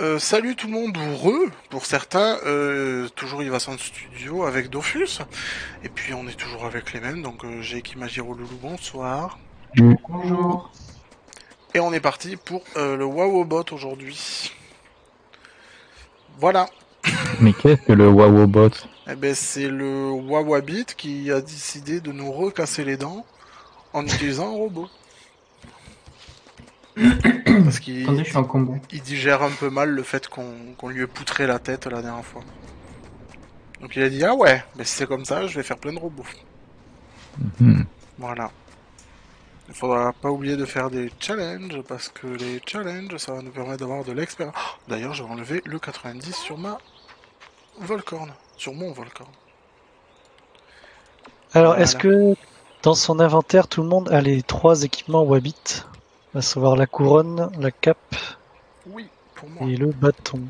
Euh, salut tout le monde, ou heureux pour certains, euh, toujours Yvason Studio avec Dofus, et puis on est toujours avec les mêmes, donc euh, j'ai Kimajiro Loulou, bonsoir. Bonjour. Et on est parti pour euh, le WoWobot aujourd'hui. Voilà, Mais qu'est-ce que le Wawobot eh ben, c'est le Wawabit qui a décidé de nous recasser les dents en utilisant un robot. Parce qu'il Attendez, je suis en combo. il digère un peu mal le fait qu'on qu'on lui ait poutré la tête la dernière fois. Donc il a dit ah ouais, mais si c'est comme ça, je vais faire plein de robots. Mhm. Voilà. Il faudra pas oublier de faire des challenges parce que les challenges ça va nous permettre d'avoir de l'expérience. Oh, D'ailleurs, je vais enlever le 90 sur ma Volcorn, sur mon Volcorn. Alors, Voilà. est-ce que dans son inventaire, tout le monde a les trois équipements Wabit? À savoir la couronne, la cape Oui, pour moi. et le bâton.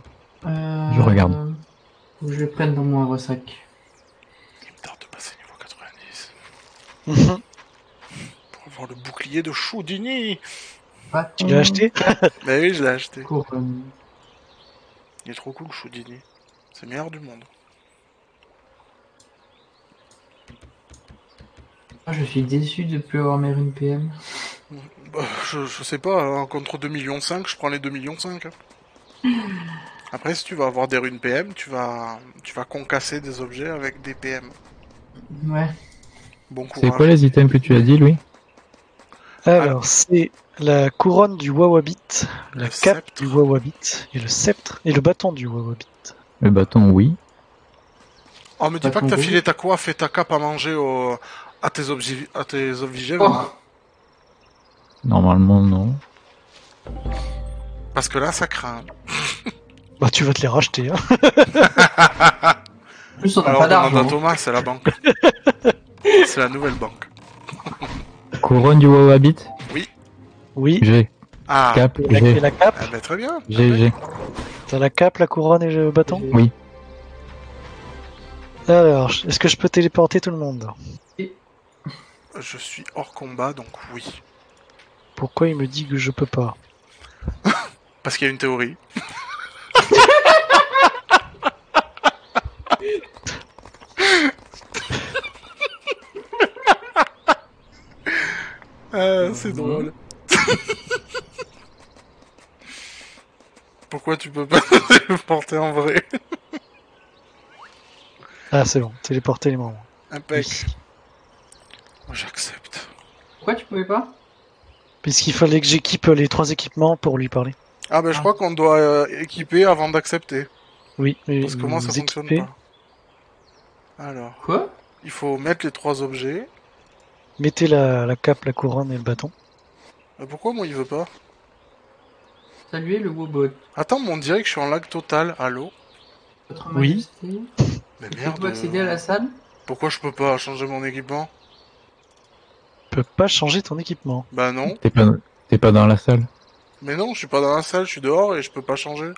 Euh, Je regarde. faut que Je le prenne dans mon havresac. Il me tarde de passer niveau 90 tu pour avoir le bouclier de Choudini. Bâton, l'as acheté? Mais oui, je l'ai acheté. couronne. Il est trop cool, Choudini. C'est le meilleur du monde. Ah, je suis déçu de plus avoir mes runes PM. Bah, je, je sais pas, hein, contre 2 millions 5, je prends les 2 millions 5. Après, si tu vas avoir des runes PM, tu vas, tu vas concasser des objets avec des PM. Ouais. Bon C'est courage. quoi les items que tu as dit, lui Alors, c'est la couronne du Wawabit, la cape sceptre. du Wawabit et le sceptre et le bâton du Wawabit. Le bâton, oui. Oh, me dis Pas pas que t'as filé ta coiffe et ta cape à manger au, à tes objets, à tes objets, Oh. Normalement, non. parce que là, ça craint. Bah, tu vas te les racheter. Hein. Plus, on n'a Alors, pas demande à d'argent. Thomas, c'est la banque. c'est la nouvelle banque. Couronne du Wawabit Oui. J'ai. Ah, Cap, Et la, j'ai. la cape eh ben, très bien. J'ai, j'ai. T'as la cape, la couronne et le bâton Oui. Alors, est-ce que je peux téléporter tout le monde? Je suis hors combat, donc oui. Pourquoi il me dit que je peux pas Parce qu'il y a une théorie. ah, c'est drôle. Pourquoi tu peux pas te téléporter en vrai Ah, c'est bon, téléporter les membres. Impec. Oui. Moi, J'accepte. Pourquoi tu pouvais pas Puisqu'il fallait que j'équipe les trois équipements pour lui parler. Ah ben je Ah. crois qu'on doit euh, équiper avant d'accepter. Oui, oui, Parce que moi ça fonctionne équipez, pas. Alors, Quoi? Il faut mettre les trois objets. Mettez la, la cape, la couronne et le bâton. Mais pourquoi moi il veut pas? Saluer le Wobot. Attends, mais on dirait que je suis en lag total. Allô? Votre Oui. Majesté. Mais merde. accéder à la salle? Pourquoi je peux pas changer mon équipement? Peux pas changer ton équipement. Bah non. T'es pas, t'es pas dans la salle Mais non, je suis pas dans la salle, je suis dehors et je peux pas changer.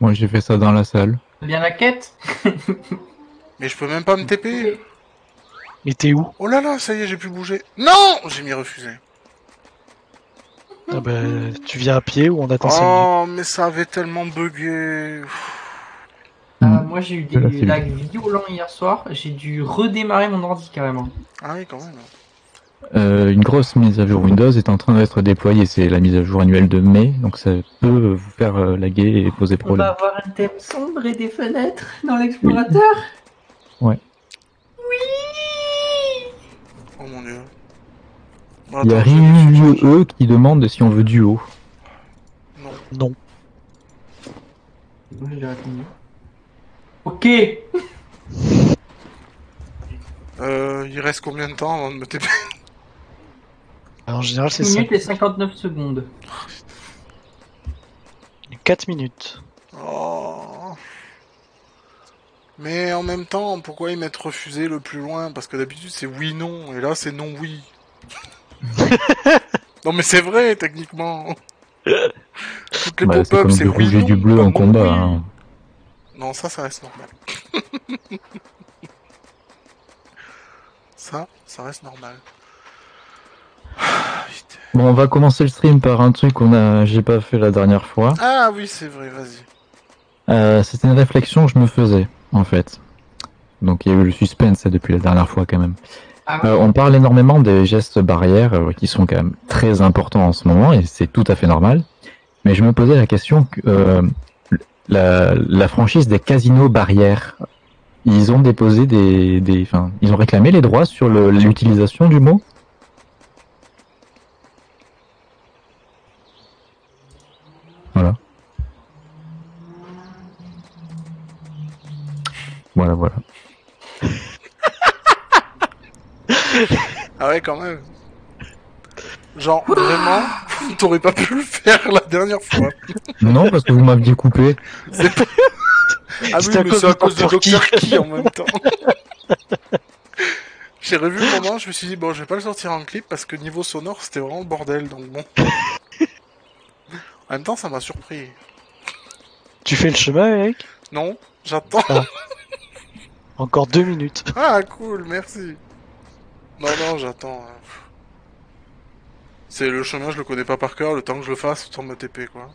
Moi, j'ai fait ça dans la salle. Bien la quête Mais je peux même pas me TP. Mais t'es où? Oh là là, ça y est, j'ai pu bouger. Non J'ai mis refusé. ah bah, Tu viens à pied ou on attend 5 minutes? Oh, mais ça avait tellement bugué. Ah, Mm. Moi j'ai eu des lags violents hier soir. J'ai dû redémarrer mon ordi carrément. Ah oui, quand même. Euh, une grosse mise à jour Windows est en train d'être déployée. C'est la mise à jour annuelle de mai, donc ça peut vous faire euh, laguer et poser On va problème. avoir un thème sombre et des fenêtres dans l'explorateur. Ouais. Oui Oh mon dieu. Bon, Il y a Ryu E qui demande si on veut duo. Non. Non. Moi j'ai répondu. Ok Euh, il reste combien de temps avant de me TP Alors, en général, c'est 6 ça. minutes et 59 secondes. 4 minutes. Oh. Mais en même temps, pourquoi ils mettent refusé le plus loin? Parce que d'habitude c'est oui non, et là c'est non oui. non mais c'est vrai techniquement. Toutes les Bah, c'est pop-up comme c'est du oui rouge et non, du bleu en combat. oui. hein. Non ça ça reste normal. ça, ça reste normal. Bon, on va commencer le stream par un truc qu'on a, j'ai pas fait la dernière fois. Ah oui, c'est vrai, vas-y. Euh, C'était une réflexion que je me faisais, en fait. Donc il y a eu le suspense hein, depuis la dernière fois quand même. Ah ouais. Euh, on parle énormément des gestes barrières euh, qui sont quand même très importants en ce moment et c'est tout à fait normal. Mais je me posais la question que euh, la, la franchise des casinos barrières, ils ont déposé des, des, enfin, ils ont réclamé les droits sur l'utilisation du mot? Voilà. Voilà, voilà. Ah ouais, quand même. Genre, vraiment, t'aurais pas pu le faire la dernière fois. Non, parce que vous m'aviez coupé. C'est pas... Ah oui, C'était à mais cause c'est à de cause de Dr. Dr. Key en même temps. J'ai revu le moment, je me suis dit, bon, je vais pas le sortir en clip parce que niveau sonore, c'était vraiment le bordel, donc bon. En même temps, ça m'a surpris. Tu fais le chemin, Eric? Non, j'attends. Encore deux minutes. Ah, cool, merci. Non, non, j'attends. hein. C'est le chemin, je le connais pas par cœur, le temps que je le fasse, autant me TP, quoi.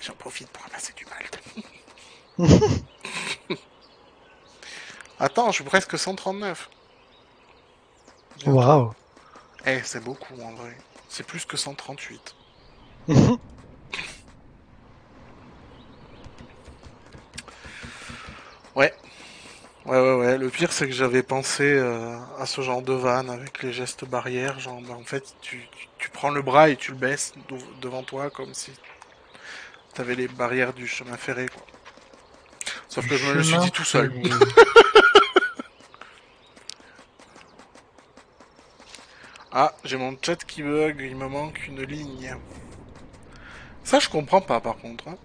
J'en profite pour ramasser du mal. Attends, je suis presque 139. Waouh. Eh, c'est beaucoup en vrai. C'est plus que 138. Ouais. Ouais, ouais, ouais. Le pire, c'est que j'avais pensé euh, à ce genre de vanne avec les gestes barrières. Genre, bah, en fait, tu, tu, prends le bras et tu le baisses dev- devant toi comme si t'avais les barrières du chemin ferré, quoi. Sauf que je me le suis dit tout seul. Ah, j'ai mon chat qui bug, il me manque une ligne. Ça, je comprends pas, par contre. hein.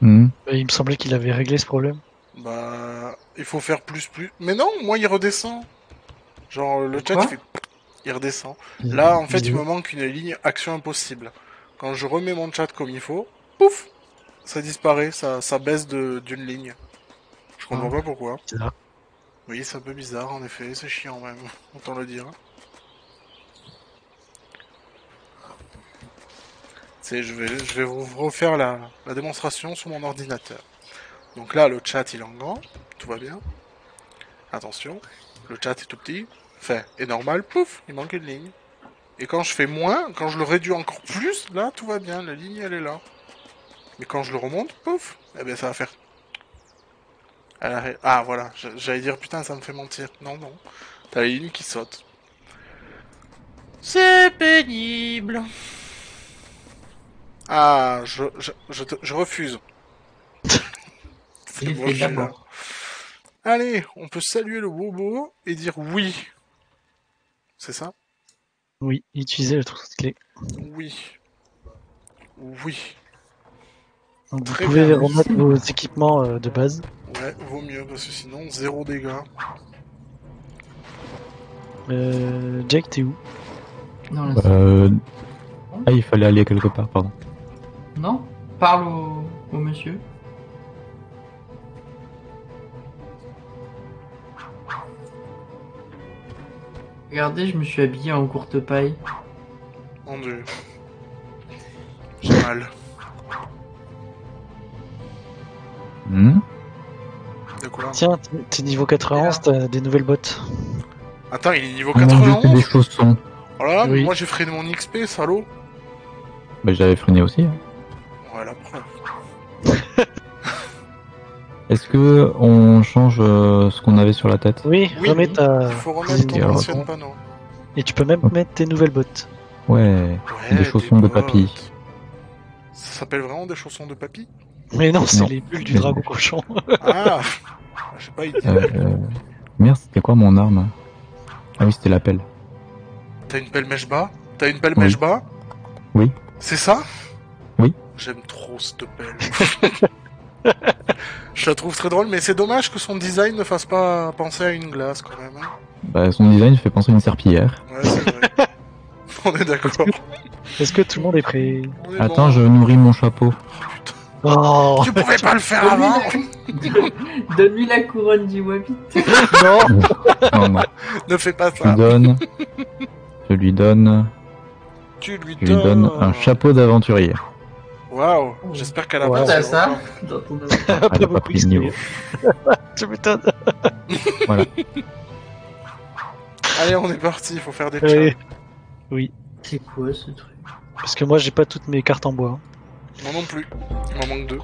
Hmm. Il me semblait qu'il avait réglé ce problème. Bah, il faut faire plus, plus. Mais non, moi, il redescend. Genre, le chat, il fait... Il redescend. Là, en fait, il me manque une ligne action impossible. Quand je remets mon chat comme il faut, pouf, ça disparaît, ça, ça baisse de- d'une ligne. Je comprends Ah. pas pourquoi. Oui, c'est un peu bizarre, en effet, c'est chiant même, autant le dire. Je vais, je vais vous refaire la, la démonstration sur mon ordinateur. Donc là, le chat il est en grand, tout va bien. Attention, le chat est tout petit, fait, est normal, pouf, il manque une ligne. Et quand je fais moins, quand je le réduis encore plus, là, tout va bien, la ligne elle est là. Mais quand je le remonte, pouf, eh ben ça va faire elle Ah voilà, j'allais dire putain ça me fait mentir. Non non, t'as la ligne qui saute. C'est pénible. Ah, je, je, je, te- je refuse. D'abord. Allez, on peut saluer le bobo et dire oui. C'est ça? Oui, utiliser le trou de clé. Oui. Oui. Donc vous Très pouvez bien. remettre vos équipements euh, de base. Ouais, vaut mieux parce que sinon zéro dégâts. Euh, Jake, t'es où? Non, là, Euh... Ah, il fallait aller quelque part, pardon. non Parle au, au monsieur. Regardez, je me suis habillé en courte paille. Mon dieu. J'ai mal. Hmm De quoi Tiens, t'es- niveau 91, t'as des nouvelles bottes. Attends, il est niveau Ah, mon dieu, c'est des 91 chaussons. Oh là là, Oui. moi j'ai freiné mon XP, salaud Bah, j'avais freiné aussi. hein. Ouais, la preuve. Est-ce que on change euh, ce qu'on avait sur la tête Oui, Oui, remets ta... Il faut remettre ton Et alors, ancien attends. panneau. Et tu peux même mettre tes nouvelles bottes. Ouais. Ouais, Des chaussons de papy. Ça s'appelle vraiment des chaussons de papy? Mais non, c'est les bulles du Mais- dragon cochon. Ah Je sais pas, il dit. Euh, euh, Merde, c'était quoi mon arme? Ah oui, c'était la pelle. T'as une pelle mèche bas? T'as une pelle Oui. mèche bas? Oui. C'est ça? Oui. J'aime trop cette pelle. Je la trouve très drôle, mais c'est dommage que son design ne fasse pas penser à une glace quand même. hein. Bah, son design fait penser à une serpillière. Ouais, c'est vrai. On est d'accord. Est-ce que tout le monde est prêt est Attends, bon. je nourris mon chapeau. Oh Tu pouvais pas le faire avant Donne-lui la couronne du Wabbit. Non Non, non. Ne fais pas Je ça. lui donne. Je lui donne, Tu lui je lui donne donnes un chapeau d'aventurier. Waouh, j'espère qu'à la Ouais, base. T'as elle ça aura- dans ton Elle a pas pris le niveau. Tu m'étonnes. Allez, on est parti, il faut faire des Allez. challenges. C'est quoi ce truc Parce que moi, j'ai pas toutes mes cartes en bois. Moi non plus. Il m'en manque deux.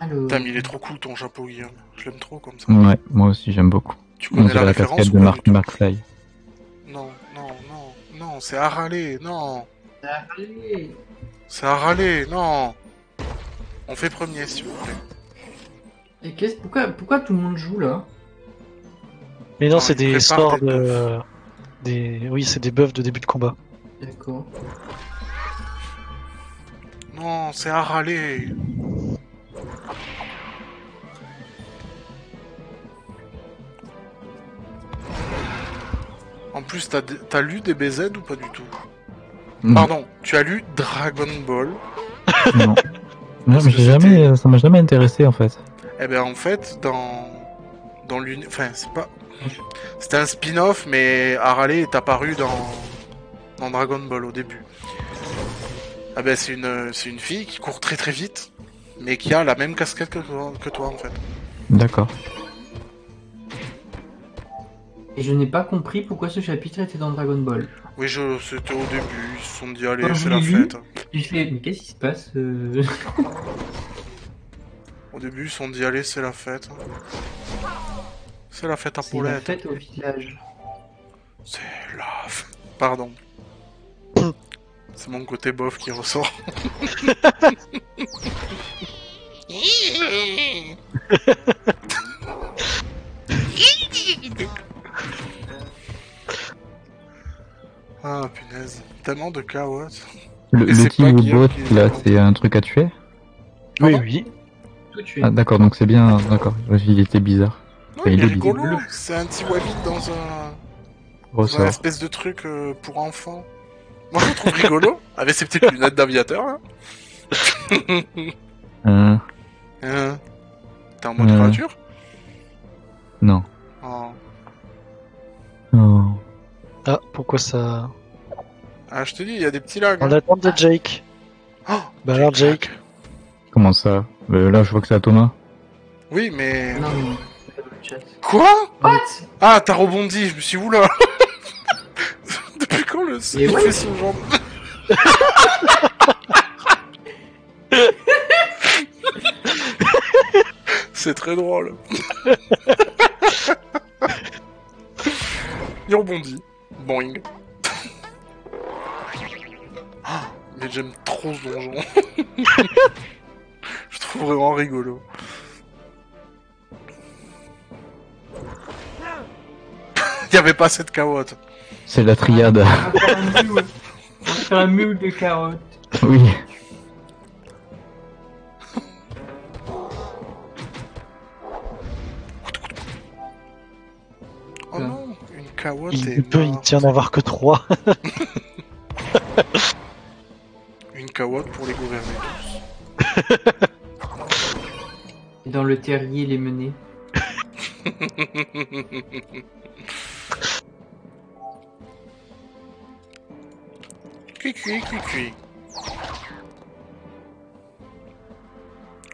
Alors. Putain, mais il est trop cool ton chapeau, Guillaume. Je l'aime trop comme ça. Ouais, moi aussi j'aime beaucoup. Tu On connais la la référence casquette de Mark tout McFly. Non, non, non, non, c'est à râler, non. Allez C'est à râler, non. On fait premier, s'il vous plaît. Et qu'est-ce pourquoi pourquoi tout le monde joue là? Mais non, c'est des sorts des de. Des... Oui, c'est des buffs de début de combat. D'accord. Non, c'est à râler. En plus, t'as lu des BZ ou pas du tout? Non, Pardon, tu as lu Dragon Ball non. Non, mais jamais, euh, ça m'a jamais intéressé en fait. Eh ben en fait, dans dans. Enfin, c'est pas... C'était un spin-off, mais Harale est apparu dans... dans Dragon Ball au début. Ah ben c'est une... c'est une fille qui court très très vite, mais qui a la même casquette que toi, que toi en fait. D'accord. Et je n'ai pas compris pourquoi ce chapitre était dans Dragon Ball. Oui, je... c'était au début, ils se sont dit allez, c'est la fête. Je fais mais qu'est-ce qui se passe euh Au début, ils se sont dit allez, c'est la fête. C'est la fête à C'est la Paulette. fête au village. C'est la fête. Pardon. C'est mon côté bof qui ressort. ah punaise, tellement de chaos. Le, Et c'est le pas King Guillaume Bot qui- là, c'est un truc à tuer Oui, Pardon oui. Tout tué. Ah d'accord, donc c'est bien, d'accord. Il était bizarre. Non, il il est est rigolo. C'est un petit wabbit dans un, dans un Ressort. espèce de truc euh, pour enfants. Moi je le trouve rigolo, avec ses petites lunettes d'aviateur là. Hein, Hein T'es en mode Euh. créature? Non. Oh. Oh. Ah, pourquoi ça. Ah, je te dis, il y a des petits lags. On hein. attend de Jake. Oh, Bah alors, Jake. Comment ça Euh, Là, je vois que c'est à Thomas. Oui, mais. Non, non. Quoi What Ah, t'as rebondi, je me suis oula Depuis quand le il ouais. fait ce genre. C'est très drôle. il rebondit. Boing. Ah, Mais j'aime trop ce donjon. je trouve vraiment rigolo. Il y avait pas cette carotte. C'est la triade. On va faire un mule de carottes. oui. Il est peut, il tient d'en avoir que 3. Une carotte pour les gouverner. Et dans le terrier, les menées. Cui cui cui cui.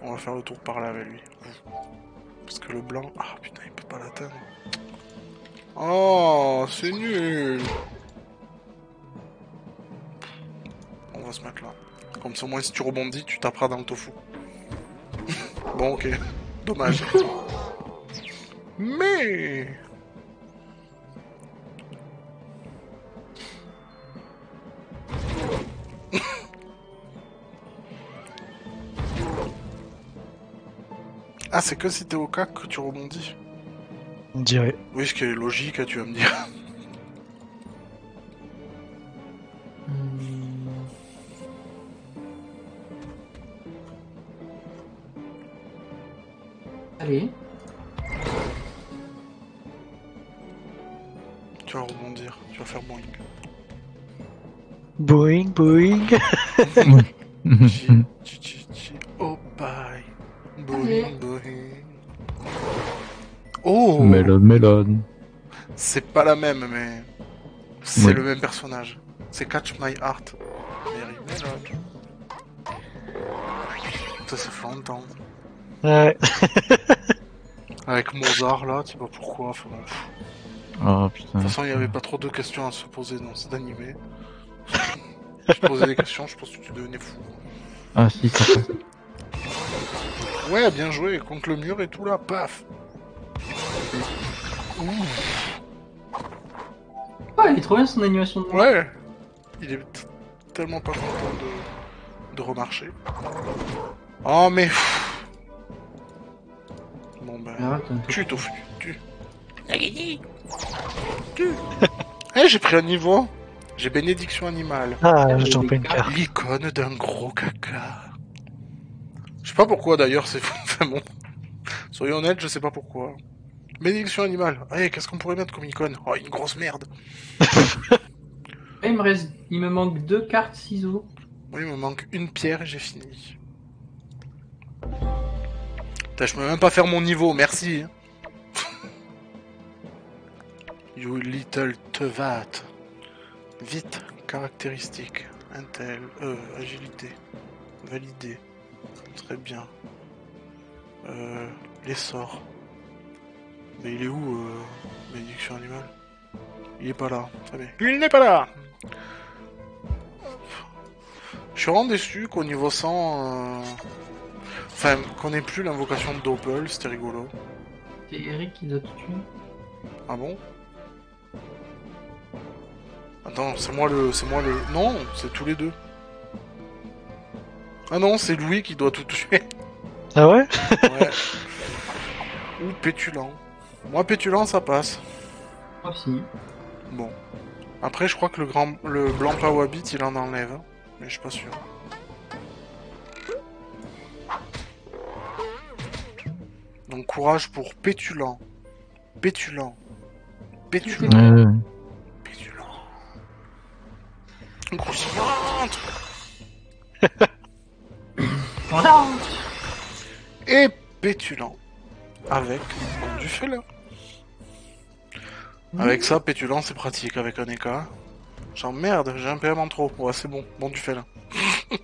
On va faire le tour par là avec lui. Parce que le blanc... Ah putain, il peut pas l'atteindre. Oh, c'est nul On va se mettre là. Comme ça, au moins, si tu rebondis, tu taperas dans le tofu. bon, ok. Dommage. Mais... Ah, c'est que si t'es au cac que tu rebondis. On dirait. Oui, ce qui est logique, hein, tu vas me dire. Hmm. Allez. Tu vas rebondir, tu vas faire boing. Boing, boing. Chi, chi, chi, chi. Oh, bye. Boing, Allez. boing. Oh Melon, melon. C'est pas la même, mais c'est Oui. le même personnage. C'est Catch My Heart. Very Melody. Ça, ça fait longtemps. Ouais. Avec Mozart, là, tu sais pas pourquoi. enfin. Oh De putain. toute façon, il n'y avait pas trop de questions à se poser dans cet animé. je posais des questions, je pense que tu devenais fou. Ah si, ça passe. Ouais, bien joué, contre le mur et tout là, paf Ouais, il est trop bien son animation de Ouais Il est tellement pas content de, de remarcher. Oh mais... Bon ben... Ah, attends, Tu Tofu, tu. Tu. Eh, j'ai pris un niveau. J'ai bénédiction animale. Ah, je t'en prie une carte. L'icône d'un gros caca. Je sais pas pourquoi d'ailleurs, c'est enfin bon. Soyons honnêtes, je sais pas pourquoi. Bénédiction animale. Eh, qu'est-ce qu'on pourrait mettre comme icône? Oh, une grosse merde. Ah, il me reste, il me manque deux cartes ciseaux. Oui, il me manque une pierre et j'ai fini. Putain, je peux même pas faire mon niveau, merci. you little tevat. Vite, caractéristique. Intel, euh, agilité. Validé. Très bien. Euh, les sorts. Mais il est où, euh, bénédiction animale Il est pas là. Très bien. Il n'est pas là je suis vraiment déçu qu'au niveau 100... euh, Enfin, qu'on ait plus l'invocation de Doppel, c'était rigolo. C'est Eric qui doit te tuer. Ah bon? Attends, c'est moi le... C'est moi le... Non, c'est tous les deux. Ah non, c'est Louis qui doit tout tuer. Ah ouais? Ouais. Ou Pétulant. Moi, Pétulant, ça passe. Moi aussi. Bon. Après, je crois que le grand... Le blanc Pawabit, il en enlève. hein. Mais je suis pas sûr. Donc, courage pour Pétulant. Pétulant. Pétulant. Ouais, ouais. Pétulant. Et pétulant. Avec du félin. Avec ça, pétulant, c'est pratique avec un écart. Genre merde, j'ai un PM en trop. Ouais, c'est bon, bon du félin.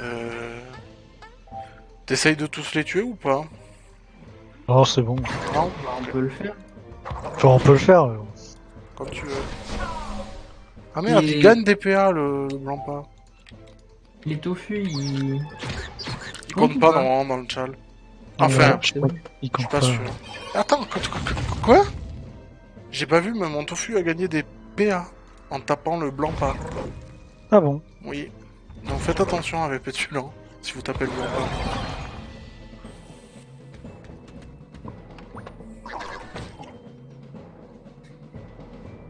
euh... T'essayes de tous les tuer ou pas? Non, c'est bon. Non? Bah, on peut le faire. Enfin, on peut le faire. mais. Comme tu veux. Ah merde, Et- il gagne des PA le, le blanc pas. Les tofu, ils. Il compte pas ou normalement dans le chal. Enfin, je suis pas sûr. Attends, quoi J'ai pas vu, mais mon tofu a gagné des PA en tapant le blanc pas. Ah bon? Oui. Donc faites attention avec Pétulant, si vous tapez le blanc pas.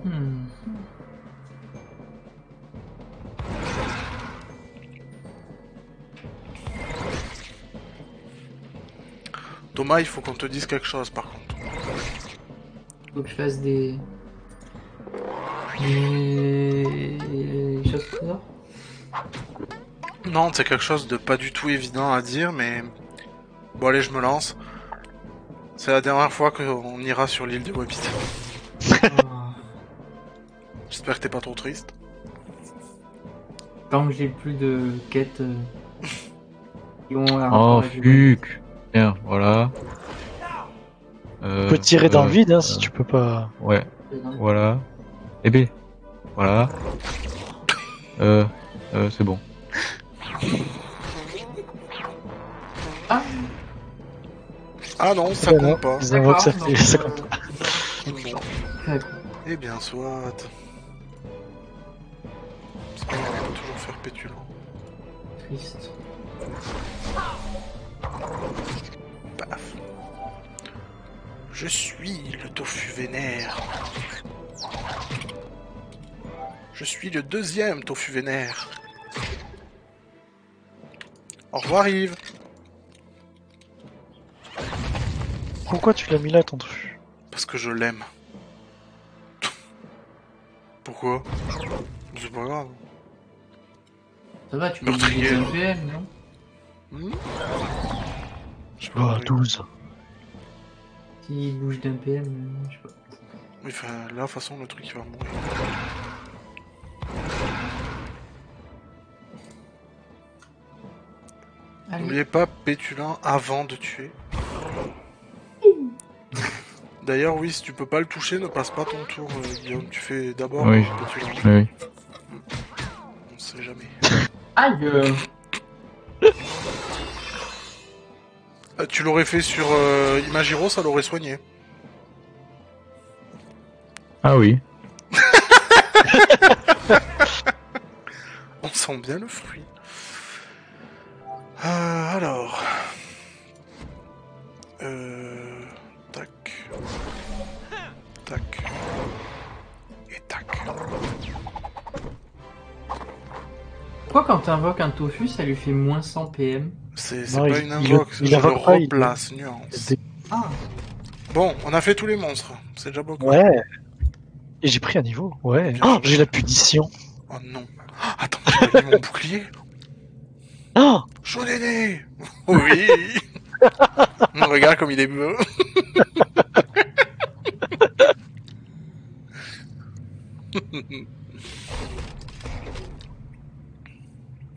Hmm. Thomas, il faut qu'on te dise quelque chose par contre. Faut que je fasse des. Des. choses Non, c'est quelque chose de pas du tout évident à dire, mais... Bon allez, je me lance. C'est la dernière fois qu'on ira sur l'île de Wabit. Ah. J'espère que t'es pas trop triste. Tant que j'ai plus de quêtes. euh, qui ont un Oh, fuck. Voilà. Euh, Tu peux tirer dans euh, le vide hein, si tu peux pas. Ouais, voilà. Eh ben, voilà. Euh, euh, c'est bon. Ah, Ah non, ça compte pas. Ça, D'accord, ça compte pas. Eh bien, soit. C'est pas grave, on peut toujours faire pétulant. Triste. Paf. Je suis le tofu vénère. Je suis le deuxième tofu vénère. Au revoir Yves. Pourquoi tu l'as mis là ton tofu? Parce que je l'aime. Pourquoi? C'est pas grave. Ça va, tu peux utiliser un PM, non? Je sais Oh, pas, 12. S'il bouge d'un PM, euh, je sais pas. Oui, enfin, là, de toute façon, le truc, il va mourir. N'oubliez pas pétulant avant de tuer. D'ailleurs, oui, si tu peux pas le toucher, ne passe pas ton tour, euh, Guillaume. Tu fais d'abord Oui. euh, pétulant. Oui. On sait jamais. Aïe tu l'aurais fait sur euh, Imagiro, ça l'aurait soigné. Ah oui. On sent bien le fruit. Euh, alors. Euh. Tac. Tac. Et tac. Pourquoi quand t'invoques un tofu, ça lui fait moins 100 PM C'est pas il- une il- invoque, il je le pas, il- replace, nuance. Ah Bon, on a fait tous les monstres. C'est déjà beaucoup. Ouais. Et j'ai pris un niveau. Ouais. Oh, j'ai la punition. Oh non. Ah, Attends, j'ai mon bouclier. Oh Chaud aîné Oui Regarde comme il est beau.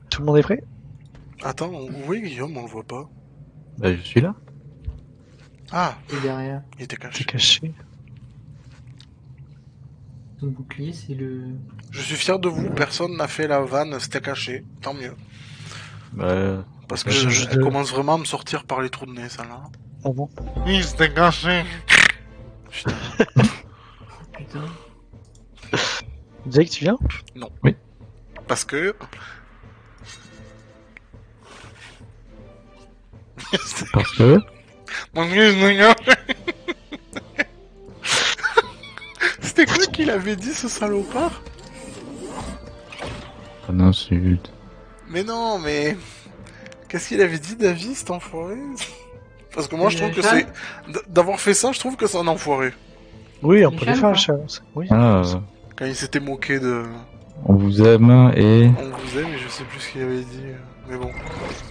Tout le monde est prêt? Attends, où est Guillaume On le voit pas. Bah, je suis là. Ah, Et derrière, il était caché. caché. ton bouclier, c'est le... Je suis fier de vous, personne n'a fait la vanne, c'était caché. Tant mieux. Bah, Parce que Je- je- elle commence vraiment à me sortir par les trous de nez, celle-là. Ah bon? Oui, c'était caché. Putain. Putain. Jake, tu viens? Parce que... parce que. Mon Dieu, je me gâche. C'était quoi qu'il avait dit, ce salopard? Un insulte. Mais non, mais... Qu'est-ce qu'il avait dit, David, cet enfoiré? Parce que moi, je trouve que c'est... D'avoir fait ça, je trouve que c'est un enfoiré. Oui, on peut les faire. Oui. Ah, Quand il s'était moqué de... on vous aime et. On vous aime, mais je sais plus ce qu'il avait dit. Mais bon.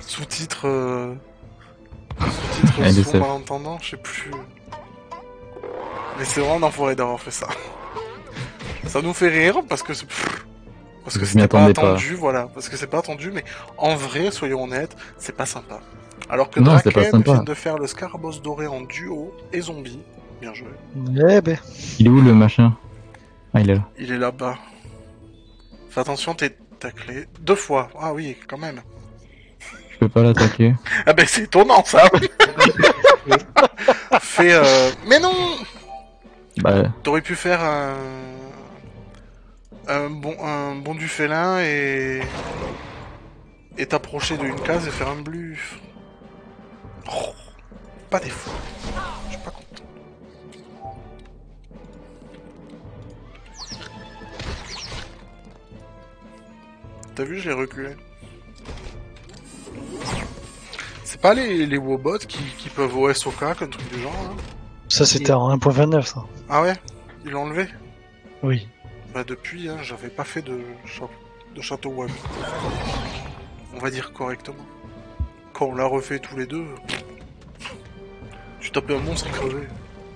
Sous-titre... Euh... Est sous safe. malentendant, je sais plus. Mais c'est vraiment un enfoiré d'avoir fait ça. Ça nous fait rire parce que c'est... Parce que c'était pas attendu, voilà. Parce que c'est pas attendu, mais en vrai, soyons honnêtes, c'est pas sympa. Alors que Non, Draken sympa. vient de faire le Scaraboss doré en duo et zombie. Bien joué. Eh ben. Il est où le machin? Ah, il est là. Il est là-bas. Fais attention, t'es taclé. Deux fois. Ah oui, quand même. Je peux pas l'attaquer. Ah ben c'est étonnant ça Fais euh... Mais non Bah, T'aurais pu faire un... Un bon, un bon du félin et... Et t'approcher d'une case et faire un bluff. Oh, pas des fois. Je suis pas content. T'as vu, j'ai reculé. C'est pas les, les wobots qui, qui peuvent OS au cac, un truc du genre, là Ça, c'était en 1.29, ça. Ah ouais? Ils l'ont enlevé? Oui. Bah depuis, hein, j'avais pas fait de, cha- de château web. On va dire correctement. Quand on l'a refait tous les deux, tu tapais un monstre, il crevait.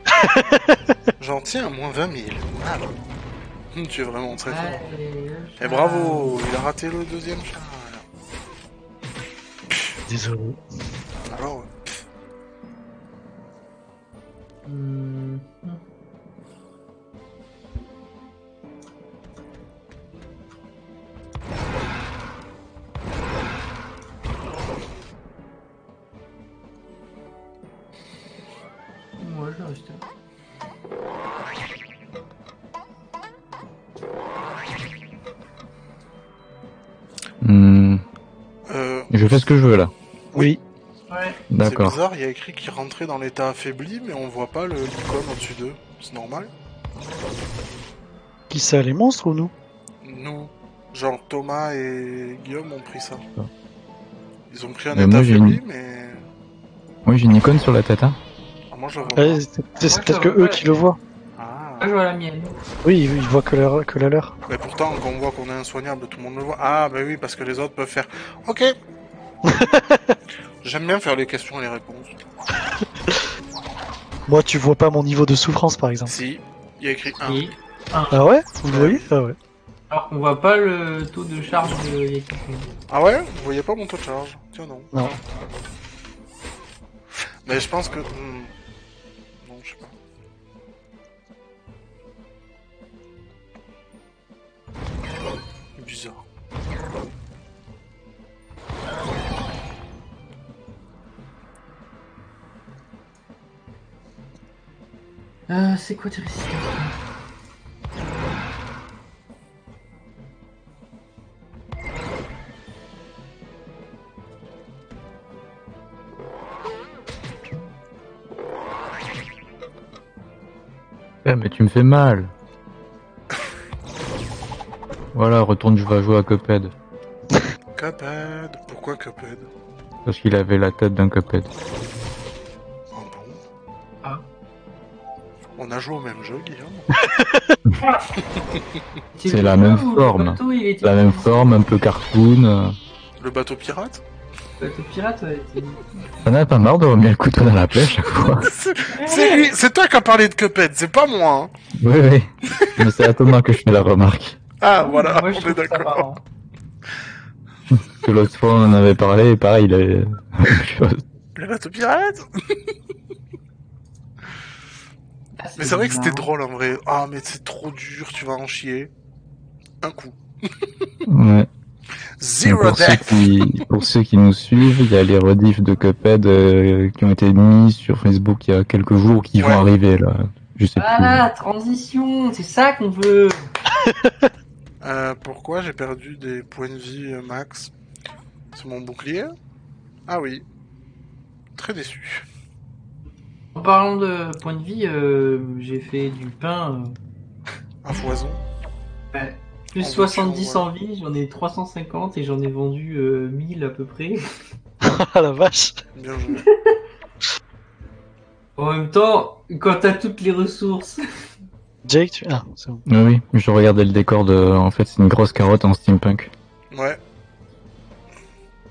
J'en tiens, moins 20 000. Ah, hum, tu es vraiment très fort. Et bravo, il a raté le deuxième chat. Désolé. Alors. Moi, je vais rester là. euh, je fais ce que je veux là. Oui. Ouais. c'est D'accord. bizarre, il y a écrit qu'il rentrait dans l'état affaibli, mais on voit pas le l'icône au-dessus d'eux. C'est normal Qui ça, les monstres ou nous? Nous, genre Thomas et Guillaume ont pris ça. Ils ont pris un Mais état moi, j'ai affaibli, une- mais Oui, j'ai une icône sur la tête, hein. Ah, moi je le vois Ouais, pas. C'est c'est Moi, peut-être que eux qui le voient. Ah. Moi, je vois la mienne. Oui, ils voient que la, que la leur. Mais pourtant, quand on voit qu'on est insoignable, tout le monde le voit. Ah, bah oui, parce que les autres peuvent faire. Ok. J'aime bien faire les questions et les réponses. Moi, tu vois pas mon niveau de souffrance, par exemple. Si, il y a écrit 1. Et... Ah ouais Vous le voyez Ah ouais. Alors qu'on voit pas le taux de charge de. Ah ouais Vous voyez pas mon taux de charge Tiens, non. Non. Mais je pense que. hmm. Non, je sais pas. Bizarre. Euh, c'est quoi tes résistances Eh, mais tu me fais mal. Voilà, retourne, je vais jouer à Cuphead. Cuphead. Pourquoi Cuphead? Parce qu'il avait la tête d'un Cuphead. On a joué au même jeu, Guillaume C'est la même forme. La même forme, un peu cartoon. euh. Le bateau pirate? Le bateau pirate, ouais. c'est- T'en as pas marre de remettre le couteau dans la plaie chaque fois C'est lui, c'est toi qui as parlé de Cuphead, c'est pas moi. hein. Oui, oui. Mais c'est à Thomas que je fais la remarque. Ah voilà, Moi, je on est d'accord. Que l'autre fois on en avait parlé et pareil, il avait la même chose. Le bateau pirate? Mais c'est vrai que c'était drôle en vrai. Ah mais c'est trop dur, tu vas en chier. Un coup. Ouais. Zero pour, ceux death qui, pour ceux qui nous suivent, il y a les rediffs de Cuphead euh, qui ont été mis sur Facebook il y a quelques jours qui Ouais. vont arriver là. Je sais Voilà, transition, c'est ça qu'on veut. Euh, pourquoi j'ai perdu des points de vie euh, max? C'est mon bouclier? Ah oui. Très déçu. En parlant de point de vie, euh, j'ai fait du pain. À foison. euh, ouais, plus En 70 voiture, en vie, j'en ai 350 et j'en ai vendu euh, 1000 à peu près. Ah la vache Bien joué. En même temps, quand t'as toutes les ressources. Jake, tu... Ah, c'est bon. Oui, oui, je regardais le décor de. En fait, c'est une grosse carotte en steampunk. Ouais.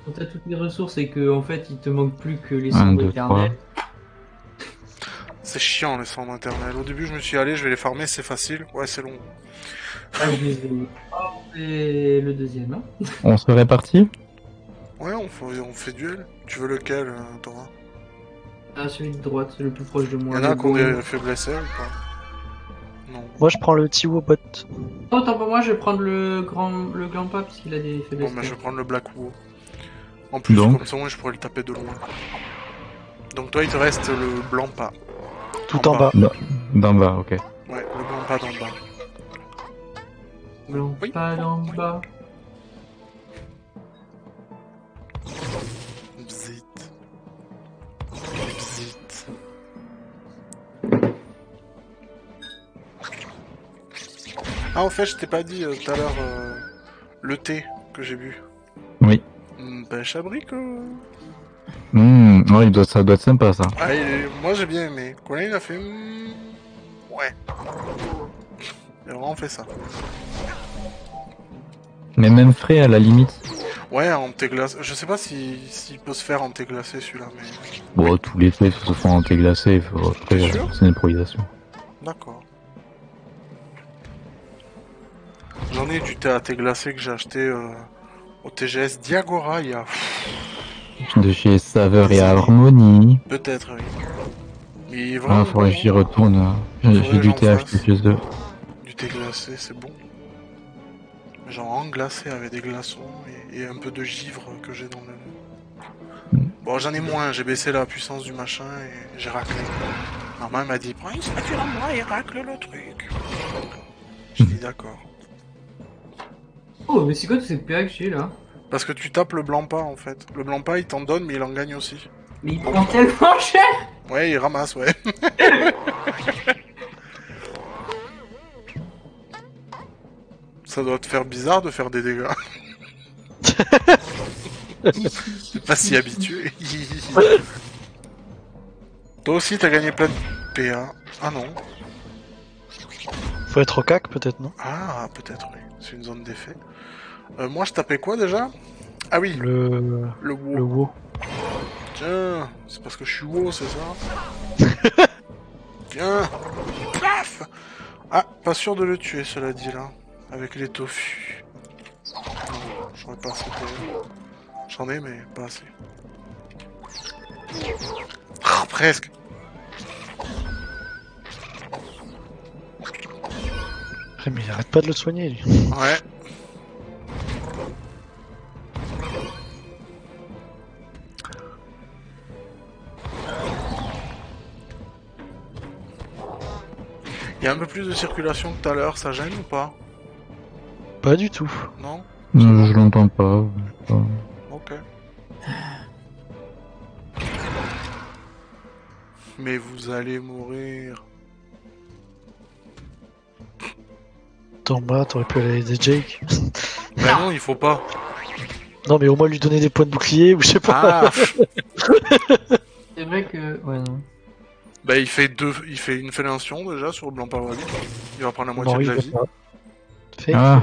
Quand t'as toutes les ressources et que en fait il te manque plus que les Un, cendres deux, éternelles. C'est chiant les cendres internelles. Au début je me suis allé, je vais les farmer, c'est facile. Ouais c'est long. Ah, je les ai. Oh, et le deuxième. Hein. On se répartit Ouais on fait, on fait duel. Tu veux lequel euh, Thomas? Ah, celui de droite, c'est le plus proche de moi. Y'en a qui ont des faiblesses ou pas? Non. Moi, je prends le Tiwo bot. Oh, attends, pour moi, je vais prendre le grand, le grand pas parce qu'il a des Bon faiblesses. bah je vais prendre le Black Woo. En plus Donc comme ça moi je pourrais le taper de loin. Donc toi il te reste le blanc pas. Tout En en bas. bas. D'en bas, ok. Ouais, le pas dans le bas. Oui. pas d'en bas. Bzit. Bzit. Ah, en fait, je t'ai pas dit euh, tout à l'heure euh, le thé que j'ai bu. Oui. Hmm, pêche à brique. euh. Mmh, ouais, il doit, ça doit être sympa ça. Ah, moi j'ai bien aimé. Colin il a fait. hmm, Ouais. Il a vraiment fait ça. Mais même frais à la limite. Ouais, en thé glacé. Je sais pas si- s'il peut se faire en thé glacé celui-là, mais. Bon, tous les faits se font en thé glacé, faut- après, c'est une improvisation. D'accord. J'en ai du thé à thé glacé que j'ai acheté euh, au TGS Diagora il y a. De chez Saveur et Harmonie. Peut-être, oui. Mais Ah, faudrait que j'y retourne. J'ai du thé acheté fasse. chez eux. Du thé glacé, c'est bon. Genre en glacé avec des glaçons et, et un peu de givre que j'ai dans le. Bon, j'en ai moins, j'ai baissé la puissance du machin et j'ai raclé. Maman m'a dit Prends une spatule en bois et racle le truc. J'ai dit d'accord. Oh, mais c'est quoi tous ces PA que j'ai là? Parce que tu tapes le blanc pas en fait. Le blanc pas il t'en donne mais il en gagne aussi. Mais il prend tellement cher Ouais, il ramasse, ouais. Ça doit te faire bizarre de faire des dégâts. T'es pas si habitué. Toi aussi, t'as gagné plein de PA. Ah non. Faut être au cac, peut-être, non? Ah, peut-être, oui. C'est une zone d'effet. Euh, moi, je tapais quoi déjà? Ah oui, le, Le... WoW. Le WoW. Tiens, c'est parce que je suis WoW, c'est ça? Tiens Paf Ah, pas sûr de le tuer, cela dit, là. Avec les tofu. Non, j'aurais pas assez. J'en ai, mais pas assez. Ah, presque Mais il arrête pas de le soigner, lui. Ouais. Un peu plus de circulation que tout à l'heure, ça gêne ou pas? Pas du tout. Non? Euh, Je l'entends pas. je sais pas. Ok. Mais vous allez mourir. Thomas, t'aurais pu aller aider Jake. Bah non, il faut pas. Non, mais au moins lui donner des points de bouclier, ou je sais pas. Ah C'est vrai que. Ouais, non. Bah il fait deux, il fait une fellation déjà sur le blanc parodique. Il va prendre la moitié de la vie. Fais Ah.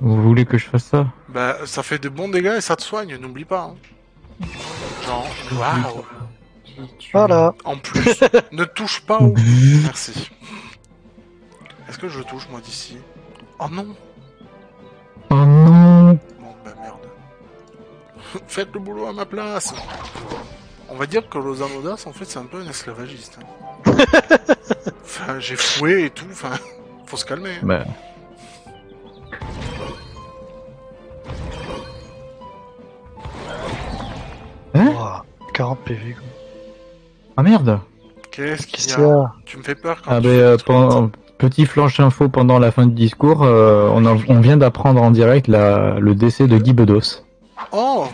Vous voulez que je fasse ça? Bah ça fait de bons dégâts et ça te soigne, n'oublie pas. hein. Genre, waouh. Voilà. En plus, ne touche pas au... Merci. Est-ce que je touche moi d'ici? Oh non Oh non Bon bah merde. Faites le boulot à ma place On va dire que Lozanodas en fait c'est un peu un esclavagiste. hein. enfin j'ai foué et tout, enfin faut se calmer. hein. Bah, Hein Ouah, 40 PV. quoi. ah merde Qu'est-ce qu'il y a Tu me fais peur quand Ah tu ben, euh, pendant- petit flanche info pendant la fin du discours, euh, on, en- on vient d'apprendre en direct la- le décès de Guy Bedos. Oh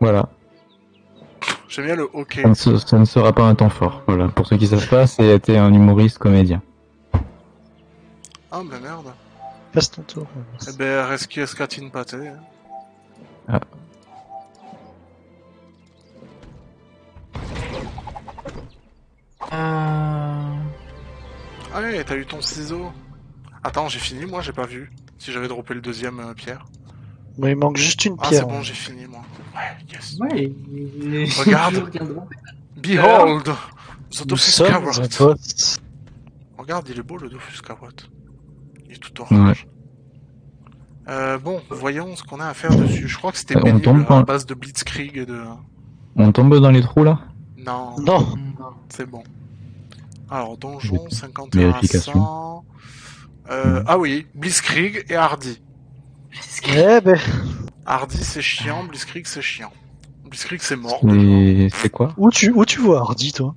Voilà, J'aime bien le hockey. ça ne, se- ça ne sera pas un temps fort. Voilà, pour ceux qui savent pas, c'était un humoriste comédien. Ah bah merde. Passe ton tour. Eh ben Reski Escatine Pâté. hein. Ah. Euh... Ah ouais, t'as eu ton ciseau. Attends, j'ai fini moi, j'ai pas vu. Si j'avais droppé le deuxième euh, pierre. Moi, il manque juste une Ah pierre. c'est bon, j'ai fini moi. Yes. Ouais, Regarde. Behold The Dofus Carrot. Regarde, il est beau le Dofus Carrot. Il est tout orange. Euh, bon, voyons ce qu'on a à faire dessus. Je crois que c'était Euh, on pénible tombe à dans- base de Blitzkrieg et de... On tombe dans les trous là Non, Non. Non. c'est bon. Alors, donjon, 51 à Vérification. 100... Euh, Ah oui, Blitzkrieg et Hardy. Eh ben, Hardy c'est chiant, Blitzkrieg c'est chiant. Blitzkrieg c'est mort. déjà. Et c'est quoi où tu, où tu vois Hardy, toi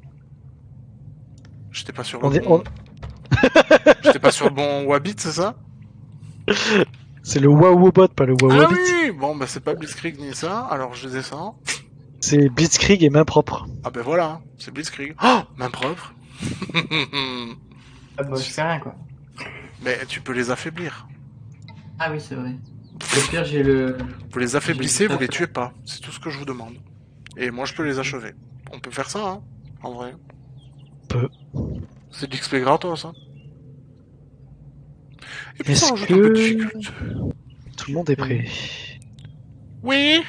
J'étais pas sur On le est- bon... J'étais pas sur le bon Wabbit, c'est ça C'est le Wawobot, pas le Ah oui Bon, bah c'est pas Blitzkrieg ni ça, alors je descends. C'est Blitzkrieg et main propre. Ah ben voilà, c'est Blitzkrieg. Oh Main propre Ah bah, je fais rien quoi. Mais tu peux les affaiblir. Ah oui, c'est vrai. Le pire, j'ai le. Vous les affaiblissez, vous les tuez pas. C'est tout ce que je vous demande. Et moi je peux les achever. On peut faire ça, hein, en vrai. Peut. C'est de l'XP gratos, hein. Et puis Est-ce ça rajoute un peu de que- difficulté. Tout le monde est prêt. Oui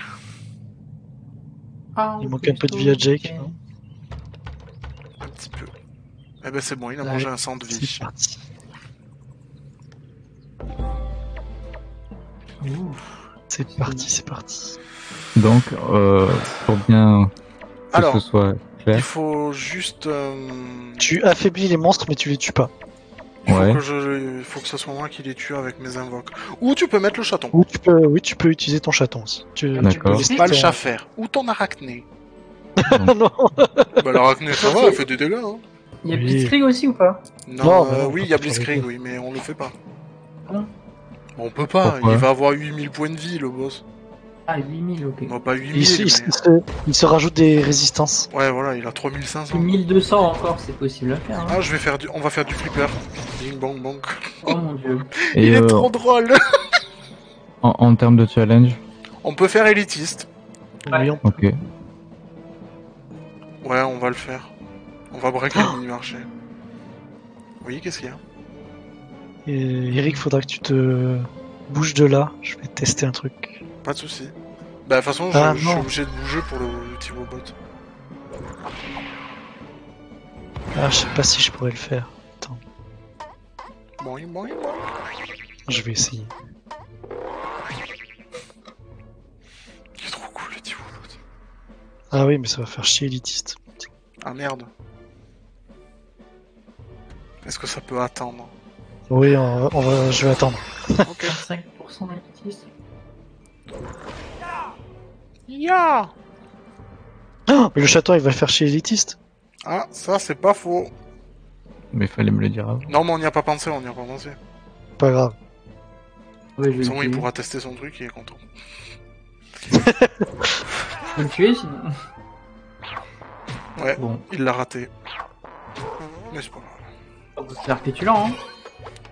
Ah, Il manque un peu de vie à Jake, non Un petit peu. Eh ben c'est bon, il a Ouais, mangé un sang de vie. C'est parti. Ouh. C'est parti, c'est parti. Donc, euh, pour bien que Alors, ce soit il clair, faut juste... euh, Tu affaiblis les monstres, mais tu les tues pas. Il faut, Ouais. que je... il faut que ce soit moi qui les tue avec mes invoques. Ou tu peux mettre le chaton. Ou tu peux, oui, tu peux utiliser ton chaton aussi. Tu, tu D'accord. peux laisser Pas le ton- chat faire. Ou ton arachné. non. bah l'arachné ça va, elle fait des dégâts. Hein. Il y a Oui. Blitzkrieg aussi ou pas? Non, Non, euh, non, oui, il y a pas Blitzkrieg, oui, mais on le fait pas. Non. Bon, on peut pas, Pourquoi il va avoir 8000 points de vie le boss. Ah, 8000, ok. Non, pas Il, 8000, se- il mais... se- il se, il se rajoute des résistances. Ouais, voilà, il a 3500. 1200 encore, c'est possible à faire. Hein. Ah, je vais faire du... On va faire du flipper. Ding bong bong. Oh mon dieu. et il est euh, trop drôle en, en termes de challenge, On peut faire élitiste. Ouais. Ok. Ouais, on va le faire. On va braquer le mini-marché. Oui, qu'est-ce qu'il y a? Et Eric, faudra que tu te bouges de là. Je vais tester un truc. Pas de soucis. Bah, de toute façon, je, Ah, je suis obligé de bouger pour le, le petit robot. Ah, je sais pas si je pourrais le faire. Boing, boing, boing. Je vais essayer. Il est trop cool le petit robot. Ah oui, mais ça va faire chier élitiste. Ah merde. Est-ce que ça peut attendre? Oui, on va- on va- je vais attendre. Ok. 5% d'élitisme. Ya Oh, mais le château, il va faire chier élitiste. Ah, ça c'est pas faux. Mais fallait me le dire avant. Non, mais on n'y a pas pensé, on n'y a pas pensé. Pas grave. Ouais, je façon, il pourra tester son truc, il est content. Je vais le tuer sinon. Ouais, Bon, il l'a raté. Mais c'est pas grave. faire pétulant, hein.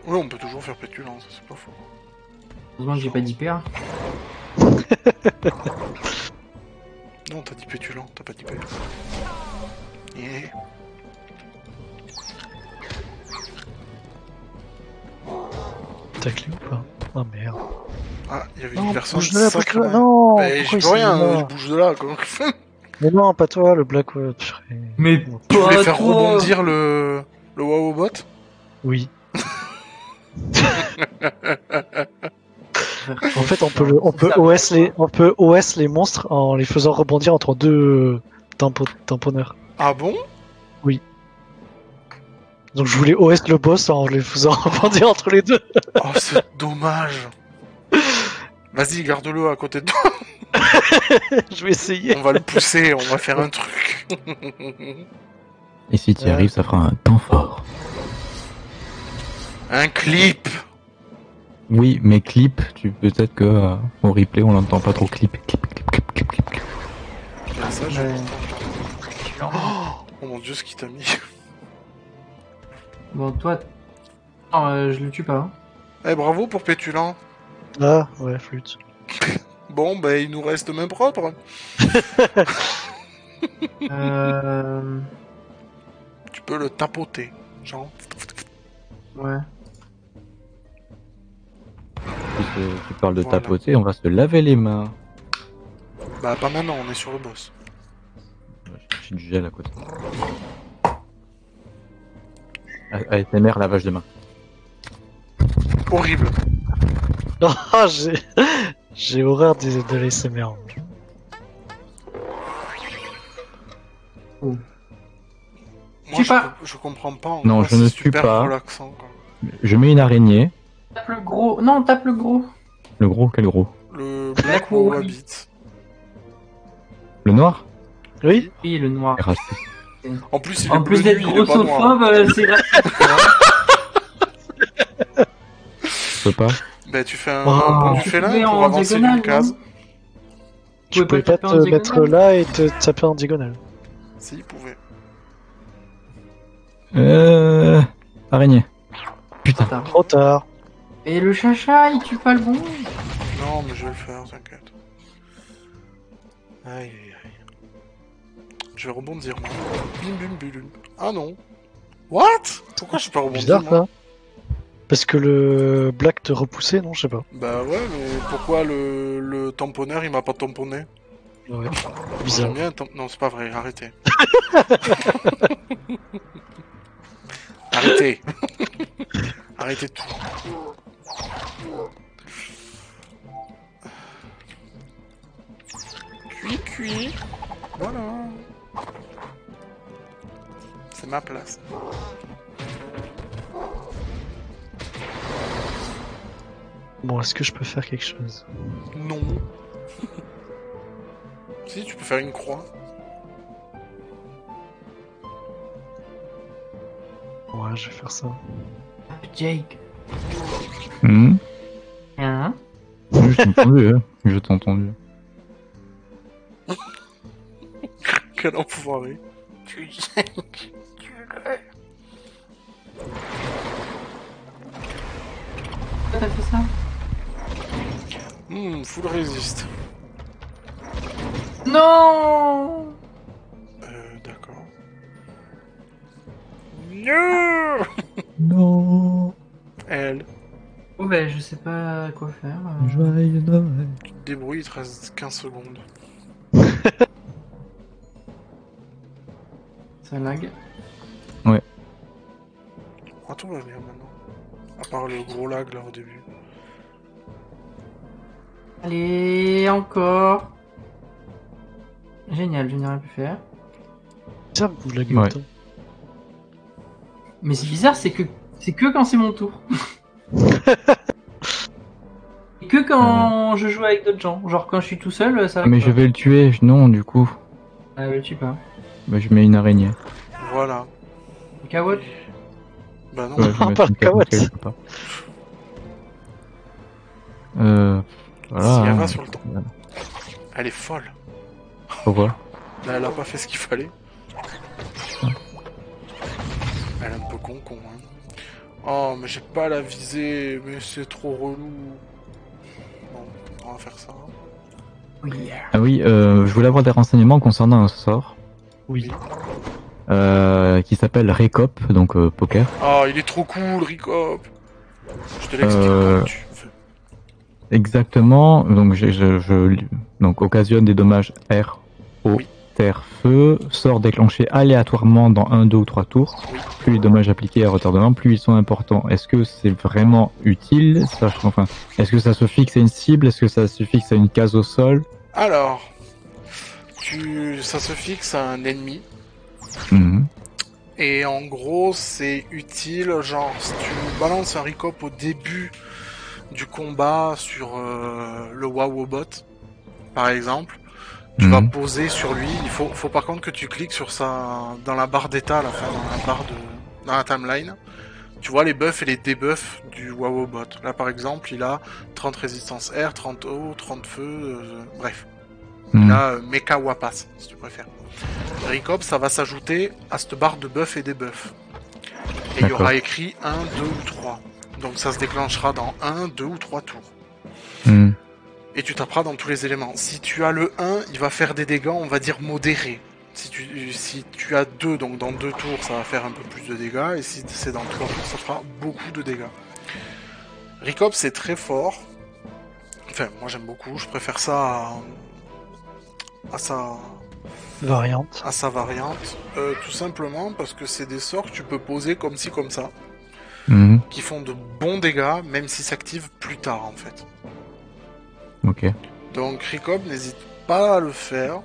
Oui, on peut toujours faire pétulant, ça c'est pas faux. Heureusement que j'ai pas d'hyper. Non, t'as dit pétulant, t'as pas dit pé. Yeah. T'as clé ou pas? Oh merde. Ah, il y avait Non, une personne bouge de là, bouge de là. sacrément- Non je il peux rien, je bouge de là, quoi. Mais non, pas toi, le Black. Mais Tu voulais faire toi. rebondir le... le WoW bot Oui. En fait, on peut, le- on peut OS les, on peut OS les monstres en les faisant rebondir entre deux tampo- tamponneurs. Ah bon? Donc je voulais OS le boss en les faisant rebondir entre les deux. Oh, c'est dommage. Vas-y, garde-le à côté de toi. je vais essayer. On va le pousser, on va faire un truc. Et si tu y arrives, ça fera un temps fort. Un clip. Oui, mais clip, tu peut-être que euh, au replay on l'entend pas trop clip. Clip, clip, clip, clip, clip, clip. Ah, ça, je... Pétulant. Oh mon dieu, ce qu'il t'a mis. Bon, toi. Non, euh, je le tue pas. hein. Eh, bravo pour Pétulant. Ah, ouais, flûte. Bon, ben, il nous reste main propre. Euh. Tu peux le tapoter. Genre. Ouais. Puisque tu parles de Voilà. tapoter, on va se laver les mains. Bah, pas maintenant, on est sur le boss. J'ai du gel à côté. A- ASMR lavage de mains. Horrible. Ah, j'ai, j'ai horreur de, de l'ASMR. Moi, je, pas. je comprends pas. en Non, quoi je ne super pas. relaxant. Je mets une araignée. Tape le gros. Non, tape le gros. Le gros, quel gros Le Black Wall. Wabbit. Le noir Oui Oui, le noir. En plus, il est En plus d'être grossophobe, euh, c'est gratuit. Je peux pas Bah, tu fais un Oh. du Tu félin pouvais pour en avancer diagonale, d'une case. Tu pouvais pouvais pas taper en te mettre diagonale là et te taper en diagonale. Si, il pouvait. Euh... Araignée. Putain. Trop tard. Et le chacha, il tue pas le bon Non, mais je vais le faire, t'inquiète. Aïe, aïe, aïe. Je vais rebondir, moi. Bim, bim, bim, bim. Ah non. What? Pourquoi je suis pas rebondi, Bizarre moi ça. Parce que le Black te repoussait, non Je sais pas. Bah ouais, mais pourquoi le, le tamponneur, il m'a pas tamponné? Ouais. Bizarre. bien tam- Non, c'est pas vrai, arrêtez. arrêtez. arrêtez tout. Cuit, cuit. Voilà. C'est ma place. Bon, est-ce que je peux faire quelque chose? Non. si, tu peux faire une croix. Ouais, je vais faire ça. Jake. Hmm Hein je t'ai entendu, hein. Je t'ai entendu. Quel enfoiré. Tu sais que tu l'es. Pourquoi t'as fait ça Hmm, full résiste. Non Euh, d'accord. Non Non. Elle. Oh bah je sais pas quoi faire. euh. Joyeux Noël. Tu te débrouilles, il te reste 15 secondes. Ça lag. Ouais. tout va bien maintenant. À part le gros lag là au début. Allez, encore. Génial, je n'ai rien pu faire. Ça vous laguez Ouais. autant. Mais c'est bizarre, c'est que c'est que quand c'est mon tour. Et que quand je joue avec d'autres gens. Genre quand je suis tout seul, ça va. Mais je vais le tuer, non, du coup. Ah, je tue pas. Bah, je mets une araignée. Voilà. Kawotte Bah non. Ouais, je vais Pas mettre le une carotte carotte. quelque part. Euh. Voilà. Si elle hein. va sur le temps. Voilà. Elle est folle. Pourquoi Là, elle a pas fait ce qu'il fallait. Elle est un peu con con. Hein. Oh, mais j'ai pas la visée, mais c'est trop relou. Bon, on va faire ça. Oui. Ah oui, euh, je voulais avoir des renseignements concernant un sort Oui. euh, qui s'appelle Récop, donc euh, poker. Ah, il est trop cool, Ricop. Je te l'explique Euh, quand tu veux. Exactement. Donc, je, je, je- donc occasionne des dommages air, eau, Oui. Terre, feu. Sort déclenché aléatoirement dans un, deux ou trois tours. Plus les dommages appliqués à retardement, plus ils sont importants. Est-ce que c'est vraiment utile ça, Enfin, est-ce que ça se fixe à une cible? Est-ce que ça se fixe à une case au sol? Alors, tu... ça se fixe à un ennemi. Mhm. Et en gros, c'est utile, genre, si tu balances un Ricop au début du combat sur euh, le Wawobot, par exemple, tu Mhm. vas poser sur lui. Il faut, faut par contre que tu cliques sur ça dans la barre d'état, à la fin, dans la barre de, dans la timeline. Tu vois les buffs et les debuffs du Wawobot. Là, par exemple, il a 30 résistance air, 30 eau, 30 feu, euh, bref. Il Mhm. a euh, Mecha Wapas, si tu préfères. Ricop, ça va s'ajouter à cette barre de buff et debuff. Et il y aura écrit 1, 2 ou 3. Donc ça se déclenchera dans 1, 2 ou 3 tours. Mhm. Et tu taperas dans tous les éléments. Si tu as le 1, il va faire des dégâts, on va dire modérés. Si tu, si tu as 2, donc dans 2 tours, ça va faire un peu plus de dégâts. Et si c'est dans 3 tours, ça fera beaucoup de dégâts. Ricop, c'est très fort. Enfin, moi j'aime beaucoup. Je préfère ça à, à sa, Variante. à sa variante. Euh, tout simplement parce que c'est des sorts que tu peux poser comme ci, comme ça. Mhm. Qui font de bons dégâts, même s'ils s'activent plus tard en fait. Ok. Donc Ricop n'hésite pas à le faire.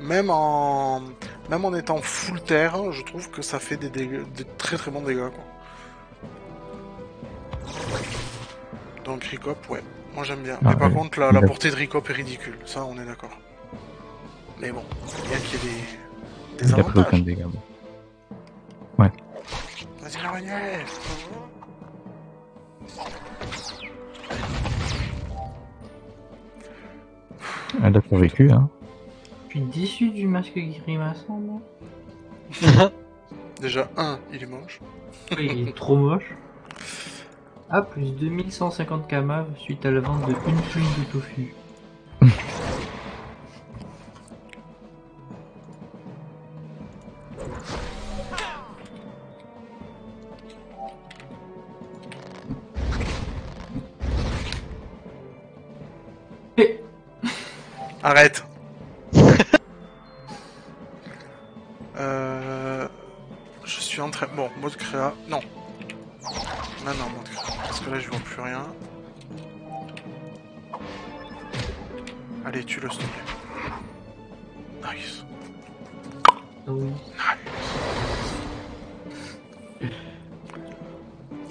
Même en même en étant full terre, je trouve que ça fait des, dégâts, des très très bons dégâts quoi. Donc Ricop, ouais, moi j'aime bien. Ah, Mais par ouais. contre la, la portée de Ricop est ridicule, ça on est d'accord. Mais bon, bien qu'il y ait des, des Il a pris aucun avantages. dégât. bon. Vas-y l'araignée Elle a survécu, hein. Je suis déçu du masque grimaçant, moi. Déjà, un, il est moche. Oui, il est trop moche. Ah, plus 2150 kamav suite à la vente de une feuille de tofu. Arrête Euh... Je suis en train... Bon, mode créa... Non. Non, non, mode créa. Parce que là, je vois plus rien. Allez, tue-le, s'il te plaît. Nice. oui.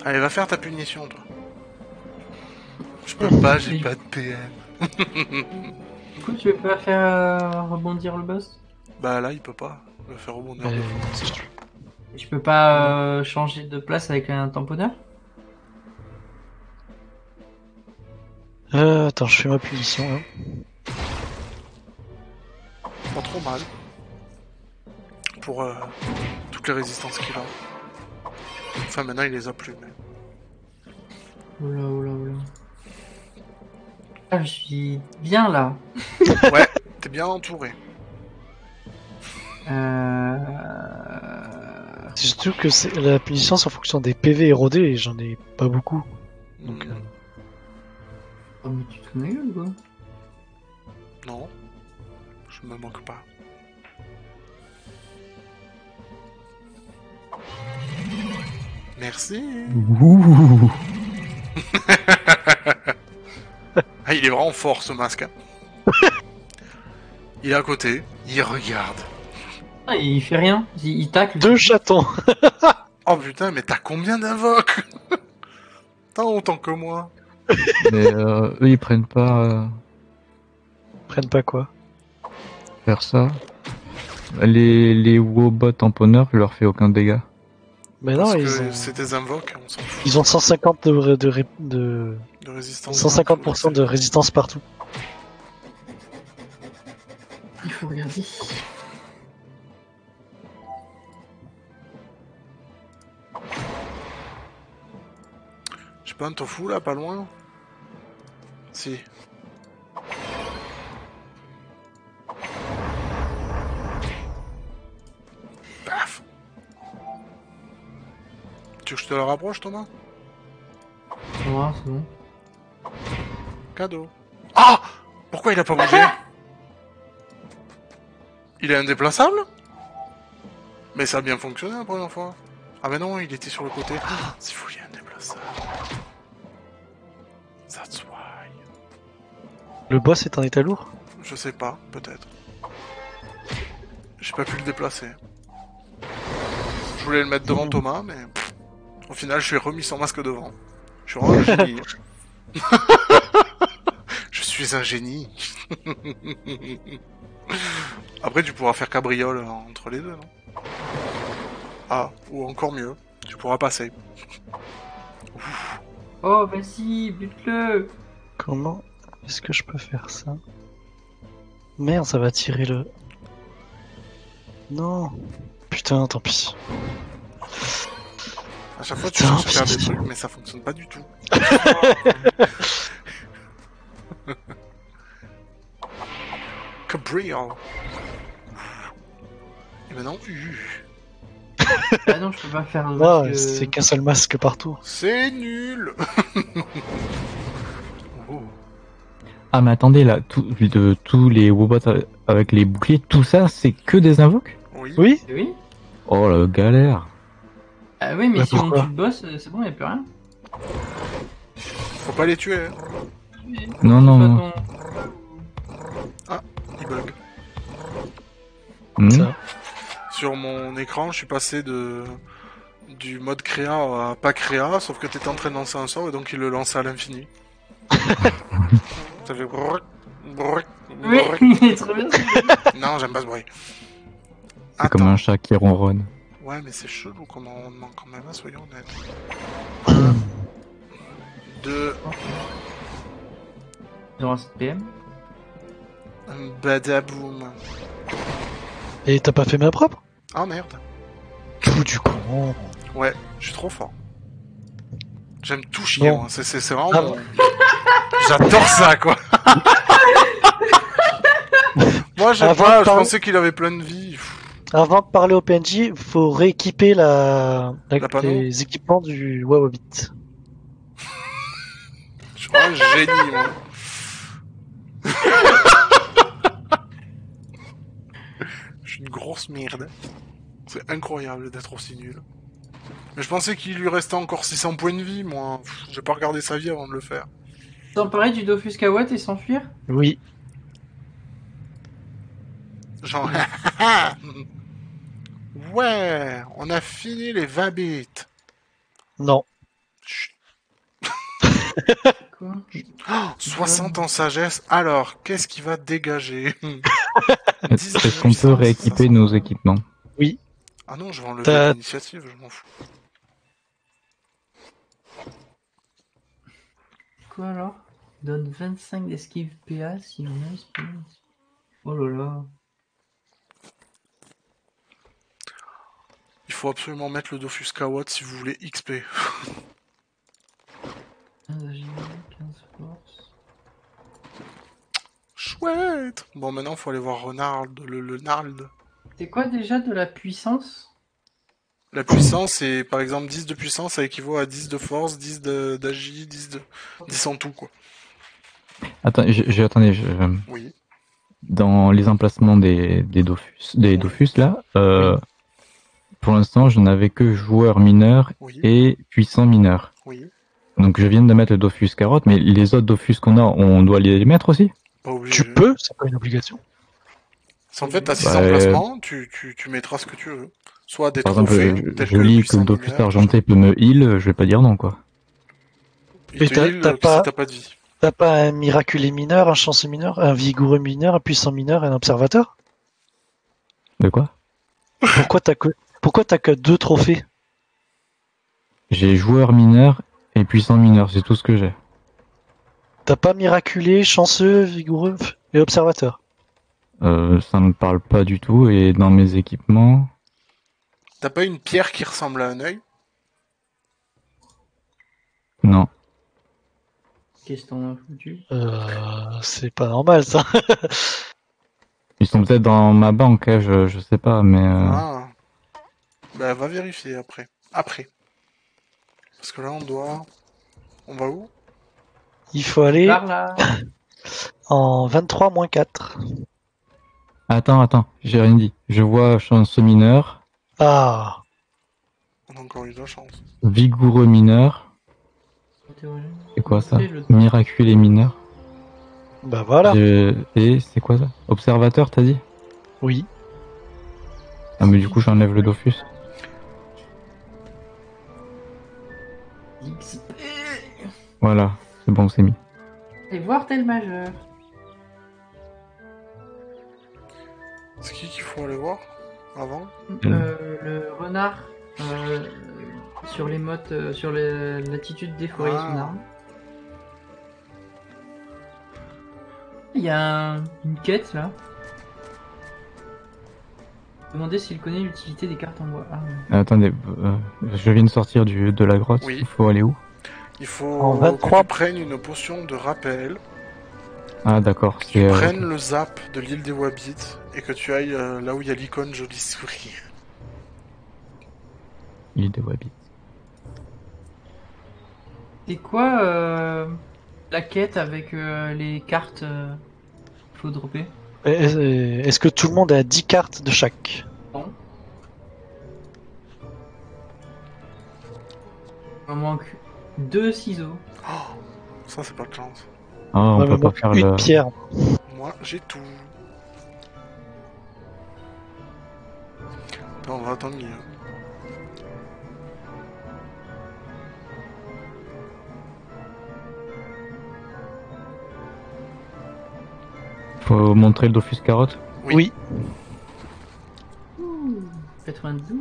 Allez, va faire ta punition, toi. Je peux pas, j'ai pas de PM. Du coup, tu veux pas faire euh, rebondir le boss? Bah là, il peut pas le faire rebondir deux fois. Je peux pas euh, changer de place avec un tamponneur? Euh, attends, je fais ma punition. hein. Pas trop mal. Pour euh, toutes les résistances qu'il a. Enfin, maintenant, il les a plus, mais... Oula, oula, oula. Ah, je suis bien là. Ouais, t'es bien entouré. Euh... C'est surtout que c'est la punition c'est en fonction des PV érodés et j'en ai pas beaucoup. Donc, euh, Oh, mais tu te gueule, quoi? Non. Je me manque pas. Merci. Ouh. Ah, il est vraiment fort ce masque. hein. il est à côté, il regarde. Ah, il fait rien, il, il tacle. Deux chatons. Oh putain, mais t'as combien d'invoques? T'as autant que moi. Mais euh, eux, ils prennent pas euh, Prennent pas quoi? faire ça. Les, les Wobot tamponneurs, je leur fais aucun dégât. Mais non, ils ont, c'est des invoques, on s'en fout. ils ont 150 de, de, ré- de De résistance. 150% de résistance partout. Il faut regarder. J'ai pas un tofu là, pas loin? Si. Je te le rapproche, Thomas c'est bon. Cadeau. Ah Pourquoi il a pas bougé? Il est indéplaçable? Mais ça a bien fonctionné la première fois. Ah mais non, il était sur le côté. Ah, c'est fou, il est indéplaçable. That's why. Le boss est en état lourd Je sais pas, peut-être. J'ai pas pu le déplacer. Je voulais le mettre devant Thomas, mais au final, je lui ai remis son masque devant. Je suis vraiment un génie. je suis un génie. Après, tu pourras faire cabriole entre les deux, non? Ah, ou encore mieux, tu pourras passer. Oh, vas-y, bute-le Comment est-ce que je peux faire ça? Merde, ça va tirer le... Non Putain, tant pis. À chaque fois, tu cherches à faire des trucs, mais ça fonctionne pas du tout. Cabriole. Et maintenant, U. Ah non, je peux pas faire Ah, masque, c'est euh, qu'un seul masque partout. C'est nul. Oh. Ah mais attendez là, tout, de, tous les Wobots avec les boucliers, tout ça c'est que des invoques? Oui Oui Oh la galère Ah oui, mais Bah, si on tue le boss, euh, c'est bon, y'a plus rien. Faut pas les tuer. hein. Non non non. ton- Ils bug. Hmm. Ça. Sur mon écran, je suis passé de du mode créa à pas créa, sauf que t'étais en train de lancer un sort et donc il le lançait à l'infini. Ça fait brrr, brrr, Oui, brrr. il est trop bien. Non, j'aime pas ce bruit. C'est comme un chat qui ronronne. Ouais, mais c'est chelou comment on demande quand même, hein, soyons honnêtes. Deux, Ils ont un 7 PM. badaboum. Et t'as pas fait main propre? Ah merde. Tout du con. Ouais, je suis trop fort. J'aime tout chier, Bon. moi. C'est, c'est, c'est vraiment. Ah mon- J'adore ça, quoi. moi, j'aime pas, je pensais qu'il avait plein de vie. Avant de parler au PNJ, faut rééquiper la, la- La panneau les équipements du Wawabit. Je suis un génie, moi. Je suis une grosse merde. C'est incroyable d'être aussi nul. Mais je pensais qu'il lui restait encore 600 points de vie, moi. J'ai pas regardé sa vie avant de le faire. S'emparer du Dofus Kawat et s'enfuir Oui. Genre... ouais, on a fini les 20 bits. Non. Chut. Quoi 60 en sagesse. Alors, qu'est-ce qui va dégager? Est-ce 19 qu'on peut rééquiper 500. nos équipements? Ah non, je vais enlever T'as- l'initiative, je m'en fous. Quoi alors? Donne 25 d'esquive PA si on a. Oh là là. Faut absolument mettre le Dofus Kawat si vous voulez XP. 15 agilité, 15 force. Chouette Bon, maintenant, faut aller voir Renard, le, le Nard. C'est quoi déjà de la puissance? La puissance, c'est par exemple 10 de puissance, ça équivaut à 10 de force, 10 de- d'agi, 10 de 10 en tout, quoi. Attends, j'ai j'ai- attendez, je- euh, Oui. dans les emplacements des, des Dofus, des Dofus là, euh, pour l'instant, je n'avais que joueur mineur Oui, et puissant mineur. oui. Donc je viens de mettre le Dofus carotte, mais les autres Dofus qu'on a, on doit les mettre aussi Pas. Tu peux, c'est pas une obligation. En fait, t'as 6 Bah, emplacements, tu, tu, tu mettras ce que tu veux. Soit des Par exemple, trophées, je, tels je que lis que le Dofus argenté peut me heal, je vais pas dire non, quoi. Mais t'as- pas- si t'as pas de vie. T'as pas un miraculé mineur, un chanceux mineur, un vigoureux mineur, un puissant mineur et un observateur? De quoi? Pourquoi t'as que pourquoi t'as que deux trophées? J'ai joueur mineur et puissant mineur, c'est tout ce que j'ai. T'as pas miraculé, chanceux, vigoureux et observateur? Euh, ça me parle pas du tout, et dans mes équipements... T'as pas une pierre qui ressemble à un œil? Non. Qu'est-ce que t'en as foutu? Euh, C'est pas normal ça. Ils sont peut-être dans ma banque, hein, je, je sais pas, mais... euh, Ah. Bah, va vérifier après. Après. Parce que là, on doit... On va où? Il faut aller Par là en 23 moins 4. Attends, attends, j'ai rien dit. Je vois chanceux mineur, Ah, On a encore eu de la chance. vigoureux mineur, c'est quoi ça? Miraculé mineur. bah voilà. Je- Et c'est quoi ça? Observateur, t'as dit? Oui. Ah mais du coup j'enlève le Dofus. XP Voilà, c'est bon, c'est mis. Et voir tel majeur. C'est qui qu'il faut aller voir Avant Euh, le renard euh, sur les mottes, euh, sur l'attitude des forêts Ah. arme. Il y a un- une quête là. Demandez s'il connaît l'utilité des cartes en bois. Ah, ouais. Attendez, euh, je viens de sortir du, de la grotte, Oui. il faut aller où Il faut En 23. que tu prennes une potion de rappel, Ah d'accord, que c'est... tu euh, prennes le zap de l'île des Wabbits et que tu ailles euh, là où il y a l'icône jolie souris. l'île des Wabbits. C'est quoi euh, la quête avec euh, les cartes euh, faut dropper? Est-ce que tout le monde a 10 cartes de chaque? Non. Il m'en manque deux ciseaux. Oh, ça, c'est pas de chance. Ah, on Ouais, peut pas bon, faire Une le... pierre. Moi, j'ai tout. Attends, on va attendre mieux. Faut montrer le Dofus carotte Oui. Oui. Ouh, 92.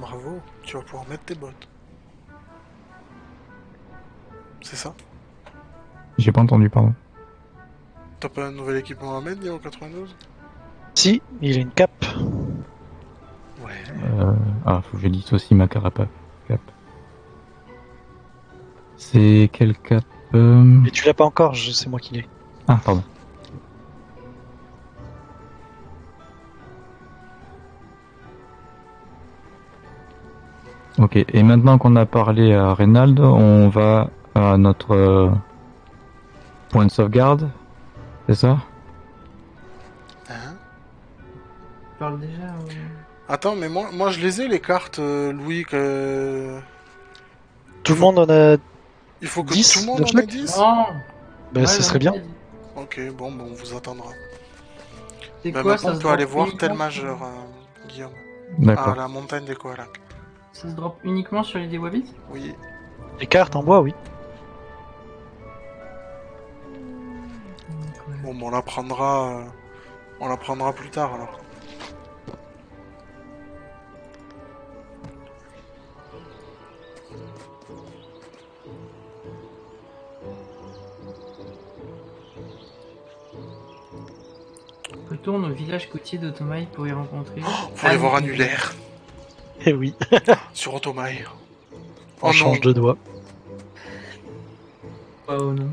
Bravo, tu vas pouvoir mettre tes bottes. C'est ça? J'ai pas entendu, pardon. T'as pas un nouvel équipement à mettre, Nio 92 Si, il a une cape. Ouais. Euh... Ah, faut que je dissocie ma carapace. Cap. C'est quel cap euh... Mais tu l'as pas encore, je- c'est moi qui l'ai. Ah, pardon. Ok, et maintenant qu'on a parlé à Reynald, on va à notre euh, point de sauvegarde, c'est ça? Hein? Tu parles déjà. euh, Attends, mais moi, moi je les ai les cartes, euh, Louis, que... Tout le monde en a. Il faut que 10 tout le monde de en ait chaque 10 Non Bah, Ouais, ce serait ai bien. Ok, bon, bon, on vous attendra. Bah, quoi maintenant, ça on peut aller voir tel majeur, euh, Guillaume. D'accord. À la montagne des Koalaks. Ça se drop uniquement sur les dés Oui. Les cartes en bois, oui. Bon, bon, on la prendra... euh, On la prendra plus tard, alors. Retourne au village côtier d'Otomaï pour y rencontrer. Faut aller voir Annulaire. Eh oui, Sur Otomaï. on Oh non, change de doigt. Oh non.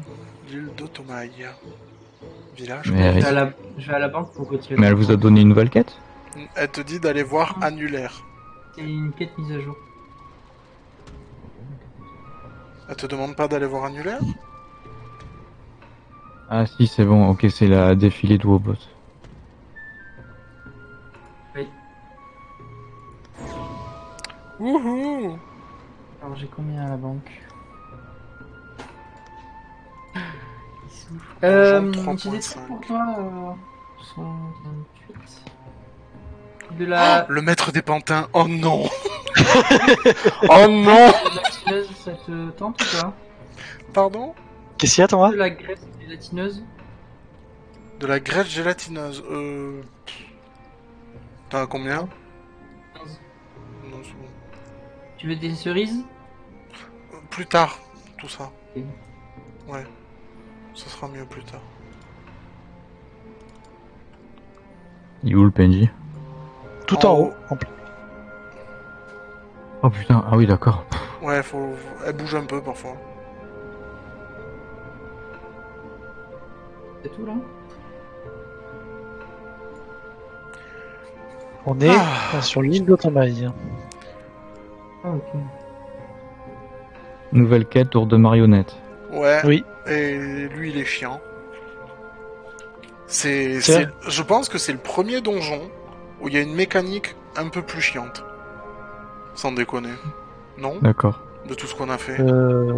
l'île d'Otomaï. Village. Mais Je elle, vais, à la... je vais à la banque pour retirer. mais elle vous a donné une nouvelle quête Elle te dit d'aller voir Annulaire. C'est une quête mise à jour. Elle te demande pas d'aller voir Annulaire? Ah si, c'est bon, ok, c'est la défilée de Wobot. Wouhou. Alors j'ai combien à la banque Euh, j'ai des 3.5. trucs pour toi. Euh, 128. De la. Le maître des pantins, oh non. Oh non. Latineuse, ça te tente ou pas? Pardon? Qu'est-ce qu'il y a, Thomas? De la graisse latineuse De la graisse gélatineuse, euh... T'en as combien? Tu veux des cerises Plus tard, tout ça. Ouais. Ça sera mieux plus tard. Il est où le PNJ Tout En en, haut. haut. en pl- Oh putain, ah oui d'accord. Ouais, faut... Elle bouge un peu parfois. C'est tout là On est Ah. sur l'île d'Otamaï. Ah ok. Nouvelle quête, tour de marionnette. Ouais. Oui. Et lui, il est chiant. C'est... Je pense que c'est le premier donjon où il y a une mécanique un peu plus chiante. Sans déconner. Non? D'accord. De tout ce qu'on a fait. Euh...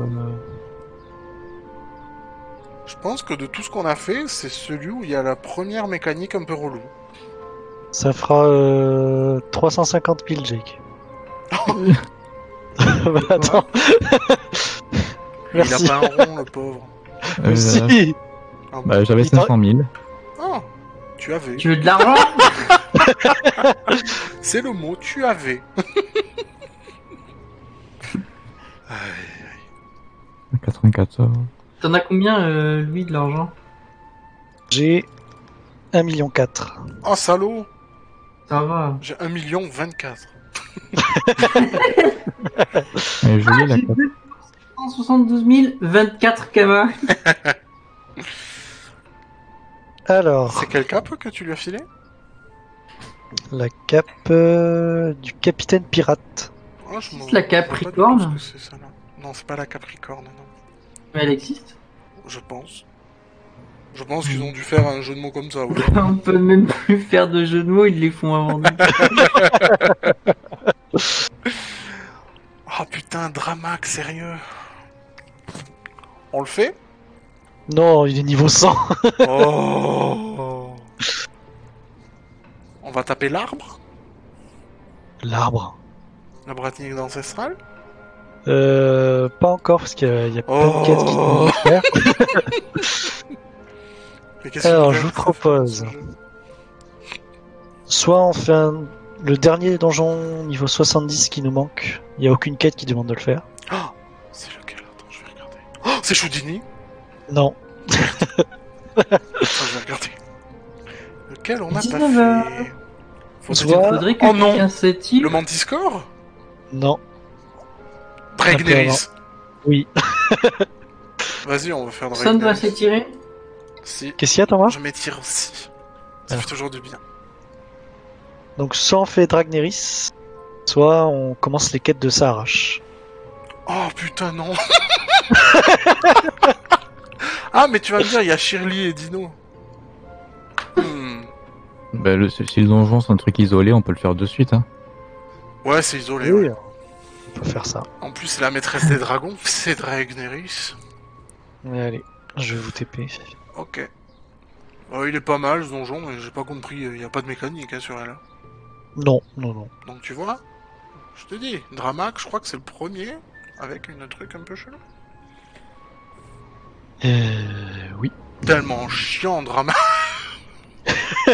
Je pense que de tout ce qu'on a fait, c'est celui où il y a la première mécanique un peu relou. Ça fera euh, 350 000, Jake. bah, attends. Il a Merci. pas un rond, le pauvre. Euh, Si. Ah, bah, J'avais Il t'a- 500 000. Ah, tu avais. Tu veux de l'argent? C'est le mot, tu avais. Aïe. 94. T'en as combien, euh, Louis, de l'argent? J'ai 1,4 million. Oh salaud Ça va. J'ai 1 million 24. La carte. 172 000, 24 kamas. Alors, C'est quel cap que tu lui as filé la cape euh, du capitaine pirate. oh, je m'en- C'est la je Capricorne ce que c'est, ça, là. Non, c'est pas la Capricorne, non. Mais elle existe. Je pense. Je pense qu'ils ont dû faire un jeu de mots comme ça. On peut même plus faire de jeux de mots, ils les font avant nous. Oh putain, Dramac, sérieux On le fait? Non, il est niveau 100. Oh On va taper l'arbre? L'arbre. La bratinique ancestrale Euh, pas encore, parce qu'il y a, y a plein Oh. de quêtes qui doivent faire. Alors, je vous propose. Soit on fait un- le dernier donjon niveau 70 qui nous manque. Il n'y a aucune quête qui demande de le faire. Oh C'est lequel? Attends, je vais regarder. Oh, c'est Choudini Non. Attends, je vais regarder. Lequel on n'a pas 19 heures. fait Faut Faudrait que Oh non. Le Mantiscore Non. Dragneris Oui. Vas-y, on va faire Personne va Dragneris. s'étirer Si. Qu'est-ce qu'il y a, Thomas Je m'étire aussi. Ça fait toujours du bien. Donc, soit on fait Dragneris, soit on commence les quêtes de Saharash. Oh putain, non Ah, mais tu vas me dire, il y a Shirley et Dino. Hmm. Bah, le, si le donjon c'est un truc isolé, on peut le faire de suite. Hein. Ouais, c'est isolé. ouais. on peut faire ça. En plus, c'est la maîtresse des dragons, c'est Dragneris. Mais allez, je vais vous TP. Ok. Euh, il est pas mal ce donjon, mais j'ai pas compris, il n'y a pas de mécanique hein, sur elle. Non, non, non. Donc tu vois, je te dis, Dramac, je crois que c'est le premier avec une truc un peu chelou. Euh, oui. Tellement chiant, Dramac.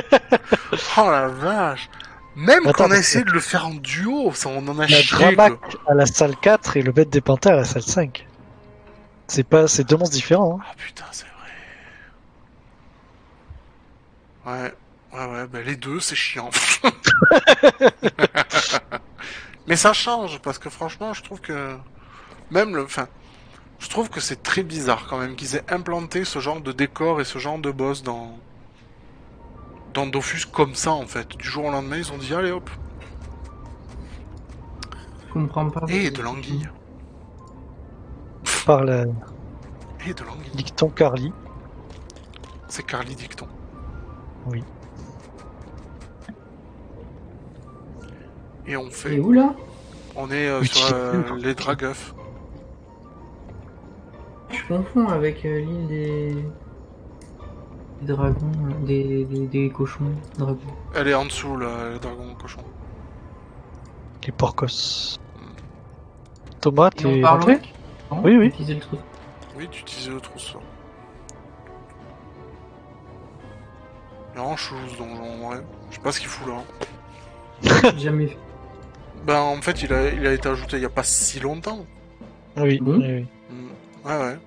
oh la vache. Même quand on a essayé de le faire en duo, ça, on en a La chié. Dramac à la salle 4 et le bête des panthères à la salle 5. C'est pas, c'est deux monstres différents. Hein. Ah putain, c'est vrai. Ouais, ouais, ouais, bah les deux, c'est chiant. Mais ça change, parce que franchement, je trouve que... Même le... Enfin, je trouve que c'est très bizarre quand même qu'ils aient implanté ce genre de décor et ce genre de boss dans... Dans Dofus comme ça, en fait. Du jour au lendemain, ils ont dit, allez hop. Je comprends pas. Et de l'anguille. Par la Et de l'anguille. dicton Carly. C'est Carly Dicton. Oui. Et on Et fait... où là? On est euh, sur euh, les Draguff. Je confonds avec euh, l'île des... des dragons, des, des, des cochons dragons. Elle est en dessous, là, les dragons cochons. Les porcos. Thomas, Et on t'es rentré? Oui, oui. Utiliser le trou. Oui, tu utilisais le trousseau. Non, chose donjon, en vrai. Je sais pas ce qu'il fout là. hein. Jamais fait. Ben, en fait, il a, il a été ajouté il y a pas si longtemps. Oui, Bon. oui, oui. Hmm. Ouais, ouais.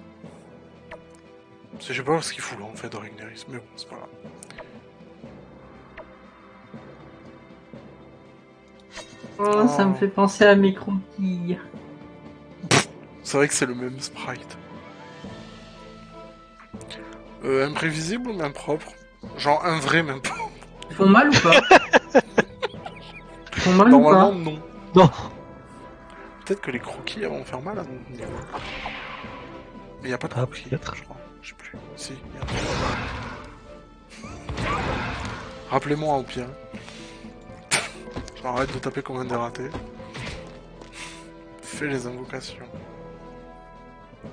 C'est- Je sais pas ce qu'il fout là, en fait, de Rigneris, mais bon, c'est pas grave. Oh, ça Oh. me fait penser à mes croquilles. C'est vrai que c'est le même sprite. Euh, imprévisible ou même propre Genre un vrai même pas. Ils font mal ou pas Ils font mal ou Normalement pas non. Non. Peut-être que les croquis vont faire mal à mon niveau. Mais y a pas de Ah, croquis, peut-être. je crois. Je sais plus. Si, y a. Rappelez-moi au pire. J'arrête de taper comme un dératé. Fais les invocations.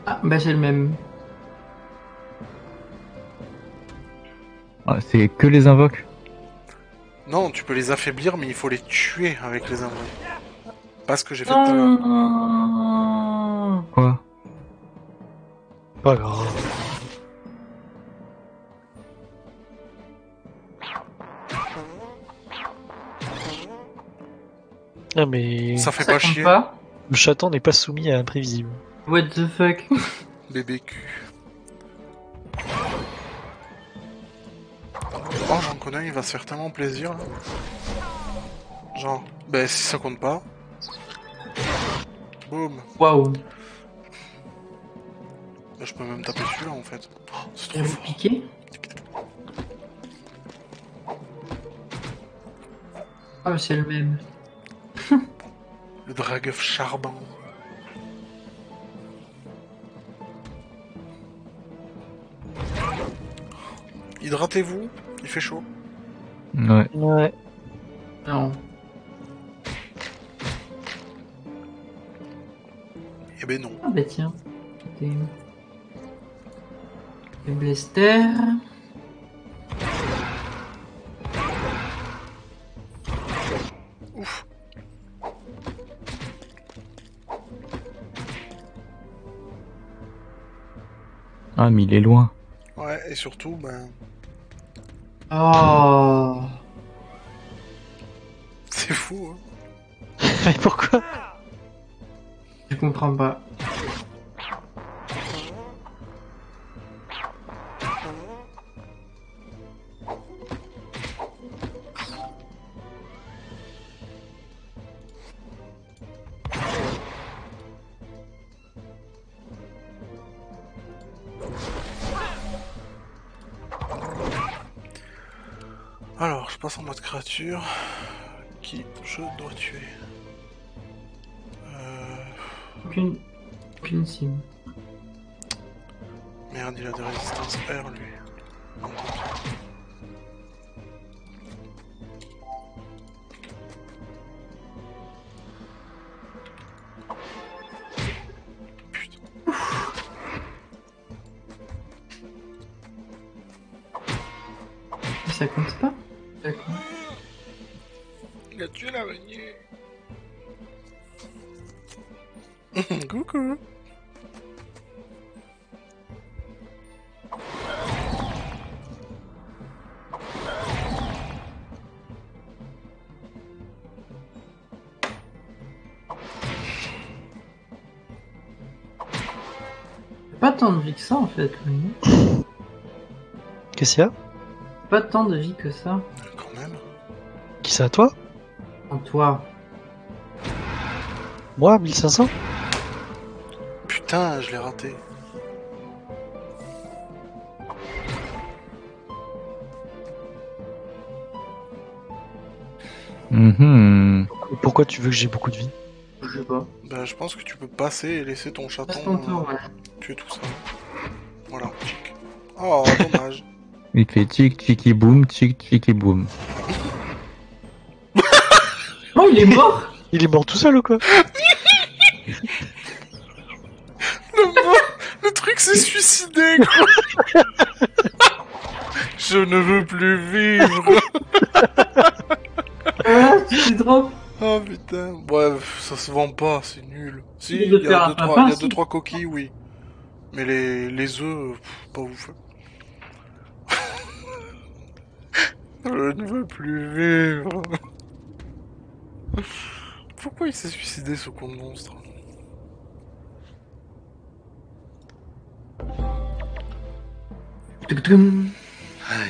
Ah, bah c'est le même. Ah, C'est que les invoques. Non, tu peux les affaiblir, mais il faut les tuer avec les invoques. Pas ce que j'ai fait tout à l'heure. Oh. Quoi Pas grave. Ah mais Ça fait Ça pas chier. pas le chaton n'est pas soumis à imprévisible. What the fuck? Bébé cul. Oh, j'en connais, il va se faire tellement plaisir. là. Genre, ben si ça compte pas. Boum. Waouh. Ben, je peux même taper celui-là en fait. Oh, c'est trop fort. Ah, c'est le même. Le Dragueuf charbon. Hydratez-vous, il fait chaud. Ouais. Ouais. Non. Eh ben non. Ah bah tiens. Le Blaster. Ouf. Ah, mais il est loin. Ouais, et surtout, ben, Oh. c'est fou. Hein. Mais pourquoi? Je comprends pas. Qui je dois tuer euh... Aucune. Aucune cible. Merde, il a des résistances R lui. Tant de vie que ça en fait. Qu'est-ce qu'il y a? Pas tant de vie que ça. Quand même. Qui c'est à toi? En toi. Moi, 1500 Putain, je l'ai raté. Mhm. Pourquoi tu veux que j'ai beaucoup de vie? Je sais pas. Bah, je pense que tu peux passer et laisser ton chaton Passe ton tour, ouais. Tuer tout ça. Voilà, chic. Oh, dommage. Il fait tic tiki boum, tic tiki boum. Oh, il est mort Il est mort tout seul ou quoi? Le, truc s'est suicidé, quoi. Je ne veux plus vivre. Ah, tu drop Oh putain. Bref, ça se vend pas, c'est nul. Si, Il y a un deux, trois, il y a principe. deux, trois coquilles, oui. Mais les, les œufs, pff, pas ouf. Je ne veux plus vivre. Pourquoi il s'est suicidé ce con de monstre? Aïe aïe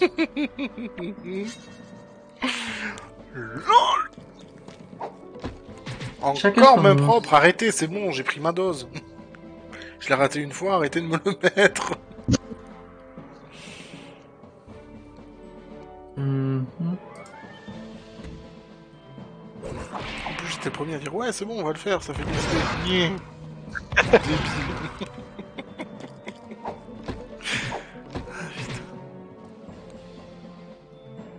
aïe. LOL Encore main propre, arrêtez, c'est bon, j'ai pris ma dose. Je l'ai raté une fois, arrêtez de me le mettre. Mhm. En plus, j'étais le premier à dire ouais, c'est bon, on va le faire, ça fait. Débile.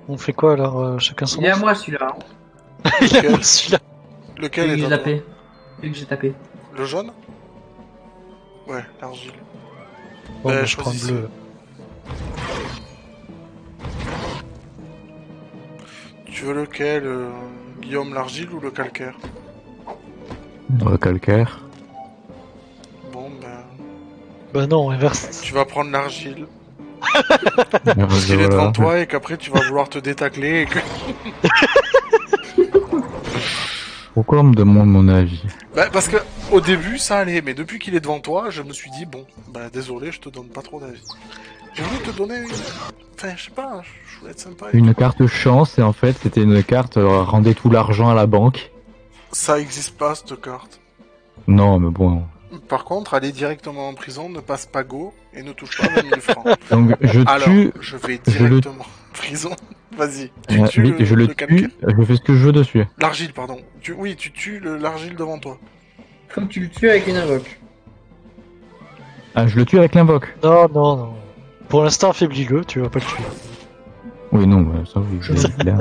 On fait quoi alors euh, Chacun son Il est à moi celui-là. Il est à moi celui-là. Lequel Celui que est j'ai tapé. Celui que j'ai tapé. Le jaune? Ouais, l'argile. Bon, Bah, bah, je prends bleu. Tu veux lequel euh, Guillaume l'argile ou le calcaire? Le calcaire. Bon, ben. Bah non, inverse. Tu vas prendre l'argile. Parce Parce qu'il est devant toi et qu'après tu vas vouloir te détacler et que. Pourquoi on me demande mon avis Bah, parce que au début ça allait, mais depuis qu'il est devant toi, je me suis dit bon, bah désolé, je te donne pas trop d'avis. J'ai voulu te donner une. Enfin, je sais pas, je voulais être sympa. Une carte chance et en fait c'était une carte euh, rendez tout l'argent à la banque. Ça existe pas cette carte. Non mais bon. Par contre, aller directement en prison ne passe pas go et ne touche pas 20 000 francs. Donc je Alors, tue, je vais je le- directement en prison. Vas-y, tu euh, tues oui, le, je le, tue, je fais ce que je veux dessus. L'argile, pardon. Tu... Oui, tu tues le- l'argile devant toi. Faut que tu le tues avec une invoque. Ah je le tue avec l'invoque. Non, non, non. Pour l'instant, affaiblis-le, tu vas pas le tuer. Oui non, bah, ça oui. je l'ai bien.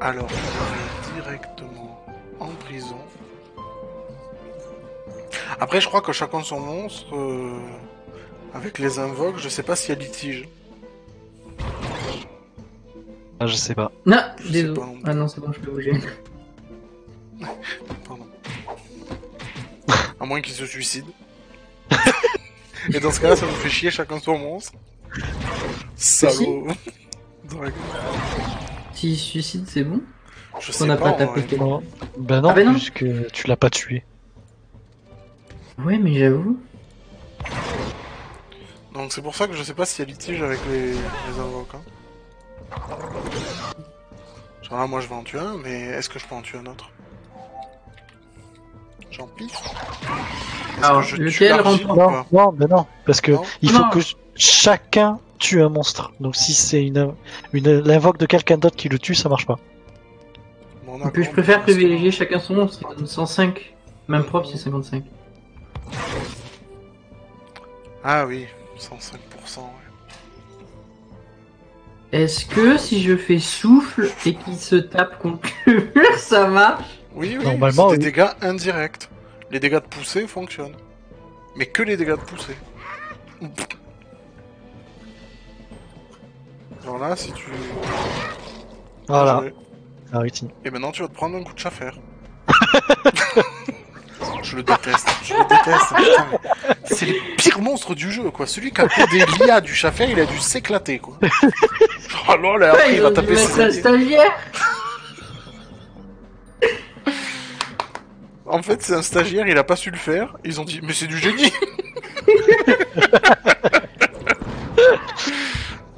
Alors, Après, je crois que chacun son monstre. euh, Avec les invoques, je sais pas s'il y a litige. Ah, je sais pas. Non, Je désolé. pas non plus. Ah non, c'est bon, je peux bouger. Pardon. À moins qu'il se suicide. Et dans ce cas-là, ça nous fait chier chacun son monstre. Salaud. Dragon. S'il se suicide, c'est bon. Je On sais n'a pas. pas. Non. Bah non, Ah bah non. puisque tu l'as pas tué. Ouais, mais j'avoue. Donc c'est pour ça que je sais pas s'il y a litige avec les, les invoques. Hein. Genre là, moi je vais en tuer un, mais est-ce que je peux en tuer un autre? J'en Est-ce Alors, je tue lequel ou Non, non, bah non. Parce que Non? il faut Non. que ch- chacun tue un monstre. Donc si c'est une, une l'invoque de quelqu'un d'autre qui le tue, ça marche pas. Bon, Et puis je préfère privilégier chacun son monstre. Ça donne 105. Même propre, c'est 55. Ah oui, 105%. Ouais. Est-ce que si je fais souffle et qu'il se tape contre le mur, ça marche? Oui, oui, Normalement, c'est des oui. dégâts indirects. Les dégâts de poussée fonctionnent. Mais que les dégâts de poussée. Genre là, si tu... Voilà. Joué. Ah, réussi. Et maintenant, tu vas te prendre un coup de chaffaire. je le déteste, je le déteste. C'est les pires monstres du jeu, quoi. Celui qui a codé l'IA du chaffaire, il a dû s'éclater, quoi. Oh lol, après, Ouais, il va taper ses un stagiaire En fait, c'est un stagiaire, il a pas su le faire. Ils ont dit, mais c'est du génie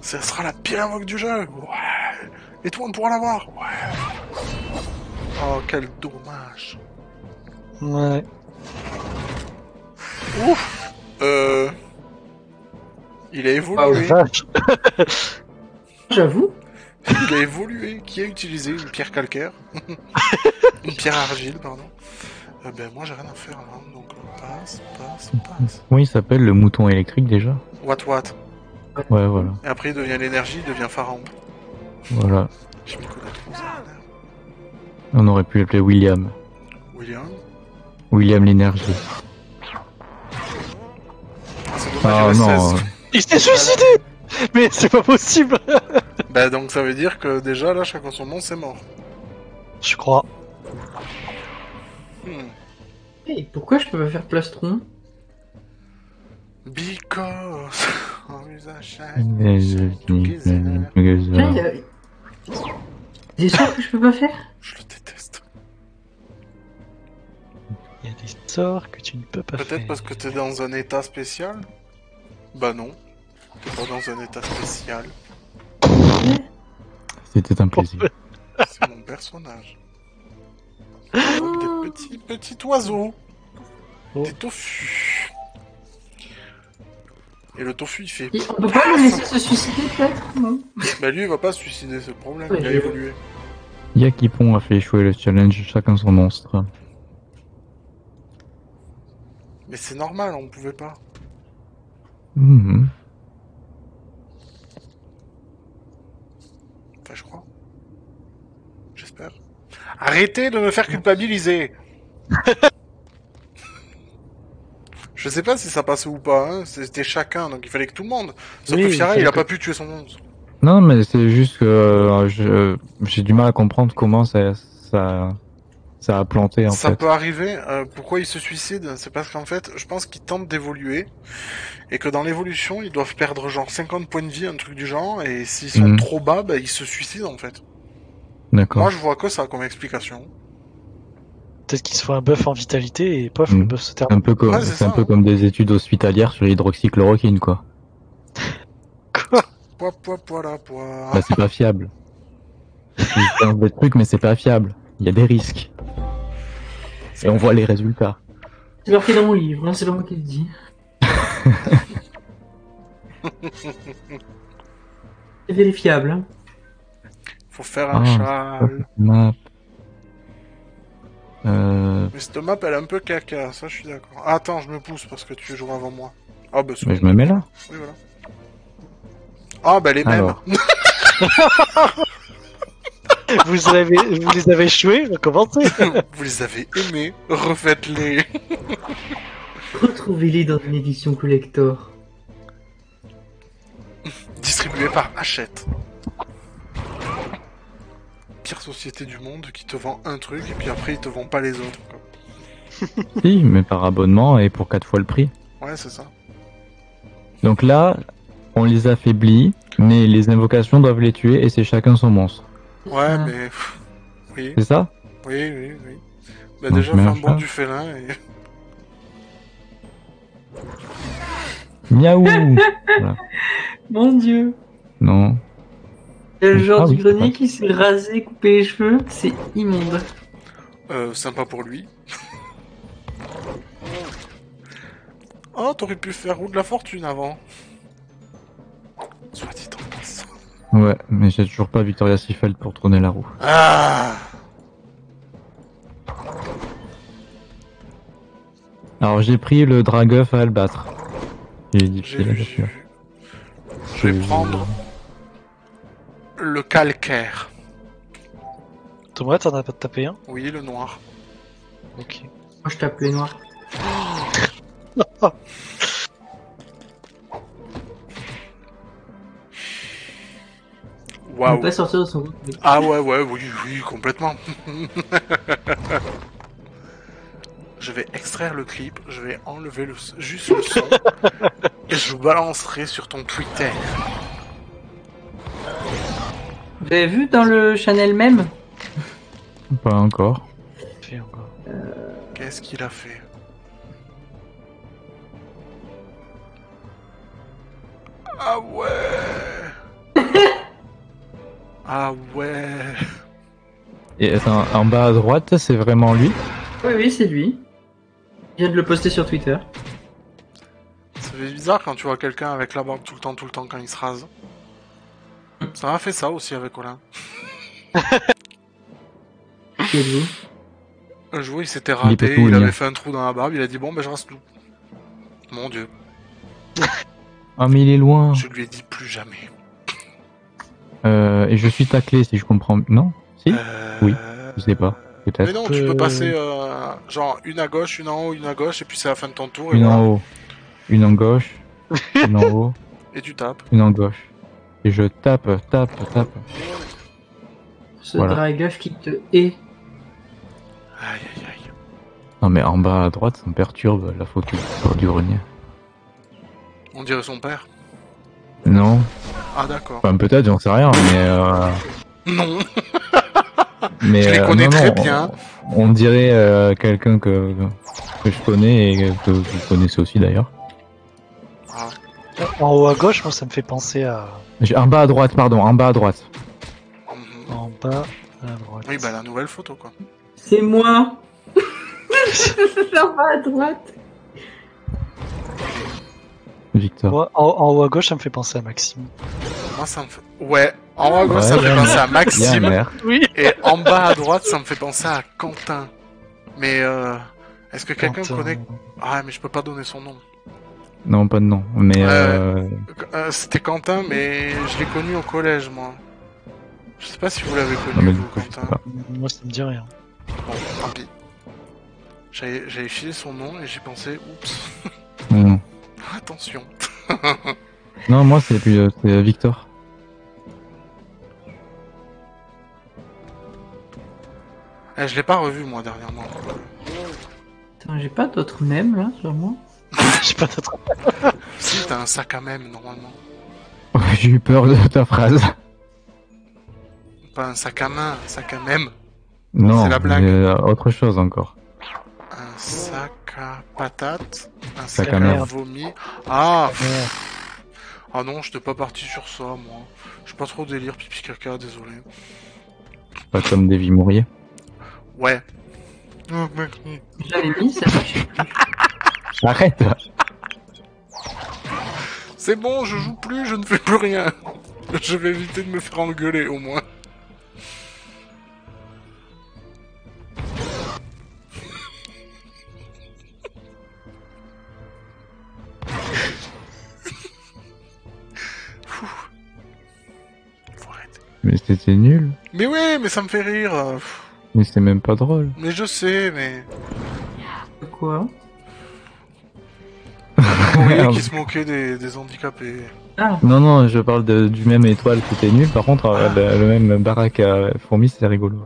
Ça sera la pire invoque du jeu Ouais Et toi, on pourra l'avoir Ouais Oh, quel dommage Ouais. Ouf Euh... Il a Ah évolué. Vache. J'avoue. Il a évolué. Qui a utilisé une pierre calcaire? Une pierre argile, pardon. Eh ben moi j'ai rien à faire là, donc on passe, passe, passe. Oui, il s'appelle le mouton électrique déjà? What what? Ouais, voilà. Et après il devient l'énergie, il devient pharaon. Voilà. Je m'y connais trop ça. On aurait pu l'appeler William. William? William l'énergie. Ah, Ah non. 16. Il s'est suicidé Mais c'est pas possible Bah donc ça veut dire que déjà là chacun son nom c'est mort. Je crois. Hmm. Hey, pourquoi je peux pas faire plastron? Because. Des sorts que je peux pas faire? Je le Il y a des sorts que tu ne peux pas faire. Peut-être parce que t'es dans un état spécial? Bah non. T'es pas dans un état spécial. C'était un plaisir. C'est mon personnage. Comme des petits, petits oiseaux. Oh. Des tofu. Et le tofu il fait. On peut pas le laisser se suicider peut-être Non? Bah lui il va pas se suicider, c'est le problème. Il a évolué. Yakipon a fait échouer le challenge, chacun son monstre. Mais c'est normal, on pouvait pas. Mhm. Enfin, je crois. J'espère. Arrêtez de me faire culpabiliser Je sais pas si ça passait ou pas, hein. c'était chacun, donc il fallait que tout le monde. Sauf Oui, que fallait il a que- pas pu tuer son monstre. Non, mais c'est juste que euh, je- j'ai du mal à comprendre comment ça, ça, ça a planté en ça fait. peut arriver. euh, pourquoi ils se suicident C'est parce qu'en fait, je pense qu'ils tentent d'évoluer et que dans l'évolution, ils doivent perdre genre 50 points de vie, un truc du genre, et s'ils sont Mhm. trop bas, bah, ils se suicident en fait. Moi, D'accord. je vois que ça comme explication. Peut-être qu'il se faut un buff en vitalité et pof, le Mm. buff se termine. Un peu comme, Ouais, c'est c'est un peu hein. comme des études hospitalières sur l'hydroxychloroquine quoi. Quoi? Poa, poa, poa, la, poa. Bah c'est pas fiable. Ils font des trucs mais c'est pas fiable. Il y a des risques. Et on voit les résultats. C'est marqué dans mon livre, hein, c'est pas moi qui le dis. c'est vérifiable. Hein. Faut faire un Ah, châle. Map. Euh, Mais cette map, elle est un peu caca, ça je suis d'accord. Ah, attends, je me pousse parce que tu joues avant moi. Ah, bah c'est mais je me mets là. Oui, voilà. Ah, bah les mêmes. Alors. vous, avez, vous les avez échoués Recommencez Vous les avez aimés, refaites-les. Retrouvez-les dans une édition collector. Distribués par Hachette. Pire société du monde qui te vend un truc et puis après ils te vendent pas les autres. quoi. Si, mais par abonnement et pour quatre fois le prix. Ouais, c'est ça. Donc là, on les affaiblit, mais les invocations doivent les tuer et c'est chacun son monstre. Ouais, Ah. mais. Oui, C'est ça? Oui, oui, oui. Bah, Donc, déjà, fais un un bon chat. du félin et. Miaou Mon dieu Non. Le genre Ah du oui, grenier qui s'est rasé, coupé les cheveux, c'est immonde. Euh, sympa pour lui. Oh, t'aurais pu faire roue de la fortune avant. Soit dit. Ouais, mais j'ai toujours pas Victoria Seafeld pour tourner la roue. Ah Alors j'ai pris le Dragueuf à Albâtre. Il est J'ai vu, j'ai sortir. vu. Je vais prendre le calcaire. Thomas, t'en as pas tapé un? Oui, le noir. Ok. Moi je tape les noirs. Waouh. peut pas sortir de son groupe. Ah ouais, ouais, oui, oui, complètement. je vais extraire le clip, je vais enlever le, juste le son, et je balancerai sur ton Twitter. Vous avez vu dans le Chanel même? Pas encore. Encore. Qu'est-ce qu'il a fait? Ah ouais Ah ouais Et attends, en bas à droite, c'est vraiment lui Oui, oui, c'est lui. Je viens de le poster sur Twitter. Ça fait bizarre quand tu vois quelqu'un avec la barbe tout le temps, tout le temps quand il se rase. Ça m'a fait ça aussi avec êtes-vous? Un jour, il s'était Il raté, il, le avait mien. fait un trou dans la barbe, il a dit bon, ben je rase tout. Mon dieu, Ah, mais il est loin. je lui ai dit plus jamais. Euh, et je suis taclé, si je comprends. Non Si Euh, Oui, je sais pas. Mais Peut-être. non, tu Euh, peux passer euh, genre une à gauche, une en haut, une à gauche, et puis c'est la fin de ton tour, et, Une voilà. en haut, une en gauche, une en haut, et tu tapes. une en gauche. Et je tape, tape, tape. Ce Voilà. dragage qui te hait. Aïe aïe aïe. Non, mais en bas à droite, ça me perturbe la photo du grenier. On dirait son père. Non, Ah d'accord. enfin peut-être, j'en sais rien, mais. Euh... Non. mais Je les euh, connais non, très non, bien. On, on dirait euh, quelqu'un que, que je connais et que vous connaissez aussi d'ailleurs. Ah, En haut à gauche, moi, ça me fait penser à. J'ai- En bas à droite, pardon, en bas à droite. En bas à droite. Oui, bah la nouvelle photo quoi. C'est moi En bas à droite. Victor. En, en haut à gauche, ça me fait penser à Maxime. Moi ça me fait. Ouais, en haut à gauche Ouais, ça me fait penser à Maxime. Oui. et en bas à droite ça me fait penser à Quentin. Mais euh, est-ce que quelqu'un Quentin. connaît Ah mais je peux pas donner son nom. Non, pas de nom. Mais euh, Euh, C'était Quentin, mais je l'ai connu au collège moi. Je sais pas si vous l'avez non, connu mais du vous, coup, Quentin. Moi, ça me dit rien. Bon, tant pis. J'avais filé son nom et j'ai pensé, oups, Non. attention. Non, moi c'est plus- euh, c'est Victor. Eh, je l'ai pas revu moi dernièrement. Attends, j'ai pas d'autres mèmes là sur moi. Je sais pas d'autre. Si, t'as un sac à même normalement. J'ai eu peur de ta phrase. Pas un sac à main, un sac à même. Non, C'est la blague. mais, euh, autre chose encore. Un sac à patates, un Sac sac, à à, merde. vomi. Ah, ah non, j'étais pas parti sur ça moi. Je suis pas trop délire pipi caca, désolé. Pas comme Davy Mourier. Ouais. J'avais mis celle-là, je sais plus. Arrête C'est bon, je joue plus, je ne fais plus rien. Je vais éviter de me faire engueuler au moins. Mais c'était nul. Mais ouais, mais ça me fait rire. euh, pff. Mais c'est même pas drôle. Mais je sais, mais. Quoi Merde. qui se moquait des, des handicapés. Ah, Non, non, je parle de- du même étoile qui était nul. Par contre, euh, le, le même baraque à fourmis, c'est rigolo.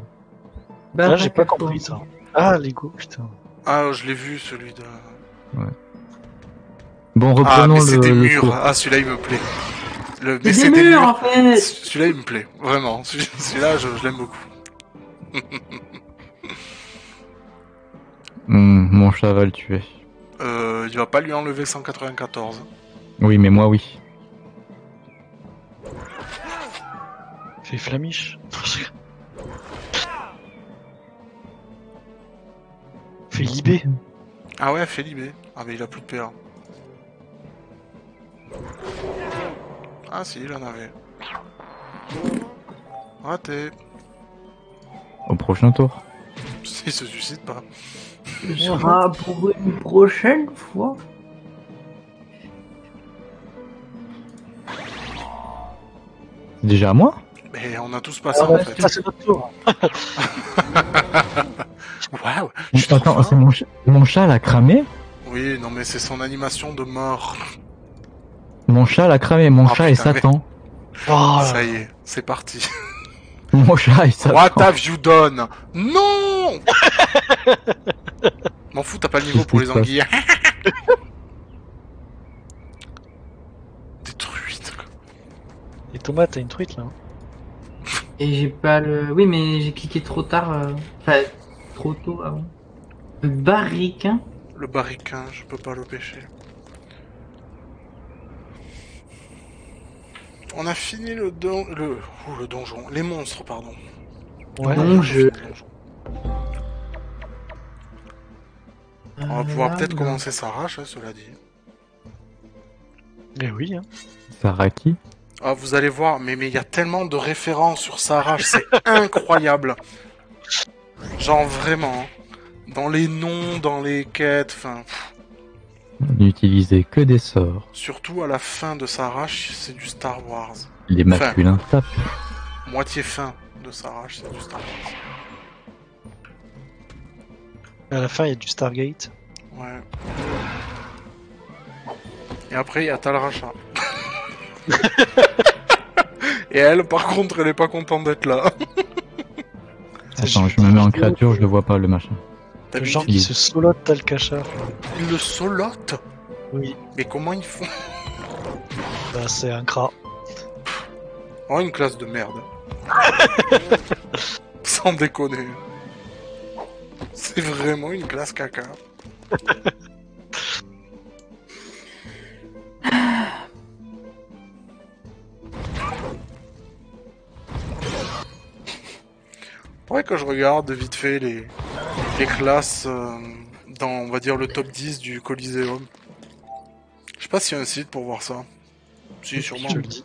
bah, Là, j'ai pas compris ça. Ah, Lego, putain. Ah, je l'ai vu celui de. Bon, Ah, reprenons mais le, c'est des murs. Ah, celui-là il me plaît. Le... Mais C'est c'est des des murs en fait Celui-là il me plaît, vraiment. Celui- Celui-là je, je l'aime beaucoup. Hum, mon chat va le tuer. Euh, il va pas lui enlever 194. Oui, mais moi, oui. Fais flamiche. Fais libé. Ah ouais, Felipe. Ah mais il a plus de PA. Ah si, il en avait. Raté. Au prochain tour. Il se suicide pas. Ce sera pour une prochaine fois. C'est déjà à moi? Mais on a tous passé Ah, en fait. ça, c'est notre tour. Waouh. Attends, c'est mon, ch- mon chat l'a cramé? Oui, non mais c'est son animation de mort. Mon chat l'a cramé. Mon Ah, chat est mais- Satan. Oh, Ça y est, c'est parti. Mon chat est Satan. What have you done Non M'en fous, t'as pas le niveau pour les anguilles. Des truites. quoi. Et Thomas, t'as une truite là. hein Et j'ai pas le. Oui, mais j'ai cliqué trop tard. euh, Enfin, trop tôt avant. Le barriquin Le barriquin, je peux pas le pêcher. On a fini le don... le... ouh, le donjon. Les monstres, pardon. Ouais. Non. Le donjon. On va pouvoir Euh, peut-être commencer sa rage, hein, cela dit. Eh oui, hein. Saraki Ah, vous allez voir, mais mais il y a tellement de références sur sa rage, c'est incroyable. Genre vraiment. hein. dans les noms, dans les quêtes, enfin, pff, N'utilisez que des sorts. surtout à la fin de Sarache, c'est du Star Wars. Les Enfin. masculins tapent. Moitié fin de Sarache, c'est du Star Wars. À la fin, il y a du Stargate. Ouais. Et après, il y a Tal Racha. Et elle, par contre, elle est pas contente d'être là. Attends, je me mets en créature, je le vois pas le machin. T'as Le vu, genre ils qui se solote Talcacha. ils le solotent Oui, Mais comment ils font? Bah, c'est un gras. Oh, une classe de merde. Sans déconner. C'est vraiment une classe caca. Faudrait que je regarde vite fait les, les classes euh, dans, on va dire, le top 10 du Coliseum. Je sais pas s'il y a un site pour voir ça. Si, sûrement. Je le dis.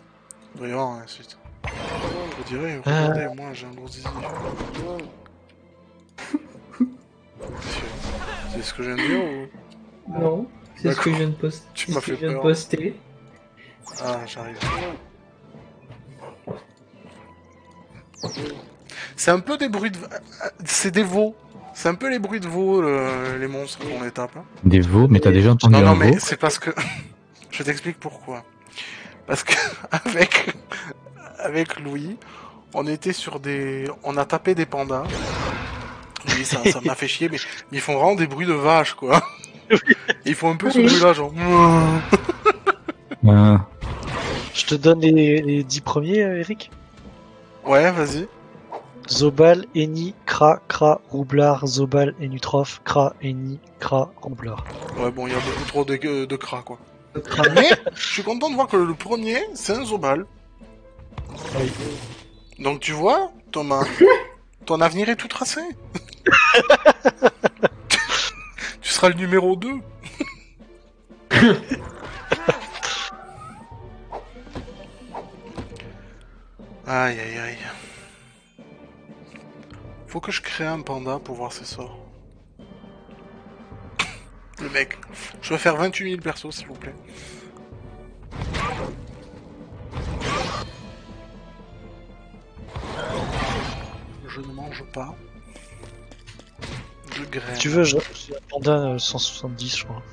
Il doit y avoir un site. Je dirais, regardez, moi j'ai un gros zizi. C'est ce que je viens de dire ou... Non, c'est ce que je viens de poster. Tu m'as fait peur. poster. Ah, j'arrive. C'est un peu des bruits de... C'est des veaux. C'est un peu les bruits de veaux, le- les monstres qu'on les tape. hein. Des veaux, mais t'as déjà entendu Non, un non, veau mais c'est parce que... je t'explique pourquoi. Parce que avec... avec Louis, on était sur des... On a tapé des pandas. Oui, ça ça m'a fait chier, mais... mais ils font vraiment des bruits de vache, quoi. Ils font un peu ce bruit-là, genre... Ah, Je te donne les, les 10 premiers, euh, Eric? Ouais, vas-y. Zobal, Eni, Kra, Kra, Roublard, Zobal, Enutroph, Kra, Eni, Kra, Roublard. Ouais, bon, il y a beaucoup trop de, de cras, quoi. Mais je suis content de voir que le premier, c'est un Zobal. Oui. Donc tu vois, Thomas, ton avenir est tout tracé. tu seras le numéro 2. aïe aïe aïe. Faut que je crée un panda pour voir ses sorts. Le mec, je veux faire 28 000 persos s'il vous plaît. Je ne mange pas. Je graine. Si tu veux, j'ai un panda euh, 170, je crois.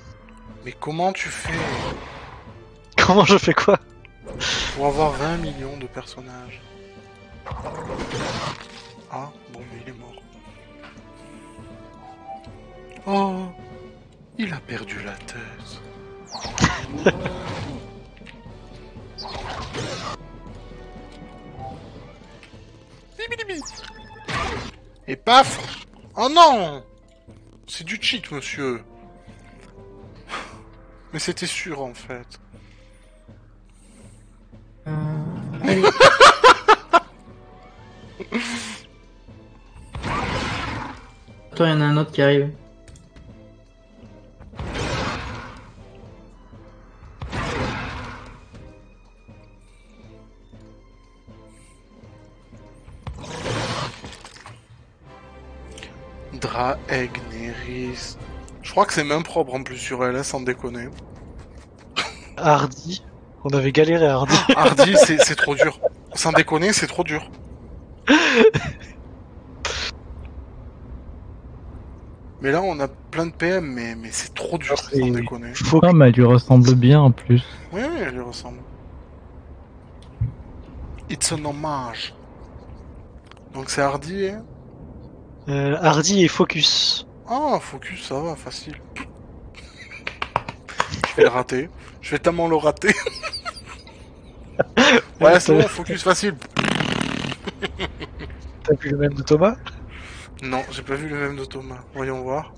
Mais comment tu fais? Comment je fais quoi? Pour avoir 20 millions de personnages Ah, bon, mais il est mort. Oh, il a perdu la tête. Et paf Oh non C'est du cheat, monsieur. Mais c'était sûr, en fait. Attends, il y en a un autre qui arrive. Draegneris. Je crois que c'est même propre en plus sur elle, hein, sans déconner. Hardy. On avait galéré à Hardy. Hardy, c'est c'est trop dur. Sans déconner, c'est trop dur. Mais là, on a plein de PM, mais, mais c'est trop dur, sans déconner. Faut Ah, mais elle lui ressemble bien en plus. Oui, oui, elle lui ressemble. It's an hommage. Donc c'est Hardy, hein Euh, Hardy et Focus. Ah, focus, ça va, facile. Je vais le rater. Je vais tellement le rater. ouais, c'est bon, focus facile. T'as vu le même de Thomas? Non, j'ai pas vu le même de Thomas. Voyons voir.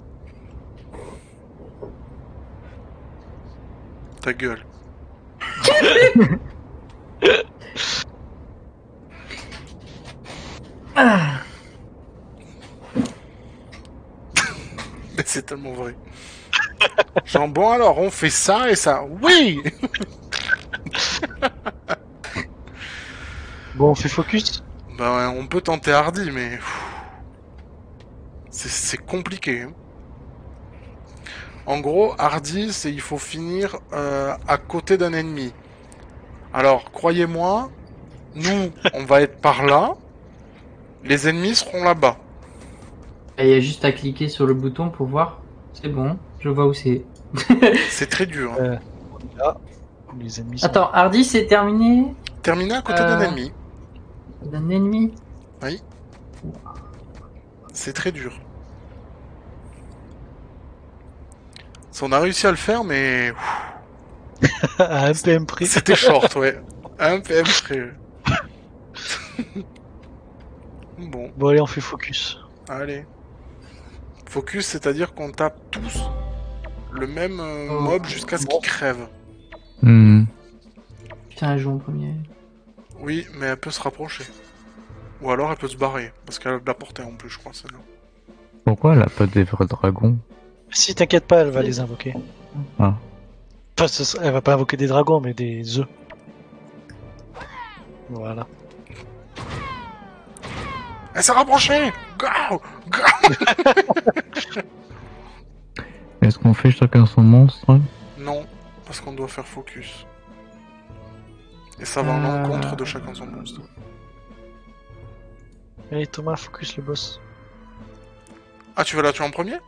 Ta gueule. Mais c'est tellement vrai. Genre, bon alors, on fait ça et ça. Oui Bon, on fait Focus Bah ouais, on peut tenter Hardy, mais... C'est c'est compliqué. hein. En gros, Hardy, c'est il faut finir euh, à côté d'un ennemi. Alors, croyez-moi, nous, on va être par là. Les ennemis seront là-bas. Il y a juste à cliquer sur le bouton pour voir. C'est bon, je vois où c'est. C'est très dur. hein. Euh, Là, les ennemis sont... Attends, Hardy, c'est terminé Terminé à côté d'un Euh. ennemi. d'un ennemi. C'est très dur. On a réussi à le faire, mais à un PM près. c'était short, ouais. Un PM près. bon, Bon, allez, on fait focus. allez. Focus, c'est-à-dire qu'on tape tous le même euh, Oh. mob jusqu'à ce qu'il crève. Hmm. Putain, elle joue en premier. Oui, mais elle peut se rapprocher. Ou alors elle peut se barrer, parce qu'elle a de la portée en plus, je crois, celle-là. Pourquoi elle a pas des vrais dragons Si t'inquiète pas, elle va les invoquer. Ah. Enfin, ce elle va pas invoquer des dragons, mais des œufs. Voilà. Elle s'est rapprochée Go Go Est-ce qu'on fait chacun son monstre? Non, parce qu'on doit faire focus. Et ça va à Euh. l'encontre de chacun son monstre. Allez, Thomas, focus le boss. Ah, tu vas la tuer en premier?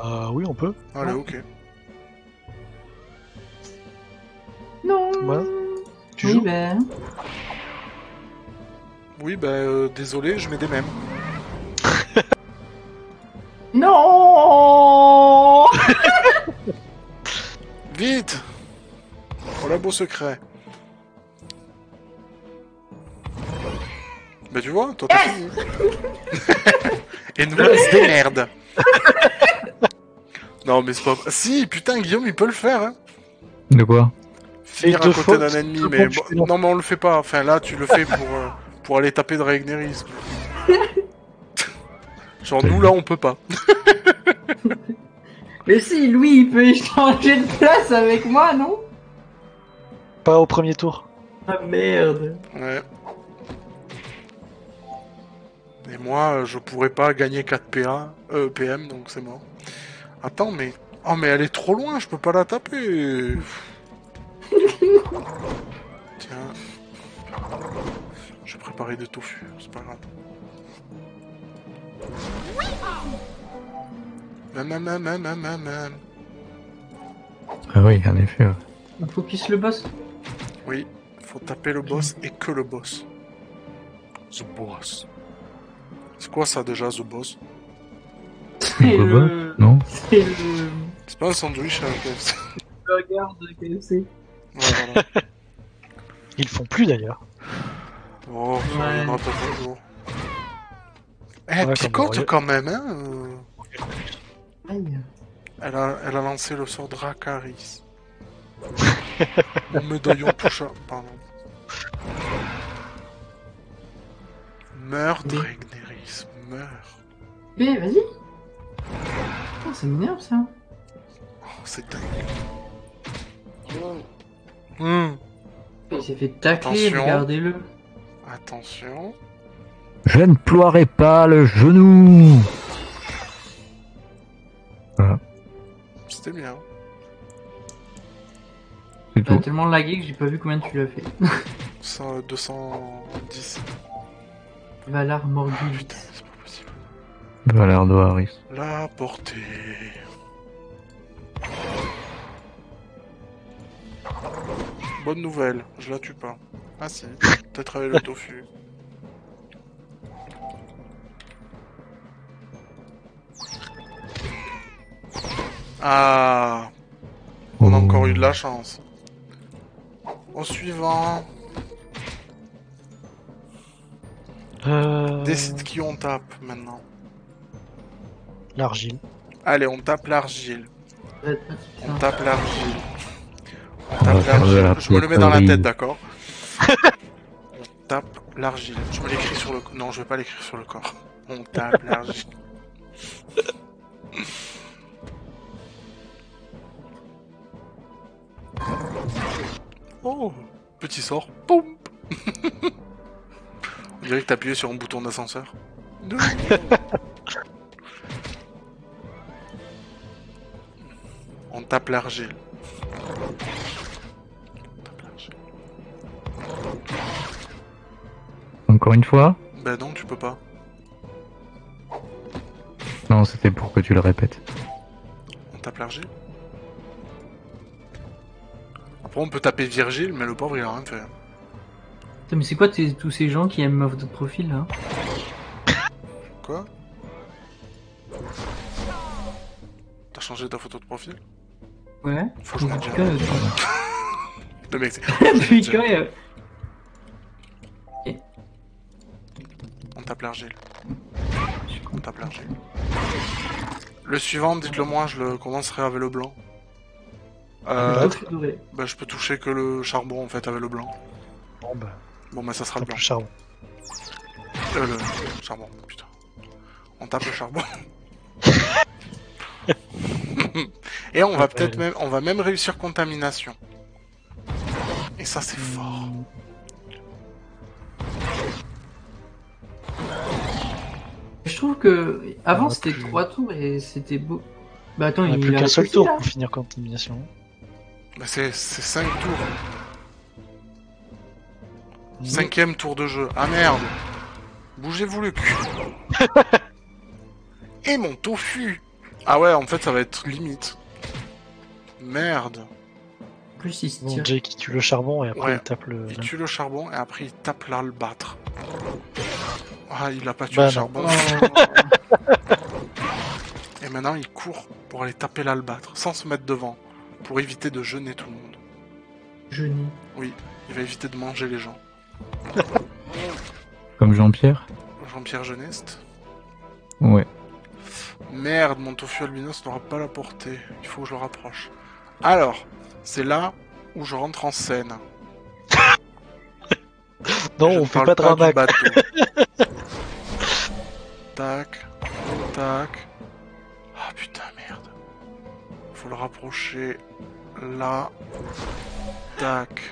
Ah oui, on peut. Allez, Ouais. ok. Non Voilà. Tu Oui, joues? ben. Oui, bah, euh, désolé, je mets des mêmes. Non Vite Voilà beau secret. Bah, tu vois, toi t'as fini. Et nous, on se démerde. non, mais c'est pas. Si, putain, Guillaume, il peut le faire, hein. De quoi? Finir à côté d'un ennemi, mais bon, non. mais on le fait pas. Enfin, là, tu le fais pour, euh, pour aller taper Draegneris. Genre, nous, là, on peut pas. Mais si, Louis, il peut échanger de place avec moi, non? Pas au premier tour. Ah merde Ouais. Et moi, euh, je pourrais pas gagner 4 PA, euh, PM, donc c'est mort. Attends, mais... Oh, mais elle est trop loin, je peux pas la taper. Tiens. Je vais préparer des tofu, c'est pas grave. Ah oui, en effet. ouais. On focus le boss? Oui, faut taper le boss et que le boss. The boss. C'est quoi ça déjà, the boss C'est le... Non C'est le... C'est pas un sandwich à la KFC. burger de KFC. Ouais, voilà. Ils le font plus d'ailleurs. Oh, ça Ouais. reviendra peut-être un jour. Eh, Ouais, picote quand même, hein euh. Aïe. elle, a, elle a lancé le sort Dracaris. Mon médaillon touche à... Pardon. Meurs, Oui. Meurs. Eh, vas-y Oh, ça m'énerve, ça. Oh, c'est dingue. Hmm, Il s'est fait tacler, Attention. regardez-le. Attention. Je ne ploierai pas le genou C'était bien. C'est T'as tellement lagué que j'ai pas vu combien tu l'as fait. Ça, 210. Valar Ah, Valère de Harris. La portée. Bonne nouvelle, je la tue pas. Ah si, peut-être avec le tofu. Ah, on a encore eu de la chance. Au suivant, Euh... décide qui on tape maintenant. L'argile. Allez, on tape l'argile. On tape l'argile. On tape l'argile. Je me le mets dans la tête, d'accord On tape l'argile. Je me l'écris sur le... Non, je vais pas l'écrire sur le corps. On tape l'argile. Oh Petit sort. Poum On dirait que t'as appuyé sur un bouton d'ascenseur. On tape l'argile. On tape l'argile. Encore une fois Ben non, tu peux pas. Non, c'était pour que tu le répètes. On tape l'argile. Après, on peut taper Virgile, mais le pauvre, il a rien fait. Putain, mais c'est quoi tous ces gens qui aiment ma photo de profil là Quoi? T'as changé ta photo de profil? Ouais. Faut que je Le mec, c'est... On tape l'argile. On tape l'argile. Le suivant, dites-le moi, je le commencerai avec le blanc. Euh, bah, je peux toucher que le charbon en fait avec le blanc. Bon, bah, Bon, bah ça sera le blanc. le charbon. Euh, le charbon, putain. On tape le charbon. Et on va Ouais. peut-être même, on va même réussir contamination. Et ça c'est fort. Je trouve que avant va c'était plus- trois tours et c'était beau. Bah attends, On il plus a qu'un seul tour là. pour finir contamination. Bah, c'est, c'est 5 tours. Cinquième tour de jeu. Ah merde. Bougez-vous le cul. Et mon tofu. Ah ouais, en fait ça va être limite. Merde. En plus il se Bon, tire. Jake il tue le charbon et après Ouais. il tape le. Il tue le charbon et après il tape l'albâtre. Ah, il a pas tué Bah le non. charbon. Oh. Et maintenant il court pour aller taper l'albâtre sans se mettre devant. Pour éviter de jeûner tout le monde. Genou. Il va éviter de manger les gens. Comme Jean-Pierre? Jean-Pierre Jeuneste. Ouais. Merde, mon tofu albinos n'aura pas la portée. Il faut que je le rapproche. Alors, c'est là où je rentre en scène. Non, Je on ne fait parle pas de ramac. tac, tac. Ah putain, merde. Faut le rapprocher là. Tac.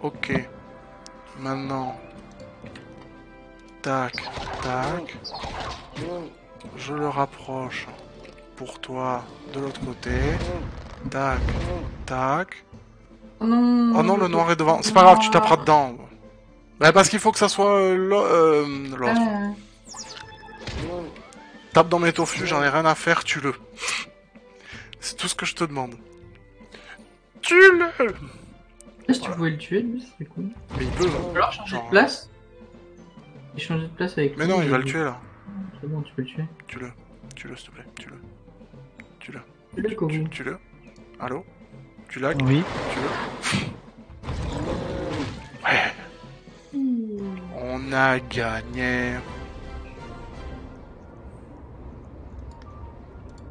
Ok. Maintenant. Tac, tac. Je le rapproche pour toi de l'autre côté. Tac, tac. Oh non. Oh non, le noir est devant. C'est pas grave, tu taperas dedans. Bah, parce qu'il faut que ça soit euh, euh, l'autre. Ah. Tape dans mes tofu, j'en ai rien à faire, tue-le. C'est tout ce que je te demande. Tue-le Ah, si tu pouvais le tuer, lui, c'est cool. Mais il peut. Alors changer Genre, de place Et changer de place avec Mais lui, non, il va le tuer là. C'est bon, tu peux le tuer. Tue-le. Tue-le, s'il te plaît. Tue-le. Tue-le. Le Tu- Kogu. Tue-le. Allô? Tu lag Oui. Tue-le. Ouais. On a gagné.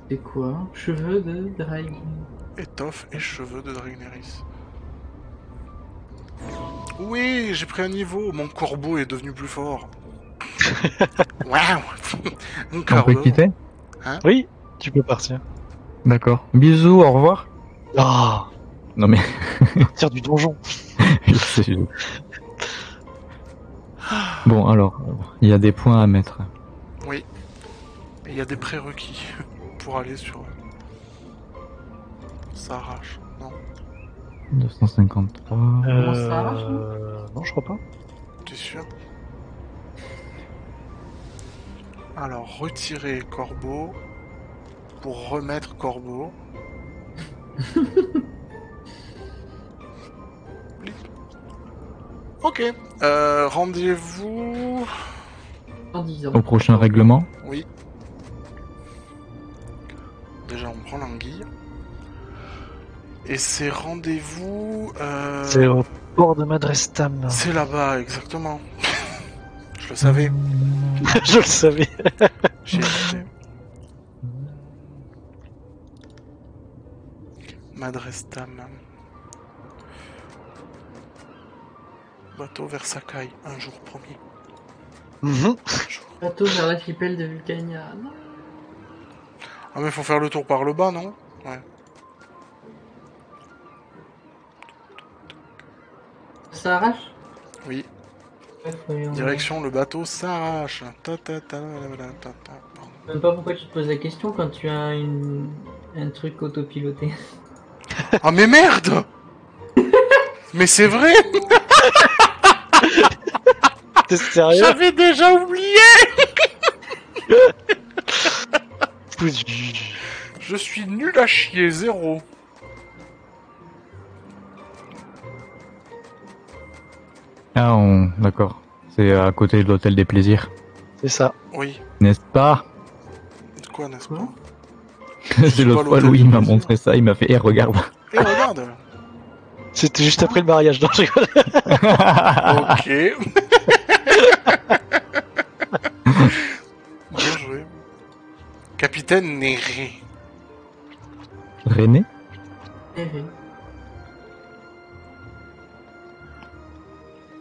C'est quoi? Cheveux de Drake. Étoffe et cheveux de Dragneris. Oui, j'ai pris un niveau. Mon corbeau est devenu plus fort. Waouh On peut quitter Oui, tu peux partir. D'accord. Bisous, au revoir. Ah, Non mais, tire du donjon. Bon, alors, il y a des points à mettre. Oui. Et il y a des prérequis pour aller sur. Ça arrache. Non, 253. Comment ça arrache, Euh... Non, je crois pas. t'es sûr? Alors, retirer corbeau pour remettre corbeau. Ok. Euh, Rendez-vous. Dans 10 ans. Au prochain règlement Oui. Déjà, on prend l'anguille. Et c'est rendez-vous. euh, C'est au port de Madrestam. C'est là-bas, exactement. Je le savais. je le savais. J'ai hésité. Madrestam. Bateau vers Sakai, un jour promis. Mhm. Un jour. Bateau vers l'archipel de Vulcania. Non. Ah mais faut faire le tour par le bas, non? Ouais. Ça arrache? Oui. Direction, le bateau s'arrache. Ta. Pardon. Même pas pourquoi tu te poses la question quand tu as une... un truc autopiloté. Ah mais merde Mais c'est vrai T'es sérieux J'avais déjà oublié Je suis nul à chier, zéro. Ah, on... d'accord. C'est à côté de l'hôtel des plaisirs. C'est ça. Oui. N'est-ce pas Quoi, n'est-ce pas C'est l'autre fois, Louis m'a montré ça, il m'a fait, eh, regarde. Eh, regarde C'était juste après le mariage. Non, je rigole. Ok. Bien joué. Capitaine Néré. René? Erré.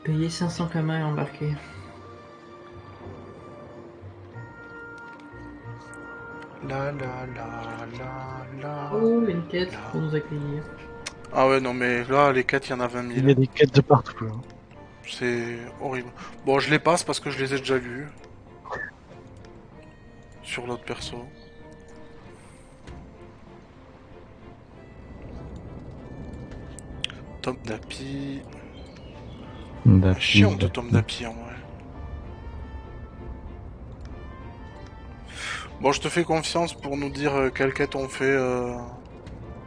Payer 500 kamas et embarquer. La la la la la. Oh, une quête pour nous accueillir. Ah ouais, non mais là, les quêtes, il y en a 20 Il y a 000. des quêtes de partout. hein. C'est horrible. Bon, je les passe parce que je les ai déjà vus. Sur l'autre perso. Tom Dapi. Chiant de Dapi. Tom Dapi en vrai. Bon, je te fais confiance pour nous dire euh, quelle quête on fait. euh.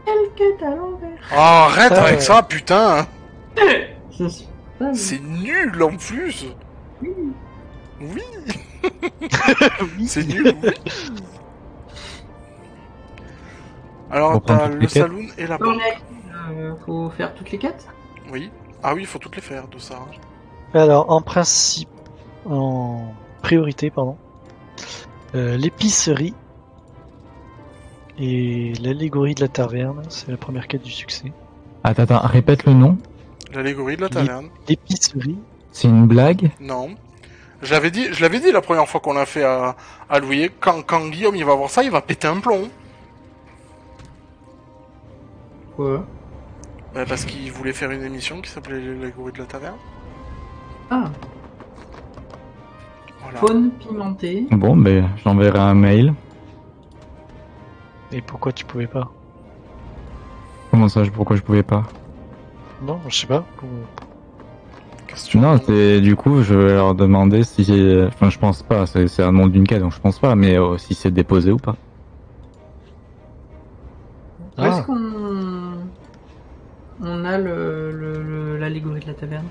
Quelle quête à l'envers Ah, arrête Ah, avec ouais. ça, putain passe. C'est nul en plus Oui. Oui C'est nul, oui Alors, t'as toutes le quêtes. saloon et la On banque. euh, faut faire toutes les quêtes Oui. Ah oui, il faut toutes les faire de ça. Alors, en principe, en priorité, pardon, euh, l'épicerie et l'allégorie de la taverne, c'est la première quête du succès. Attends, attends, répète le nom. L'allégorie de la taverne. L'épicerie, C'est une blague? Non. Je l'avais dit, je l'avais dit la première fois qu'on l'a fait à, à Louis. Quand, quand Guillaume il va voir ça, il va péter un plomb. Quoi? Bah, parce qu'il voulait faire une émission qui s'appelait l'allégorie de la taverne. Ah, Voilà. faune pimentée. Bon, ben, j'enverrai un mail. et pourquoi tu pouvais pas? Comment ça, je- pourquoi je pouvais pas? Non, je sais pas. Question. Non, c'est du coup, je vais leur demander si. Enfin, je pense pas, c'est un nom d'une quête, donc je pense pas, mais euh, si c'est déposé ou pas. Où est-ce qu'on on a le le- le- l'allégorie de la taverne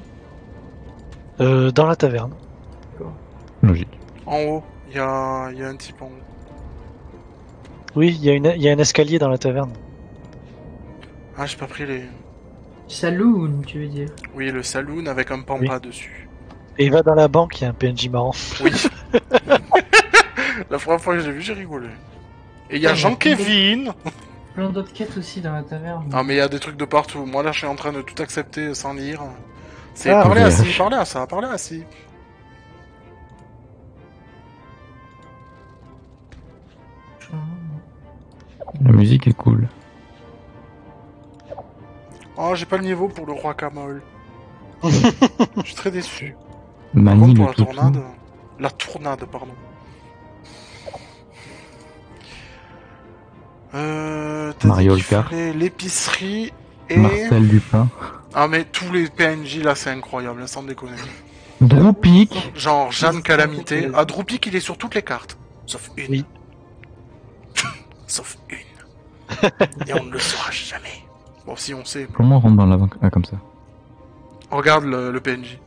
Euh, dans la taverne. Logique. En haut, il y a, il y a un type en haut. Oui, il y, a y un escalier dans la taverne. Ah, j'ai pas pris les. Saloon, tu veux dire Oui, le saloon avec un pampa dessus. Et il va dans la banque, il y a un PNJ marrant. Oui. la première fois que j'ai vu, j'ai rigolé. Et il y a Ah, Jean-Kévin. Plein d'autres quêtes aussi dans la taverne. Ah, mais il y a des trucs de partout. Moi, là, je suis en train de tout accepter sans lire. C'est Ah, parler à ouais. ci, parler à ça. La musique est cool. Oh, j'ai pas le niveau pour le roi Camol. je suis très déçu. Par contre, pour la tournade. La tournade, pardon. Euh, Mario Kart. L'épicerie et. Marcel Dupin. Ah, mais tous les PNJ là, c'est incroyable, sans déconner. Droupik. Genre Jeanne Calamité. Ah, Droupik, il est sur toutes les cartes. Sauf une. Oui. Sauf une. Et on ne le saura jamais. Bon, si on sait. Comment on rentre dans la banque? Ah, comme ça. Regarde le, le PNJ.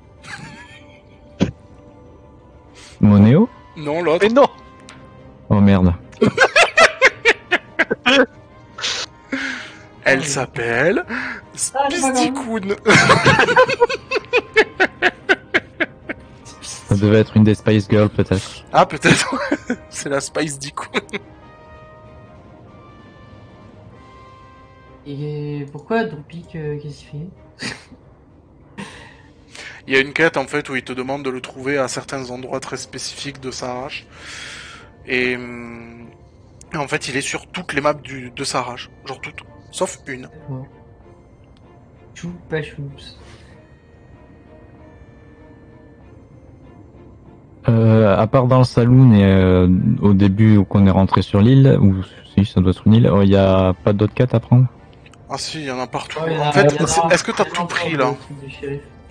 Monéo Non, l'autre. Mais non Oh merde. Elle s'appelle Ah. Spistikoun. Ça devait être une des Spice Girls peut-être. Ah, peut-être. c'est la Spice Dikoun. Et pourquoi Droupik, euh, qu'est-ce qu'il fait? Il y a une quête en fait où il te demande de le trouver à certains endroits très spécifiques de Sarach. Et hum, et en fait, il est sur toutes les maps du, de Sarach. Genre toutes. Sauf une. D'accord. Choupa choups. Euh, à part dans le saloon et euh, au début où qu'on est rentré sur l'île, ou si ça doit être une île, il n'y a pas d'autres quêtes à prendre? Ah si, il y en a partout. Ouais, en a- fait, est-ce que t'as tout pris là?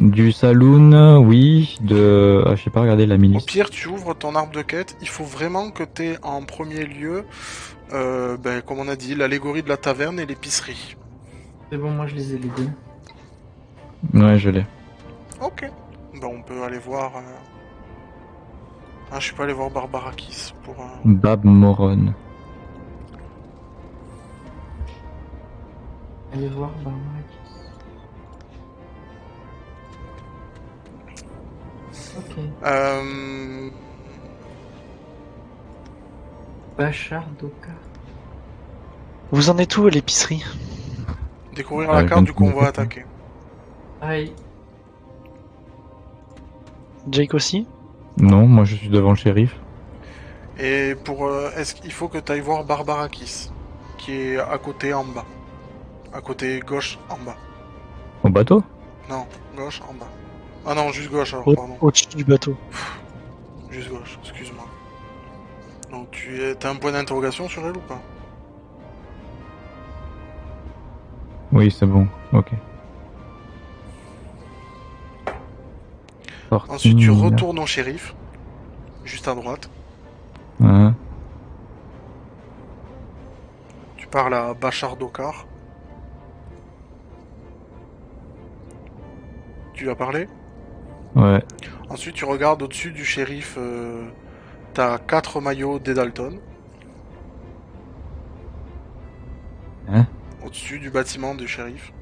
Du saloon, oui. De. Ah, je sais pas regarder la Au milice. pire, tu ouvres ton arbre de quête. Il faut vraiment que t'aies en premier lieu, euh, ben, comme on a dit, l'allégorie de la taverne et l'épicerie. C'est bon, moi je les ai les deux. Ouais, je l'ai. Ok. Ben, on peut aller voir. euh, Ah, je suis pas allé voir Barbarakis pour. euh, Bab Moron. Allez voir Barbarakis. Ok. Euh... Bachar Doka. Vous en êtes où à l'épicerie? Découvrir la je carte du convoi attaqué. Aïe. Jake aussi? Non, moi je suis devant le shérif. Et pour. euh, Est-ce qu'il faut que tu ailles voir Barbarakis Qui est à côté en bas. À côté gauche en bas. Au bateau? Non, gauche en bas. Ah non, juste gauche alors, pardon. Au-dessus du bateau. Juste gauche, excuse-moi. Donc tu es... t'as un point d'interrogation sur elle ou pas? Oui, c'est bon. Ok. Ensuite tu retournes au shérif. Juste à droite. Hein, Tu parles à Bachar Dokar. Tu lui as parlé? Ouais. Ensuite tu regardes au-dessus du shérif. euh, T'as 4 maillots des Dalton. Hein? Au-dessus du bâtiment du shérif.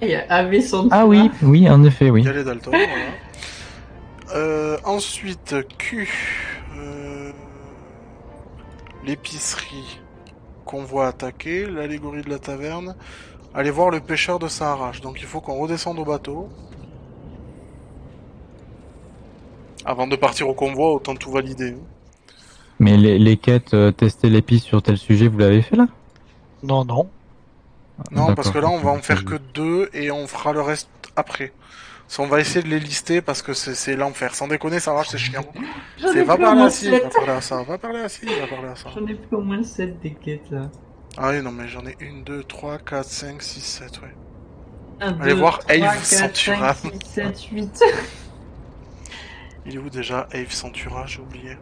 Et il y a AV Santura. Ah oui, oui, en effet, oui. Il y a les Dalton, voilà. Euh, ensuite, Q. euh, L'épicerie. Convoi attaqué. L'allégorie de la taverne. Allez voir le pêcheur de Saharache. Donc il faut qu'on redescende au bateau. Avant de partir au convoi, autant tout valider. Mais les, les quêtes, euh, tester les pistes sur tel sujet, vous l'avez fait là? Non, non. Non, parce que là, on va en faire que deux et on fera le reste après. So, on va essayer de les lister parce que c'est l'enfer. Sans déconner, c'est chiant. J'en C'est ai va parler à ci, va 7. parler à ça, va parler à ci, va parler à ça. J'en ai plus au moins 7 des quêtes là. Ah oui, non, mais j'en ai une, deux, trois, quatre, cinq, six, sept, ouais. 1, Allez voir Ave Centura. 6, 7, 8. Il est où déjà Ave Centura J'ai oublié.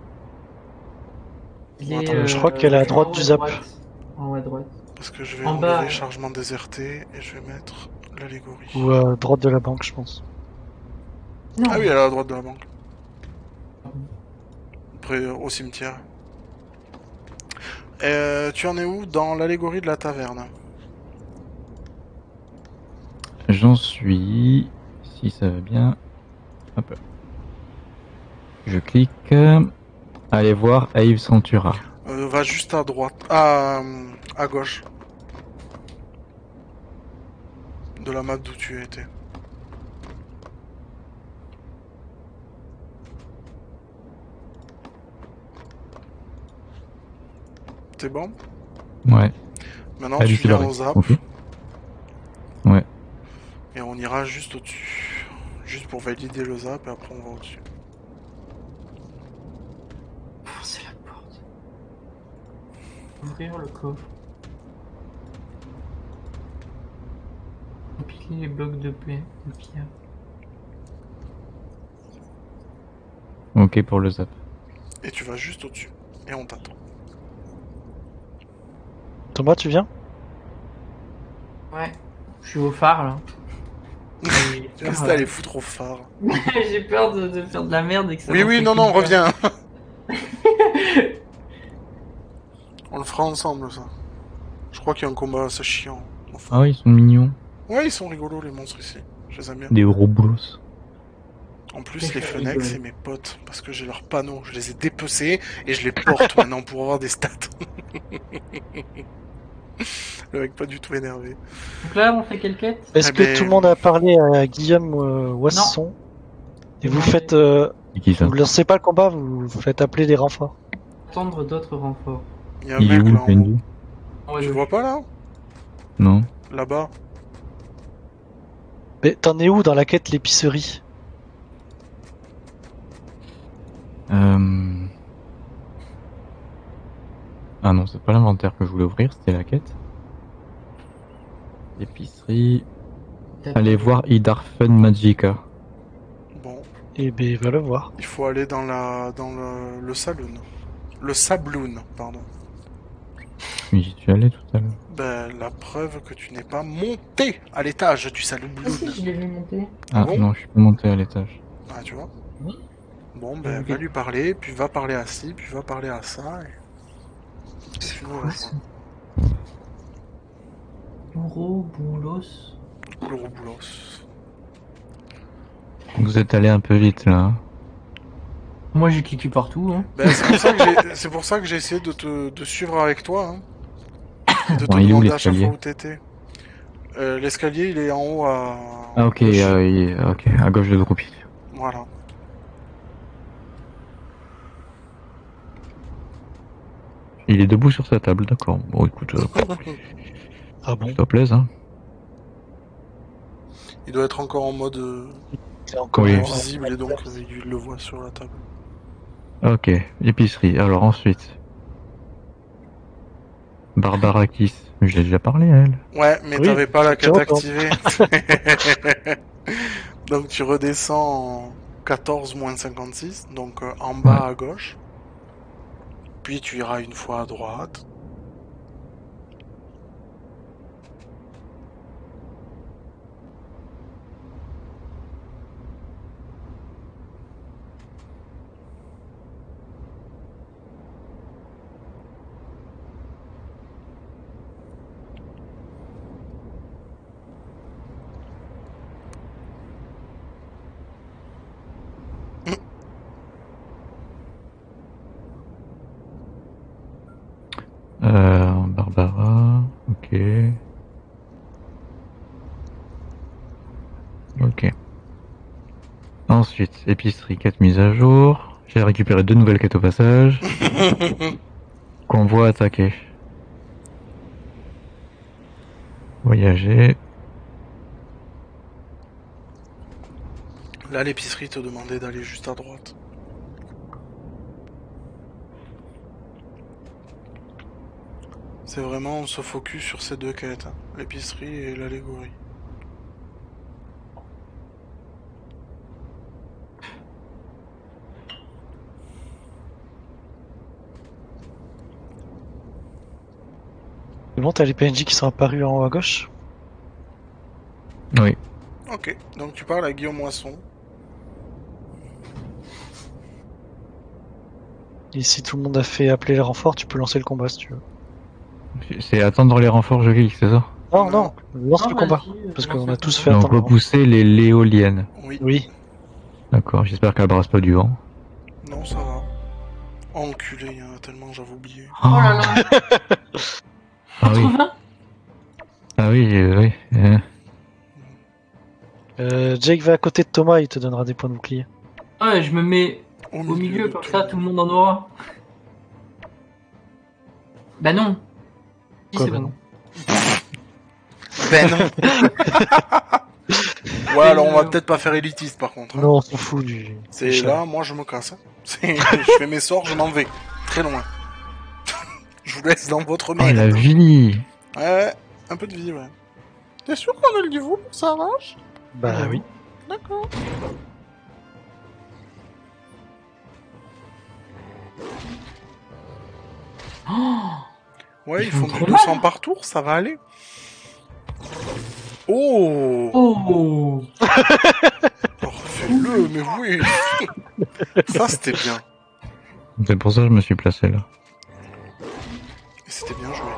Il Attends, est, je crois qu'elle est à en droite haut du à zap. droite. En haut à droite. Parce que je vais En enlever bas. chargement déserté et je vais mettre l'allégorie. Ou à droite de la banque, je pense. Non. Ah oui, elle est à droite de la banque. Après, euh, au cimetière. Euh, tu en es où dans l'allégorie de la taverne? J'en suis. Si ça va bien. Hop. Je clique. Allez voir Aïve Centura. euh, Va juste à droite. À, euh, à gauche. De la map d'où tu étais. C'est bon? Ouais. Maintenant, Ah, tu viens le au reste. zap Ok. et on ira juste au-dessus. Juste pour valider le zap et après on va au-dessus. Forcez la porte. Ouvrir le coffre. Empiler les blocs de paix, de pierre. Ok pour le zap. Et tu vas juste au-dessus. Et on t'attend. Thomas, tu viens? Ouais. Je suis au phare là. Restes à les foutre au phare. J'ai peur de, de faire de la merde et que ça Oui, oui, non, non, reviens. on le fera ensemble, ça. Je crois qu'il y a un combat assez chiant. Enfin, Ah oui, ils sont mignons. Ouais, ils sont rigolos, les monstres ici. Je les aime bien. Des gros boulos. En plus, les Fennecs, c'est mes potes. Parce que j'ai leurs panneaux. Je les ai dépecés et je les porte maintenant pour avoir des stats. Le mec pas du tout énervé. Donc là, on fait quelle quête? Est-ce Eh que ben- tout le monde a parlé à Guillaume euh, Wasson? Et vous faites... euh, vous lancez pas le combat, vous faites appeler des renforts. Attendre d'autres renforts. Il y a un Il est mec où là le en haut. Ouais, Tu je- le vois pas là Non. Là-bas Mais t'en es où dans la quête l'épicerie? Euh... Ah non, c'est pas l'inventaire que je voulais ouvrir, c'était la quête. Épicerie. Allez voir Idarfen Magica. Bon, Et ben, va le voir. il faut aller dans la dans le, le saloon. Le sabloon, pardon. Mais j'y suis allé tout à l'heure. Ben, la preuve que tu n'es pas monté à l'étage du saloon. Ah si, je l'ai vu monter. Ah bon non, je suis pas monté à l'étage. Ah, tu vois Oui. Bon, ben, va lui parler, puis va parler à ci, puis va parler à ça. Et... nous quoi, ça boulos. Vous êtes allé un peu vite là. Moi j'ai cliqué partout. Hein. Ben, c'est pour ça que j'ai- essayé de te de suivre avec toi. Hein. Et de te Bon, il est où, demander à chaque l'escalier fois où t'étais. Euh, L'escalier, il est en haut à. Ah ok, gauche. euh, il est- ok, à gauche de Groupie. Voilà. Il est debout sur sa table, d'accord. Bon écoute, euh, Ah bon? ça plaise hein. Il doit être encore en mode euh, C'est encore Oui. invisible et donc euh, il le voit sur la table. Ok, épicerie. Alors ensuite. Barbarakis. Je l'ai déjà parlé à elle. Ouais, mais Oui, t'avais pas la attends. activée. donc tu redescends en 14 moins 56, donc euh, en bas à gauche. Puis tu iras une fois à droite. Euh, Barbara. Ok. Ok. Ensuite, épicerie, 4 mises à jour. J'ai récupéré deux nouvelles quêtes au passage. Convoi attaqué. Voyager. Là, l'épicerie te demandait d'aller juste à droite. C'est vraiment, on se focus sur ces deux quêtes, hein, l'épicerie et l'allégorie. C'est bon, t'as les PNJ qui sont apparus en haut à gauche Oui. Ok, donc tu parles à Guillaume Moisson. Et si tout le monde a fait appeler les renforts, tu peux lancer le combat si tu veux. C'est attendre les renforts, je clique, c'est ça? Non, non, lance Non, le combat. Parce qu'on a tous combat. fait Donc attendre. repousser les léoliennes. Oui. Oui, D'accord, j'espère qu'elle brasse pas du vent. Non, ça va. Enculé, il y en a tellement, j'avais oublié. Oh là là. Ah oui, 80 ah oui, euh, oui. euh. Euh, Jake va à côté de Thomas, il te donnera des points de bouclier. Ouais, je me mets Au au milieu, de comme ça tout le monde en aura. Bah non. Si, Quoi, c'est bah bon. Ben non. ouais, alors on va peut-être pas faire élitiste par contre. hein. Non, on s'en fout du. C'est là, moi je me casse. hein. C'est- je fais mes sorts, je m'en vais. Très loin. Je vous laisse dans votre Oh main. la vie Ouais, ouais, un peu de vie, ouais. T'es sûr qu'on a le niveau pour ça, vache? Bah oui. D'accord. Oh, Ouais, Ils ils font font du trop 200 mal. par tour, ça va aller. Oh oh. Oh, Fais-le, mais oui Ça, c'était bien. C'est pour ça que je me suis placé là. C'était bien joué.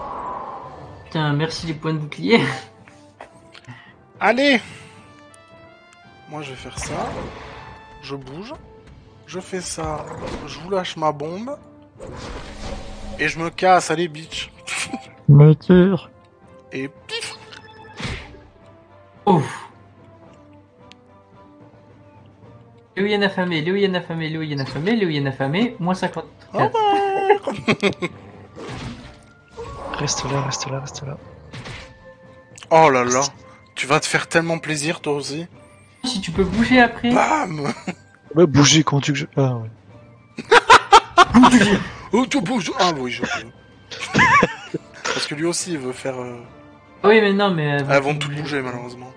Putain, merci les points de bouclier. Allez Moi, je vais faire ça. Je bouge. Je fais ça. Je vous lâche ma bombe. Et je me casse, allez, bitch. Me tire Et pif Oh. Léo Yann affamé, Léo Yann affamé, Léo Yann affamé, Léo Yann affamé, moins 54. Reste là, reste là, reste là. Oh là là Tu vas te faire tellement plaisir, toi aussi. Si tu peux bouger après. Bam Ouais, bouger, comment tu que je. Ah ouais. Oh, tu bouges Ah oui, je peux. Parce que lui aussi, il veut faire... euh, Ah oui, mais non, mais. elles Elles vont tout bouger malheureusement.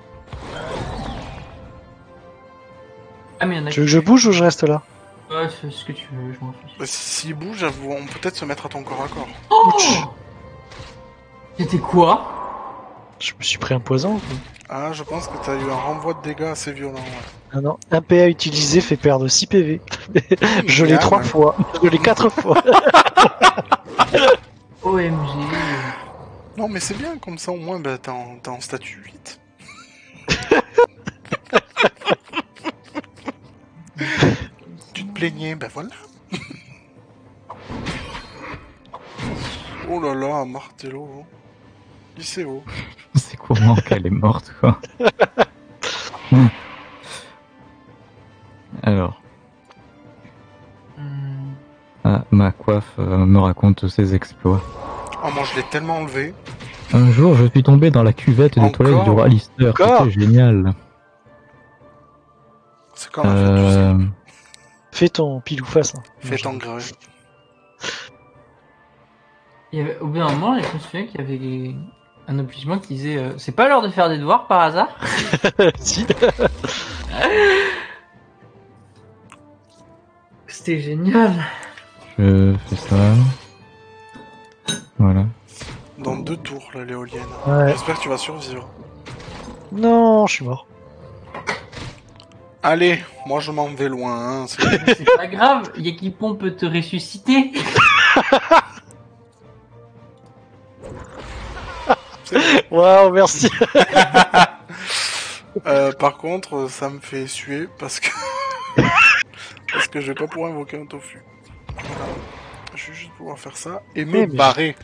Ah, mais il y en a Tu veux que je bouge ou je reste là? Ouais, fais ce que tu veux, je m'en fiche. Bah, si- S'ils bougent, elles vont peut-être se mettre à ton corps à corps. Oh C'était quoi? Je me suis pris un poison ou quoi Ah, je pense que t'as eu un renvoi de dégâts assez violent. Ouais. Ah non, un PA utilisé fait perdre 6 PV. je l'ai Bien, 3 ouais. fois. Je l'ai 4 fois. OMG. Non, mais c'est bien, comme ça au moins bah, t'es en, t'es en statut 8. tu te plaignais, ben voilà. oh là là, Martello. Lycéo. C'est comment qu'elle est morte, quoi. Alors, Hmm. ah, ma coiffe euh, me raconte ses exploits. Oh, moi je l'ai tellement enlevé. Un jour, je suis tombé dans la cuvette des Encore toilettes du roi Lister. Encore C'était génial. C'est quand même fait tout ça. Euh, Fais ton pile ou face. hein. Fait engrais. Il y avait, au bout d'un moment, je me souviens qu'il y avait un obligement qui disait euh, C'est pas l'heure de faire des devoirs par hasard si. C'était génial. je fais ça. Voilà. Dans deux tours, là, l'éolienne. Ouais. J'espère que tu vas survivre. Non, je suis mort. Allez, moi je m'en vais loin. Hein, c'est- C'est pas grave, Yakipon peut te ressusciter. Waouh, merci. Euh, par contre, ça me fait suer parce que parce que je vais pas pouvoir invoquer un tofu. Voilà. Je vais juste pouvoir faire ça et me mais barrer.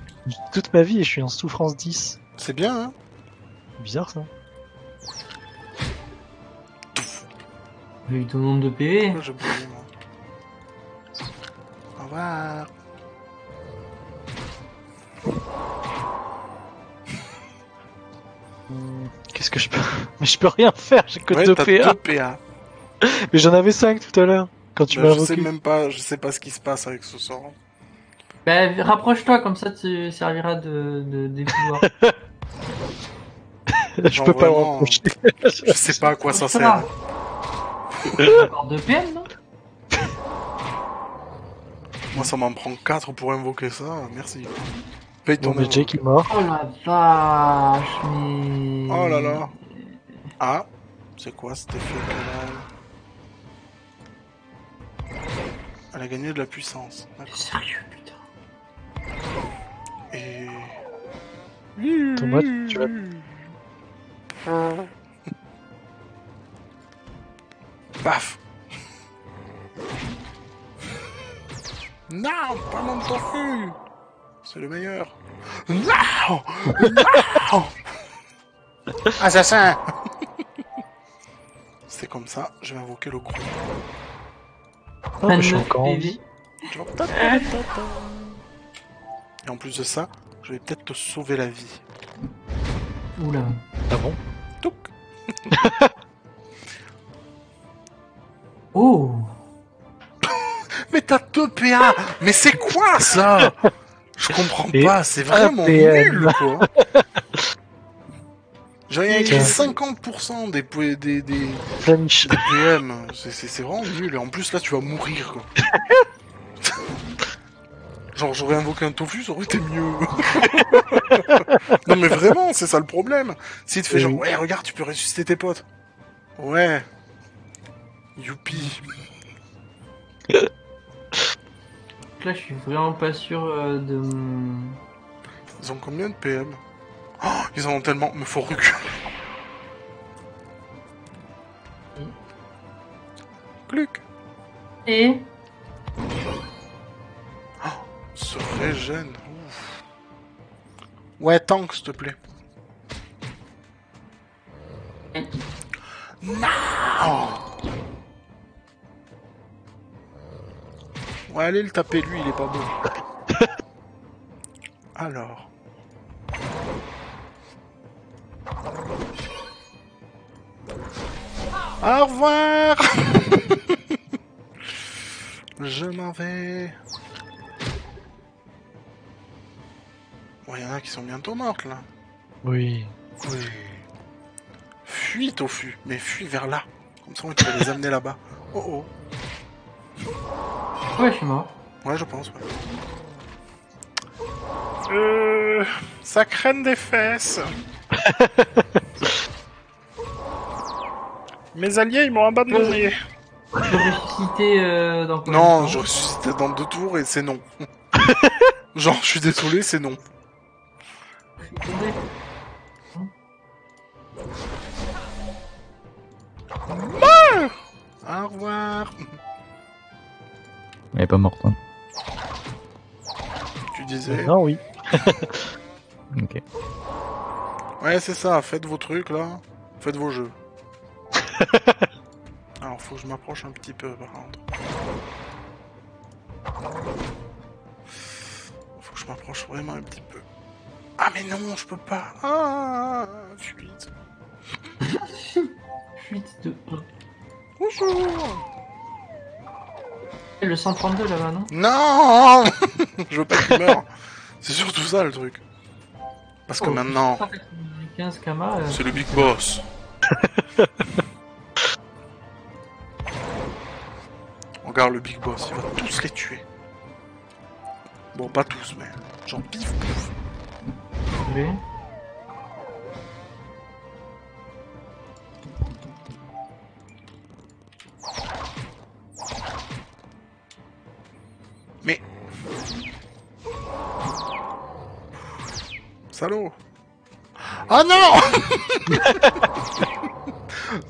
Toute ma vie et je suis en souffrance 10. C'est bien, hein? Bizarre ça. J'ai eu ton nombre de PV. Pourquoi moi? Au revoir. Qu'est-ce que je peux. Mais je peux rien faire, j'ai que Ouais, 2 t'as PA. deux PA. Mais j'en avais 5 tout à l'heure. Quand tu Bah, m'as je sais même pas, je sais pas ce qui se passe avec ce sort. Bah, rapproche-toi, comme ça tu serviras de, de je Genre peux pas le rapprocher. Je sais pas à quoi ça Ça sert. Encore 2 PM, non Moi, ça m'en prend 4 pour invoquer ça. Merci. Paye ton mais. Jake est mort. Oh la vache, mais. Oh là là. Ah, c'est quoi cet effet a Elle a gagné de la puissance. D'accord. Sérieux, putain. Et. Thomas, tu vas- Paf Non, pas mon tofu C'est le meilleur. Non Non Assassin C'est comme ça, je vais invoquer le gros. Oh, mais je suis 29 encore en PV. vie. Tu vois Et en plus de ça, je vais peut-être te sauver la vie. Oula. Ah bon? Touc Oh Mais t'as 2 PA Mais c'est quoi ça? Je comprends Et pas, c'est vraiment nul quoi J'avais écrit Tiens. 50% des, des, des, PM, c'est- vraiment nul. Et en plus là tu vas mourir quoi. Genre j'aurais invoqué un tofu, ça aurait été mieux. non mais vraiment, c'est ça le problème. S'il te fait Et genre, ouais regarde, tu peux ressusciter tes potes. Ouais. Youpi. Là, je suis vraiment pas sûr euh, de. Ils ont combien de PM oh, Ils en ont tellement, mais faut reculer. Gluck Et. Se régène. Ouf. Ouais, tank, s'il te plaît. Non Ouais, allez le taper, lui, il est pas beau. Alors. Au revoir Je m'en vais. Bon, il y en a qui sont bientôt mortes, là. Oui. Oui. Fuis, Tofu, mais fuis vers là. Comme ça, on va les amener là-bas. Oh oh. Ouais, je suis mort. Ouais, je pense, ouais. Euh, ça craigne des fesses. Mes alliés, ils m'ont abandonné. Je vais ressusciter euh, dans combien de Non, temps je dans deux tours et c'est non. Genre, je suis désolé, c'est non. Attendez. Au revoir. Elle est pas morte. Hein. Tu disais. Non, oui. Ok. Ouais, c'est ça, faites vos trucs là. Faites vos jeux. Alors, faut que je m'approche un petit peu par contre. Faut que je m'approche vraiment un petit peu. Ah, mais non, je peux pas. Ah, fuite. Fuite de 1. Bonjour. Le 132 là-bas, non? Non Je veux pas qu'il meure. C'est surtout ça le truc. Parce que Oh, maintenant, 195 Kama. euh, c'est le big boss. Regarde le big boss, il va tous les tuer. Bon, pas tous, mais genre pif pouf. Salaud Ah non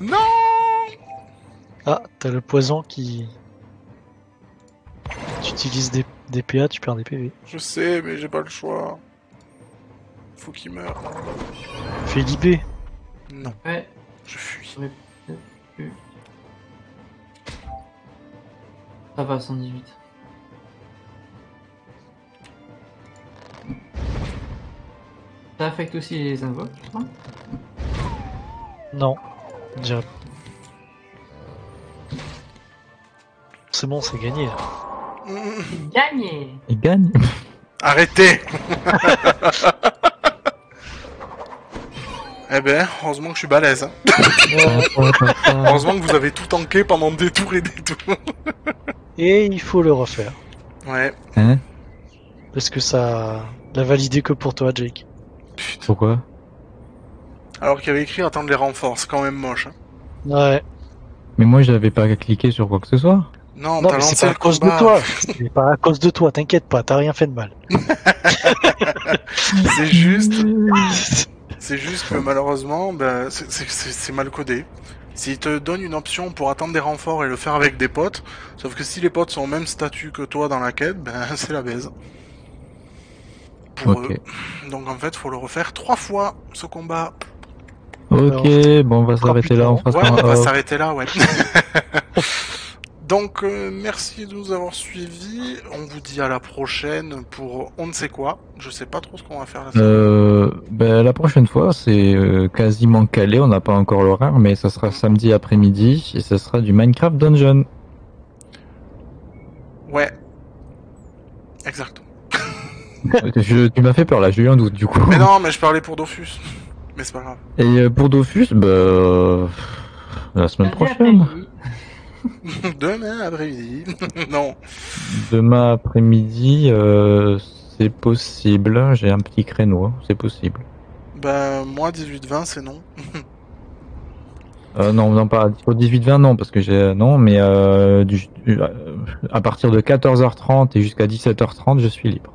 Non Ah, t'as le poison qui. Tu utilises des, des PA, tu perds des PV. Je sais, mais j'ai pas le choix. Faut qu'il meure. Fais l'IB. Non, Ouais. je fuis. Ça va, 118. Ça affecte aussi les invoques, hein Non. Déjà. C'est bon, c'est gagné. là. Gagné Il gagne Arrêtez Eh ben, heureusement que je suis balèze. hein. Heureusement que vous avez tout tanké pendant des tours et des tours. Et il faut le refaire. Ouais. Hein? Parce que ça l'a validé que pour toi, Jake. Putain. Pourquoi? Alors qu'il y avait écrit attendre les renforts, c'est quand même moche. hein. Ouais. Mais moi, je n'avais pas cliqué sur quoi que ce soit. Non, Non, mais c'est pas à cause de toi. C'est pas à cause de toi, t'inquiète pas, t'as rien fait de mal. C'est juste, c'est juste que malheureusement, ben, c'est mal codé. S'il te donne une option pour attendre des renforts et le faire avec des potes, sauf que si les potes sont au même statut que toi dans la quête, ben c'est la baise. Pour Ok. eux. Donc en fait, faut le refaire trois fois ce combat. Ok, bon, on va s'arrêter là. On Ouais, ça on va s'arrêter là, ouais. Donc euh, merci de nous avoir suivis. On vous dit à la prochaine pour on ne sait quoi. Je sais pas trop ce qu'on va faire la semaine. Euh, ben, la prochaine fois, c'est euh, quasiment calé. On n'a pas encore l'horaire, mais ça sera samedi après-midi et ça sera du Minecraft Dungeon. Ouais. Exact. Je- tu m'as fait peur là, j'ai eu un doute du coup. Mais non, mais je parlais pour Dofus. Mais c'est pas grave. Et euh, pour Dofus, bah, euh, la semaine prochaine. Demain après-midi. non. Demain après-midi, euh, c'est possible. J'ai un petit créneau, c'est possible. Bah moi 18-20 c'est non. Euh, non, non, pas au 18-20, non, parce que j'ai non, mais euh, du, du- euh, à partir de 14h30 et jusqu'à 17h30, je suis libre.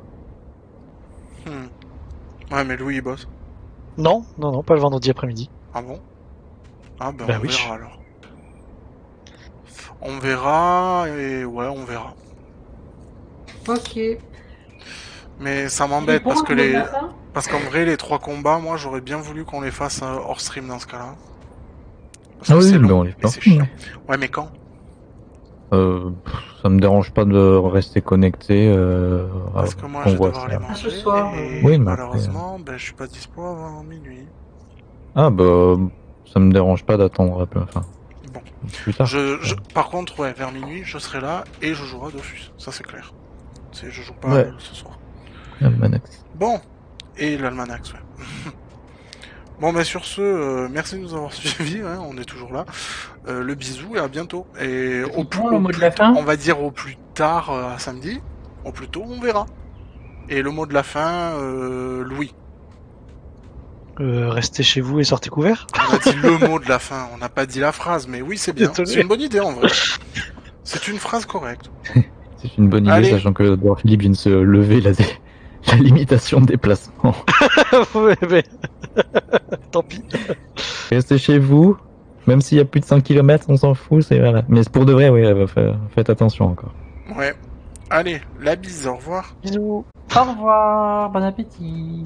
Ouais mais Louis il bosse. Non, non, non, pas le vendredi après-midi. Ah bon? Ah ben Bah on oui. verra alors. On verra et ouais on verra. Ok. Mais ça m'embête parce que les parce qu'en vrai les trois combats moi j'aurais bien voulu qu'on les fasse euh, hors stream dans ce cas-là. Parce Ah oui, mais on les fait stream. Ouais mais quand? Euh, ça me dérange pas de rester connecté. Euh, Parce que moi je vais voit devoir les Ah, ce manger soir, et. Oui, mais malheureusement ben je suis pas dispo avant minuit. Ah bah, ça me dérange pas d'attendre un peu, enfin, Bon. plus tard. Je, je- par contre, ouais, vers minuit, je serai là et je jouerai à Dofus. Ça, c'est clair. C'est, je joue pas Ouais. ce soir. Almanax. Bon. Et l'Almanax, ouais. Bon, bah sur ce, euh, merci de nous avoir suivis, hein, on est toujours là. Euh, le bisou et à bientôt. Et au plus, point, le au mot de la fin on va dire au plus tard euh, à samedi, au plus tôt on verra. Et le mot de la fin, euh, Louis. Euh, restez chez vous et sortez couverts. On a dit le mot de la fin, on n'a pas dit la phrase, mais oui c'est bien. C'est une bonne idée en vrai. C'est une phrase correcte. C'est une bonne idée, Allez. sachant que Philippe vient de se lever la, dé- la limitation de déplacement. Ouais, mais- Tant pis. Restez chez vous, même s'il y a plus de 5 km, on s'en fout, c'est voilà. Mais c'est pour de vrai, oui, fa- faites attention encore. Ouais. Allez, la bise, au revoir. Bisous. Au revoir, bon appétit.